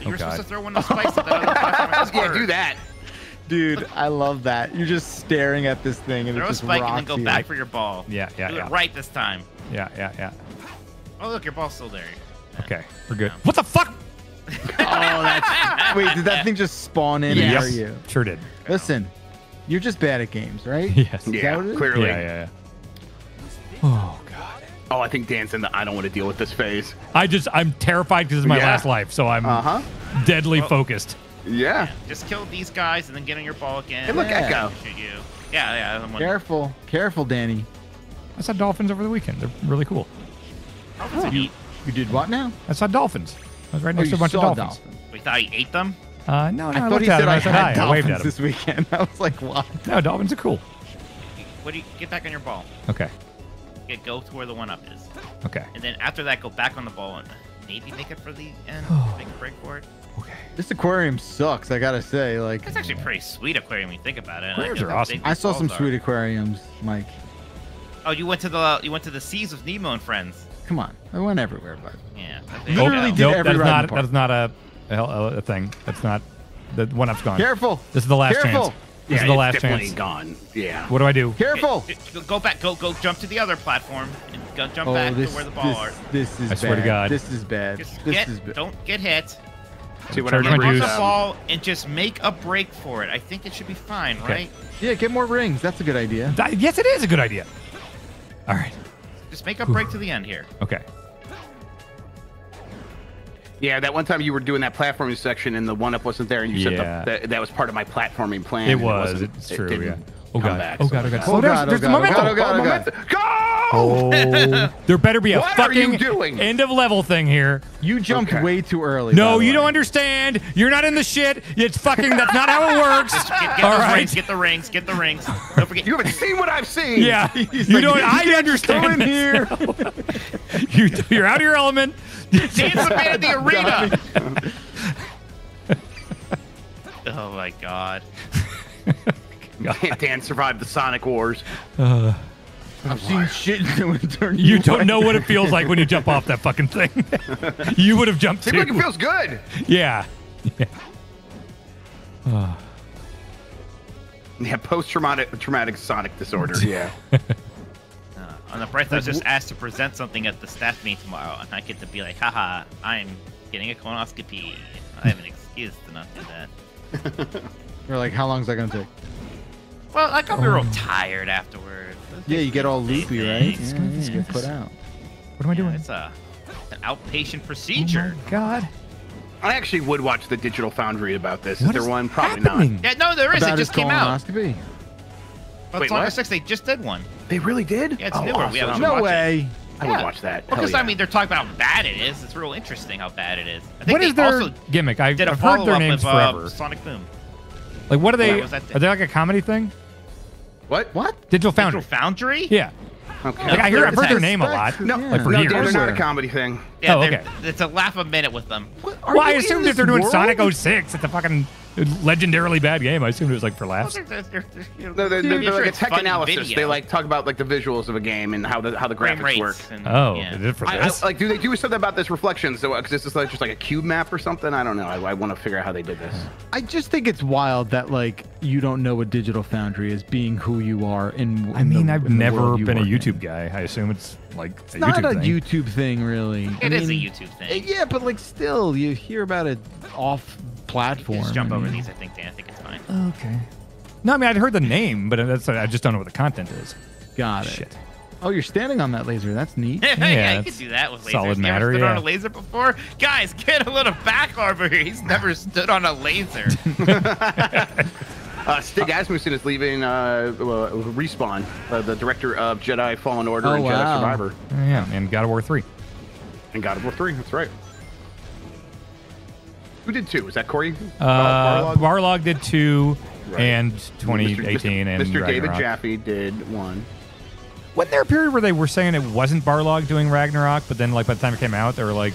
You were Oh, supposed God. to throw one of the spikes at that other platform. yeah, do that. Dude, I love that. You're just staring at this thing and Throw it a spike and then go you. back for your ball. Yeah, yeah, do yeah. it right this time. Yeah, yeah, yeah. Oh, look, your ball's still there. Okay, we're good. What the fuck? Oh, that's wait. Did that thing just spawn in and Yes. hurt you? Sure did. Listen, you're just bad at games, right? Yes. Is Yeah, what it is? clearly. Yeah, yeah, yeah. Oh god. Oh, I think Dan's in the I don't want to deal with this phase. I just I'm terrified because it's my Yeah. last life, so I'm Uh huh. deadly Well- focused. Yeah. Just kill these guys and then get on your ball again. Hey, look, Yeah. Echo. Shoot you. Yeah, yeah. I'm one- Careful, careful, Danny. I saw dolphins over the weekend. They're really cool. Oh, you, You did what now? I saw dolphins. I was right Oh, next you to a bunch of dolphins. dolphins. we thought you ate them? Uh, no, no, I, I thought looked he at said them. I I said had hi. I waved dolphins at them. this weekend. I was like, what? No, dolphins are cool. What do you get back on your ball? Okay, Get go to where the one up is, okay, and then after that, go back on the ball and maybe make it for the end. make a break for it. okay. This aquarium sucks. I gotta say, like, That's actually a pretty sweet aquarium when you think about it. I Aquariums are awesome. I saw some balls sweet aquariums, Mike. Oh, you went to the you went to the seas with Nemo and friends. Come on, I went everywhere, but Yeah. Literally go. did nope, every that's ride in not that's not a a, hell- a thing. That's not the one up's gone. careful. This is the last Careful. chance. This yeah, is the it's last definitely chance. gone. Yeah. What do I do? Careful. Go- Go back. Go go jump to the other platform and go jump Oh, back this, to where the ball this, are. this is I swear to. God. This is bad. Just this get is bad. don't get hit. See what Charge I my Get remember on the ball and just make a break for it. I think it should be fine, Okay. right? Yeah, get more rings. That's a good idea. That- yes, it is a good idea. All right. Just make a break to the end here. Okay. Yeah, that one time you were doing that platforming section and the one up wasn't there, and you Yeah. said the, that, that was part of my platforming plan. It was. wasn't- It's it true. didn't Yeah. Oh come god. back, oh so god. Oh I god. Slow Oh, down. God, oh, There's oh, the God, oh, momentum. God, oh, God, oh, God. Go! Oh, there better be a What fucking doing? end of level thing here. You jumped Okay. way too early. by No, you way. don't understand. You're not in the shit. It's fucking. That's not how it works. Get, get All those right. rings. Get the rings. Get the rings. Don't forget. You haven't seen what I've seen. Yeah. He's you like, don't. I can't understand in here. you, you're out of your element. Dance the man in the arena. oh my god. Dan survived the Sonic Wars. I've seen shit that turn You you don't away. know what it feels like when you jump off that fucking thing. you would have jumped Seems too. like it feels good. yeah. Yeah, post-traumatic traumatic Sonic disorder. Yeah. Uh, on the bright side, I was just asked to present something at the staff meeting tomorrow, and I get to be like, haha, I'm getting a colonoscopy. I have an excuse to not do that. You're like, how long is that gonna take? Well, like, I'll be real tired afterwards. Yeah, you get all loopy, right? Thanks. Yeah, yeah, you get put out. What am I Yeah, doing? it's a it's an outpatient procedure. Oh my God. I actually would watch the Digital Foundry about this. Is What there is one? Probably happening? not. Yeah, no, there is. About It just came out. colonoscopy? But Wait, Sonic what? 6, they just did one. They really did? Yeah, it's oh, newer. We have- awesome. should No watch it. way. I Yeah. would watch that. Well, Hell because, I mean, they're talking about how bad it is. It's real interesting how bad it is. I think What they is their also gimmick? I, did a I've heard their follow-up names with uh, forever. Sonic Boom. Like, what are they? What was that? Are they like a comedy thing? what? What? Digital Foundry. Digital Foundry? Yeah. Okay. Like, I hear, I've heard their name a lot. no, like for no, years. They're not a comedy thing. Oh, yeah, Oh, okay. It's a laugh a minute with them. Are Well, I you in assumed this if they're doing world? Sonic 06, it's a fucking legendarily bad game. I assumed it was like for Well, laughs. they're- they're- they're- No, they're, yeah, they're, sure like a tech analysis. video. They like talk about like the visuals of a game and how the how the graphics work. and- Oh, yeah. is it for I, I, like, do they do something about this reflection? So, uh, because this is like just like a cube map or something. I don't know. I, I want to figure out how they did this. I just think it's wild that like you don't know what Digital Foundry is, being who you are in. I mean, the, I've in never been a work in. YouTube guy. I assume it's like It's a not YouTube a thing. YouTube thing, really. It I is a YouTube thing. Eh, yeah, but like still, you hear about it off platform. Just jump over mean, these, I think, Dan. I think it's fine. Okay. No, I mean I'd heard the name, but that's I just don't know what the content is. Got it. Shit. Oh, you're standing on that laser. That's neat. yeah, Yeah, you can it's do that with lasers. solid You ever matter, stood on a laser before? Guys, get a little back armor here. He's never stood on a laser. Uh, Stig Asmussen is leaving uh, uh, Respawn, uh, the director of Jedi Fallen Order Oh, and Jedi. Survivor, Yeah, and God of War 3. and God of War 3. That's right. Who did two? Was that Cory? Uh, Barlog? Barlog did two, Right. and Mr. 2018, and Mr. David Jaffe did one. Wasn't there a period where they were saying it wasn't Barlog doing Ragnarok, but then like by the time it came out, they were like,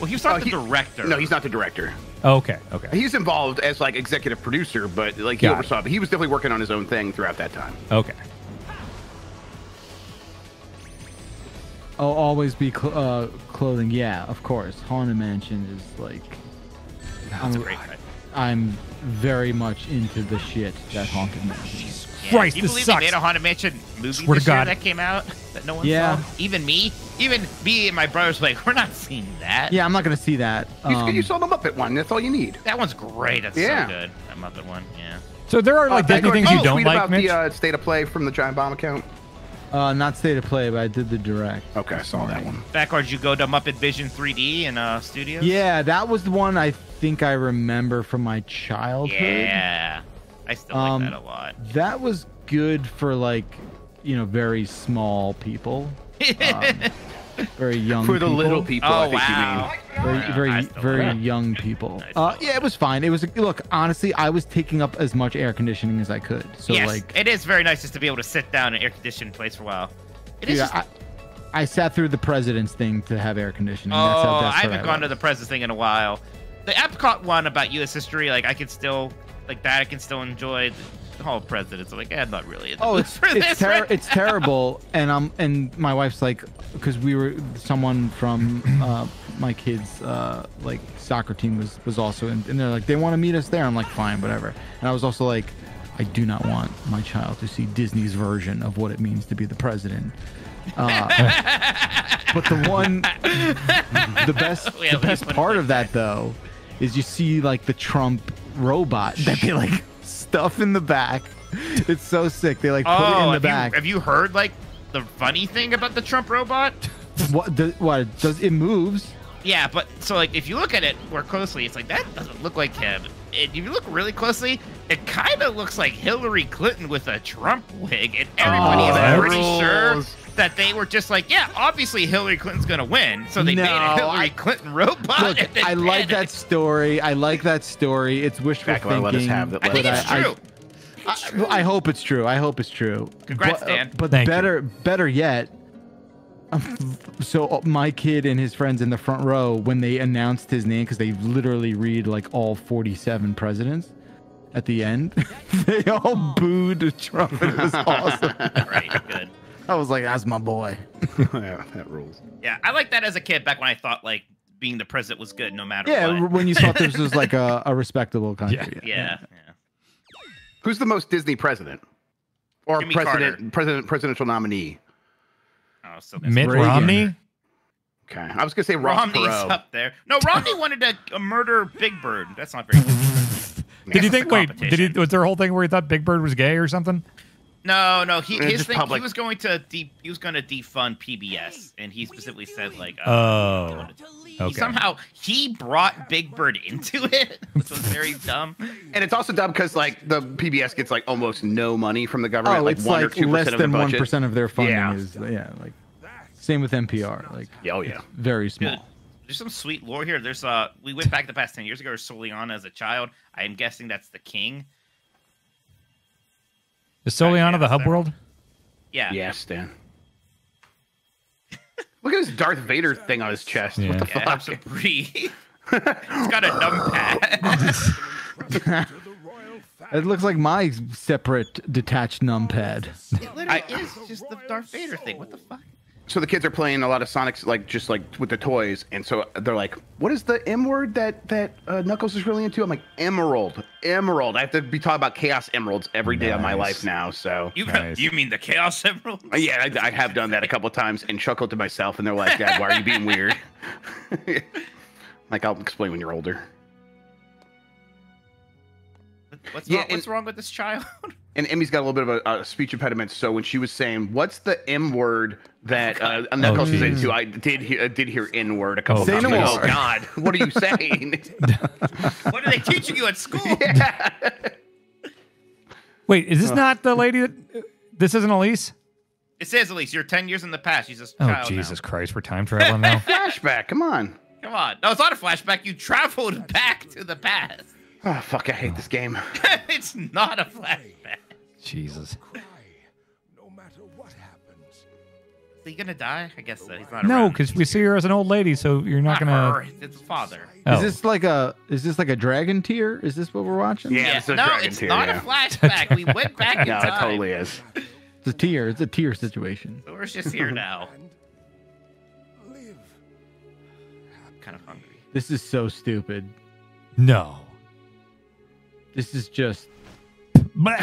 well, he was not Oh, the he- director. No, he's not the director. oh, okay, okay, He's involved as like executive producer, but like he Got it. oversaw. But he was definitely working on his own thing throughout that time. okay. Oh, always be cl- uh, clothing. Yeah, of course. Haunted Mansion is like. That's I'm, a great. cut. I'm very much into the shit that Haunted Mansion. is. Yeah, Christ, do you this believe sucks. they made a haunted mansion movie Swear to this year that came out that no one Yeah. saw? Even me, even me and my brothers were like, we're not seeing that. Yeah, I'm not gonna see that. You, Um, you saw the Muppet one. That's all you need. that one's great. That's Yeah. so good. That Muppet one. Yeah. So there are like Uh, Disney Edgar, things did you don't tweet like, about Mitch. the uh, state of play from the Giant Bomb account. uh, not state of play, but I did the direct. Okay, I saw that one. Backwards, you go to Muppet Vision 3D in uh, studios. Yeah, that was the one I think I remember from my childhood. Yeah. I still Um, like that a lot. That was good for like, you know, very small people, um, very young. People. For the people. little people, oh I think wow. very Yeah, I very still very like young people. Uh, yeah, it was fine. It was look honestly, I was taking up as much air conditioning as I could. So yes, like, it is very nice just to be able to sit down in an air conditioned place for a while. It is dude, just, I, I sat through the president's thing to have air conditioning. oh, That's how I haven't gone to the President's thing in a while. The Epcot one about U.S. history, like I can still like that. I can still enjoy. The whole presidents. I'm like, eh, I'm not really. Oh, it's it's, ter- right it's terrible, and um, and my wife's like, because we were someone from uh, my kids' uh, like soccer team was was also in, and they're like, they want to meet us there. I'm like, fine, whatever. And I was also like, I do not want my child to see Disney's version of what it means to be the president. Uh, but the one, the best, the best part of that though, is you see like the Trump robot that they like stuff in the back. It's so sick. They like put it Oh, in the have back. you have you heard like the funny thing about the Trump robot? What? Does, what does it moves? Yeah, but so like if you look at it more closely, it's like that doesn't look like him. And if you look really closely, it kind of looks like Hillary Clinton with a Trump wig, and everybody Oh, is that pretty sure rules. That they were just like, yeah, obviously Hillary Clinton's gonna win, so they made a Hillary I- Clinton robot. Look, and I like added- that story. I like that story. It's wishful Back thinking. let us have that I think it's I- true. I, I hope it's true. I hope it's true. Congrats, but, Dan. But Thank you. better, better yet. So uh, my kid and his friends in the front row, when they announced his name, because they literally read like all 47 presidents at the end, they all booed Trump. It was awesome. right, good. I was like, "That's my boy." yeah, that rules. Yeah, I like that as a kid. Back when I thought like being the president was good, no matter Yeah, what. when you thought this was like a, a respectable country. yeah, yeah. Who's the most Disney president? Or Jimmy president, Carter. president, presidential nominee? Oh, so Mitt Reagan. Romney. Okay, I was gonna say Ross Romney's Perot. up there. No, Romney wanted to uh, murder Big Bird. That's not very good. Did you think? Wait, did he? Was there a whole thing where he thought Big Bird was gay or something? No, no. He his thing. public. He was going to de- he was going to defund PBS, and he specifically said like, uh, Oh, he okay. somehow he brought Big Bird into it, which was very dumb. And it's also dumb because like the PBS gets like almost no money from the government, Oh, like it's one like or two less percent of the than one of their funding Yeah. is yeah, like same with NPR, like Yeah, oh yeah. very small. Good. There's some sweet lore here. There's uh, we went back the past ten years ago. Or Soleanna as a child. I am guessing that's the king. Is Soleanna Yeah, the hub so- world? Yeah. Yes, Dan. Look at this Darth Vader thing on his chest. Yeah. What the Yeah, fuck? some pretty. He's got a numpad. It looks like my separate detached numpad. it literally is just the Darth Vader thing. What the fuck? So the kids are playing a lot of Sonics, like just like with the toys, and so they're like, "What is the M word that that uh, Knuckles is really into?" I'm like, "Emerald, emerald." I have to be talking about Chaos Emeralds every day of my life now. So You Nice. you mean the Chaos Emerald? Uh, yeah, I, I have done that a couple times and chuckled to myself, and they're like, "Dad, why are you being weird?" like I'll explain when you're older. What's Yeah, wrong? What's and- wrong with this child? And Emmy's got a little bit of a, a speech impediment. So when she was saying, "What's the M word that uh, Knuckles is geez. into?" I did hear, uh, did hear N word a couple Oh, times. Say no Like, more. Oh God, what are you saying? what are they teaching you at school? Wait, is this not the lady that? This isn't Elise? It says, Elise, you're 10 years in the past. She's a Oh child now. Jesus Christ, we're time traveling now. Flashback. Come on. Come on. No, it's not a flashback. You traveled back to the past. Oh fuck! I hate this game. it's not a flashback. Jesus. No matter what happens. Is he gonna die? I guess so. He's not No, because we see her as an old lady, so you're not Not gonna. her. It's his father. Oh. Is this like a is this like a dragon tear? Is this what we're watching? Yeah, it's a no, dragon it's tier, not yeah. a flashback. We went back in No, time. it totally is. It's a tear. It's a tear situation. We're just here now. Live. I'm kind of hungry. This is so stupid. No. This is just Blah. Oh,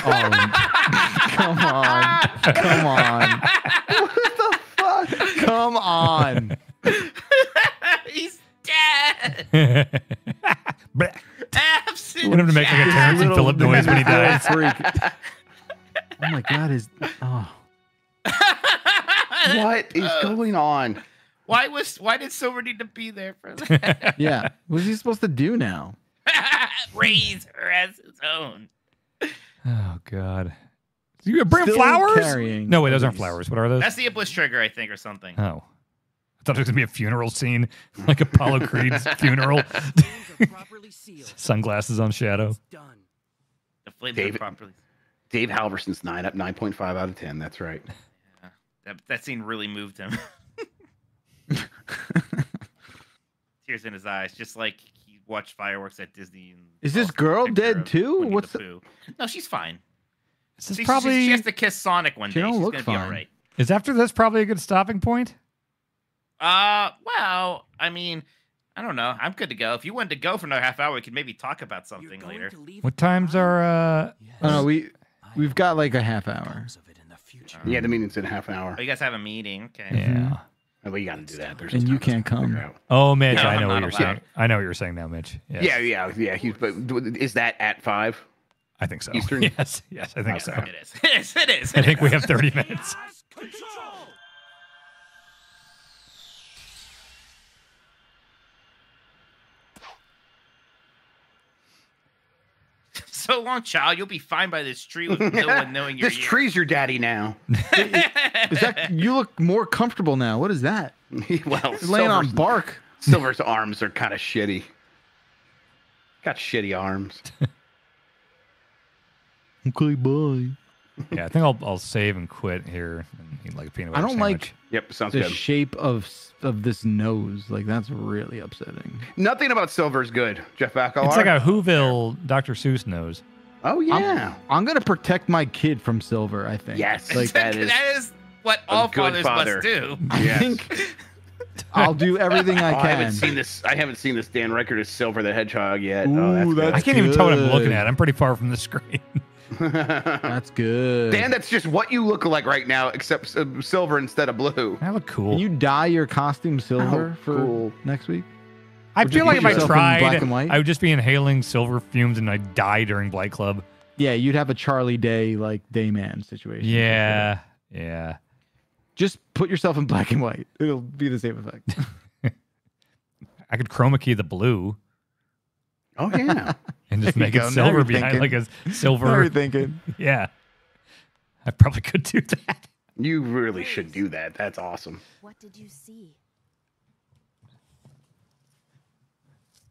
come on. Come on. What the fuck? Come on. He's dead. Blah. Absent. Want him to make like a Jack. Terrance and Phillip noise when he dies. freak. Oh my god, is oh What is going on? Why was why did Silver need to be there for that? yeah. What's he supposed to do now? Raise her as his own. Oh God. Do you bring Still flowers? carrying No, wait, those aren't these. flowers. What are those? That's the Iblis trigger, I think, or something. Oh. I thought it was gonna be a funeral scene, like Apollo Creed's funeral. Are properly sealed. Sunglasses on shadow. It's done. The flames David- are properly. Dave Halverson's nine up nine point five out of ten. That's right. That, that scene really moved him. Tears in his eyes, just like he watched fireworks at Disney. And Is this girl dead too? Winnie What's the- Pooh. No, she's fine. This is She, she- probably she has to kiss Sonic one She day. don't She's look gonna be all right. is after this probably a good stopping point. Uh, well, I mean, I don't know. I'm good to go. If you wanted to go for another half hour, we could maybe talk about something later. What times are uh Oh no, we we've got like a half hour. comes of it in the future. Yeah, the meeting's in half an hour. Oh, you guys have a meeting, okay? yeah. Oh, well, you got to do that. There's And you can't come. Oh Mitch, No, I know what you're allowed. saying. I know what you're saying now, Mitch. Yes. Yeah, yeah, yeah. He's, but is that at five? I think so. Eastern? Yes, yes, I think so. It is. It is. It is. I think we have 30 minutes. So long, child. You'll be fine by this tree with no one knowing you're this here. tree's your daddy now. Is that you look more comfortable now? What is that? well, laying on Silver's, bark. Silver's arms are kind of shitty. Got shitty arms. Okay, bye. Yeah, I think I'll I'll save and quit here and eat like a peanut butter. I don't sandwich. like Yep, sounds the good. shape of of this nose. Like that's really upsetting. Nothing about Silver is good. Jeff Bakalar. It's like a Whoville Dr. Seuss nose. Oh I'm- yeah. I'm, gonna protect my kid from silver. I think. Yes. Like that is that is what all fathers father. must do. I Yes. think I'll do everything I Oh, I haven't seen this. I haven't seen this Dan Ryckert as Silver the Hedgehog yet. Oh, Ooh, oh, that's, that's- I can't even tell what I'm looking at. I'm pretty far from the screen. That's good. Dan, that's just what you look like right now, except uh, silver instead of blue. I look cool. Can you dye your costume silver Oh, for cool. next week? I Or feel like if I yourself in tried, and white? I would just be inhaling silver fumes and I'd die during Blight Club. Yeah, you'd have a Charlie Day like Dayman situation. for sure. Yeah, yeah. Just put yourself in black and white. It'll be the same effect. I could chroma key the blue Oh yeah. and just make it go. Silver you're behind, like a What are silver. you thinking? Yeah, I probably could do that. you really should do that. That's awesome. What did you see?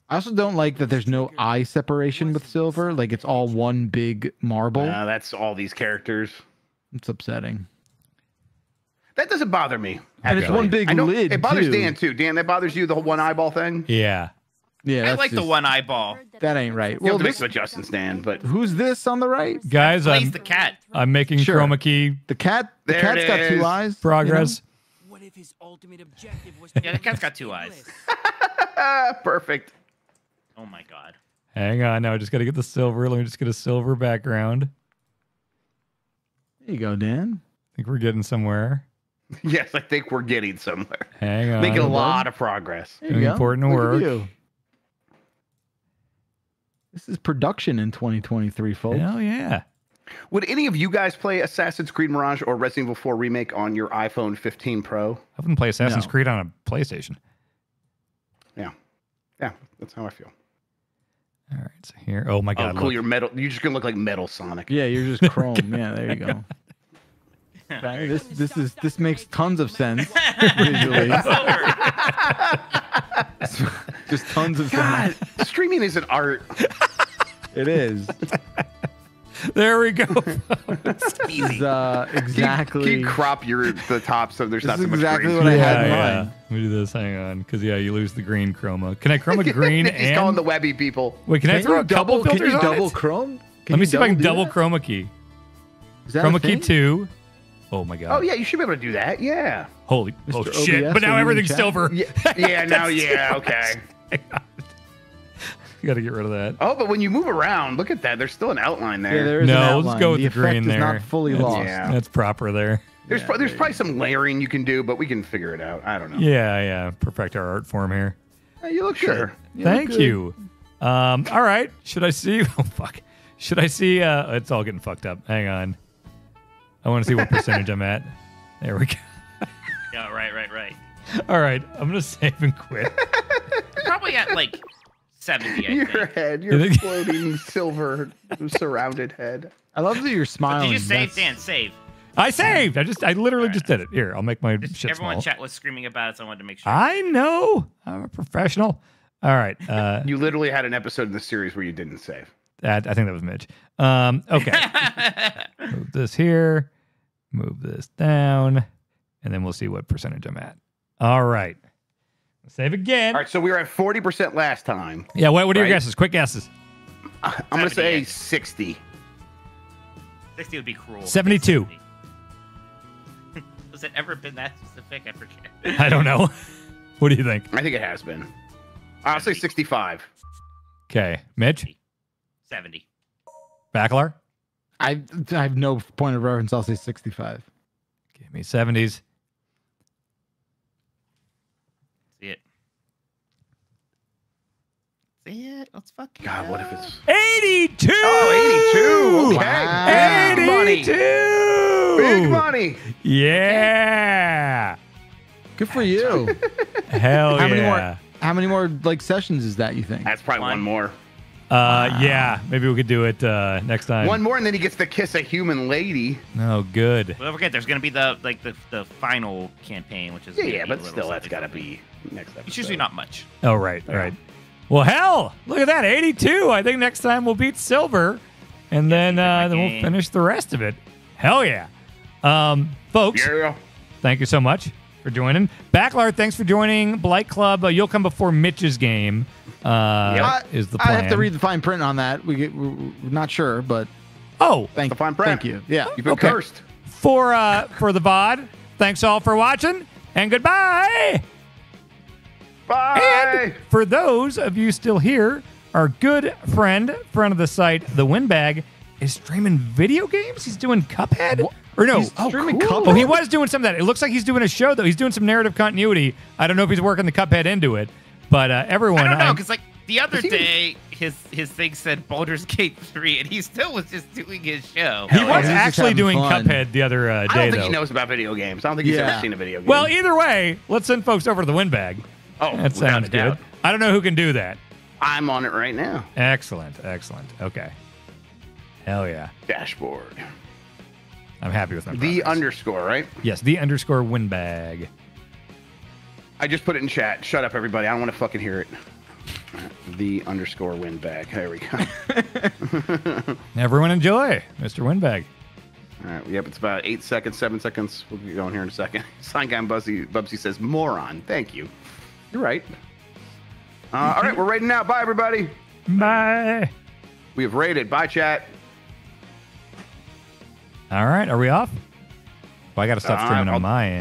I also don't like that there's no eye separation with silver. Like it's all one big marble. Uh, that's all these characters. It's upsetting. That doesn't bother me. And it's one big I know- lid, It bothers too. Dan too. Dan, that bothers you, the whole one eyeball thing. Yeah. Yeah, I that's like the one eyeball. That ain't right. You Well, have to make this, some adjustments, Dan. But who's this on the right? Guys, I'm, the cat. I'm making Sure. chroma key The cat. The There cat's it got two is. eyes. you progress. What if his ultimate objective was Yeah, the cat's got two eyes. perfect. Oh my god. Hang on, now I just got to get the silver. Let me just get a silver background. There you go, Dan. I think we're getting somewhere. Yes, I think we're getting somewhere. Hang on. Making a lot of progress. There you go. important Look at work. You. This is production in 2023, folks. Hell yeah. Would any of you guys play Assassin's Creed Mirage or Resident Evil 4 remake on your iPhone 15 Pro? I wouldn't play Assassin's No. Creed on a PlayStation. Yeah, yeah, that's how I feel. All right, so here. Oh my Oh, god, cool! look. You're metal. You're just gonna look like Metal Sonic. Yeah, you're just chrome. yeah, there you go. Right, This this is this makes tons of sense visually. just tons of God, sense. streaming is an art. It is. There we go. This is uh, Can you- exactly. Can you crop your the top so there's This not is so much exactly green what I had yeah, in yeah. mind. Let me do this. Hang on, because yeah, you lose the green chroma. Can I chroma green He's and calling the webby people. wait? Can, I Can throw you a couple double? Can you double it? chrome? Can Let me see if I can do double that? chroma key. Is that a Chroma key thing? two. Oh my god. Oh yeah, you should be able to do that. Yeah. Holy oh Mr. shit! OBS, but now are you in everything's chat? silver. Yeah. Yeah. Now. Yeah. Okay. You got to get rid of that. Oh, but when you move around, look at that. There's still an outline there. Yeah, there is No, an let's go with the the green effect there. Is not fully That's- lost. Yeah. That's proper there. There's Yeah, pro- there's there probably some layering you can do, but we can figure it out. I don't know. Yeah, yeah. Perfect our art form here. Hey, you look Sure. good. You look Thank good. you. Um, all right. Should I see? Oh fuck. Should I see? Uh, it's all getting fucked up. Hang on. I want to see what percentage I'm at. There we go. Yeah, right, right, right. All right. I'm gonna save and quit. Probably at like 70, I Your think. head, You your think- floating silver surrounded head. I love that you're So smiling. did you save, That's- Dan? Save. I saved. I just. I literally Alright. just did it. Here. I'll make my Just shit everyone small. in chat was screaming about it, so I wanted to make sure. I know. I'm a professional. All right. Uh, You literally had an episode in the series where you didn't save. That I think that was Mitch. Um, okay. move this here. Move this down, and then we'll see what percentage I'm at. All right. Save again. All right, so we were at 40% last time. Yeah. What, what are your guesses? Quick guesses. I'm going to say 78. 60. 60 would be cruel. 72. 70. Has it ever been that specific? I forget. I don't know. what do you think? I think it has been. I'll say 65. Okay, Mitch, 70. Bakalar, I, I have no point of reference. I'll say 65. give me seventies. See it. See it. Let's fucking. God, what if it's. Eighty-two. Oh, 82. Okay. Wow. Big money. Eighty-two. Big money. Yeah. Good for you. Hell How yeah. many more? How many more like sessions is that? You think? That's probably one, One. more. Uh, yeah. Maybe we could do it uh, next time. One more, and then he gets to kiss a human lady. Oh, good. Well, don't forget, there's gonna be the like the, the final campaign, which is Yeah, yeah, but still, that's something got to be next episode. It's usually not much. Oh, right, right. Well, hell, look at that, eighty-two. I think next time we'll beat silver, and then keep it my uh, then we'll finish the rest of it. Hell yeah, um, folks. Yeah. Thank you so much for joining. Bakalar, thanks for joining Blight Club. Uh, you'll come before Mitch's game. Uh, Yeah. is the plan. I have to read the fine print on that. We get, we're, we're not sure, but Oh, thank The fine print. Thank you. Yeah. You've been Okay. cursed. for uh for the VOD. Thanks all for watching, and goodbye. Bye. And for those of you still here, our good friend, friend of the site, the Windbag, is streaming video games. He's doing Cuphead. Or no, He's streaming Oh, he was doing some of that. It looks like he's doing a show though. He's doing some narrative continuity. I don't know if he's working the Cuphead into it, but uh, everyone, I don't know, because like the other day, his his thing said Baldur's Gate three, and he still was just doing his show. he was yeah. Actually doing fun. Cuphead the other uh, I day don't think though. he knows about video games. I don't think he's Yeah. ever seen a video game. Well, either way, let's send folks over to the Windbag. oh, That sounds good. doubt. I don't know who can do that. I'm on it right now. Excellent, excellent. Okay. Hell yeah. Dashboard. I'm happy with my The underscore, right? Yes, the underscore windbag. I just put it in chat. Shut up, everybody. I don't want to fucking hear it. The underscore windbag. There we go. Everyone enjoy, Mr. Windbag. All right. Yep. It's about eight seconds, seven seconds. We'll get going here in a second. Sign guy Bubsy, Bubsy says, moron. Thank you. You're right. Uh, all right. We're rating now. Bye, everybody. Bye. We have rated. Bye, chat. All right, are we off? Well, I got to stop Uh, streaming I'll- on my end.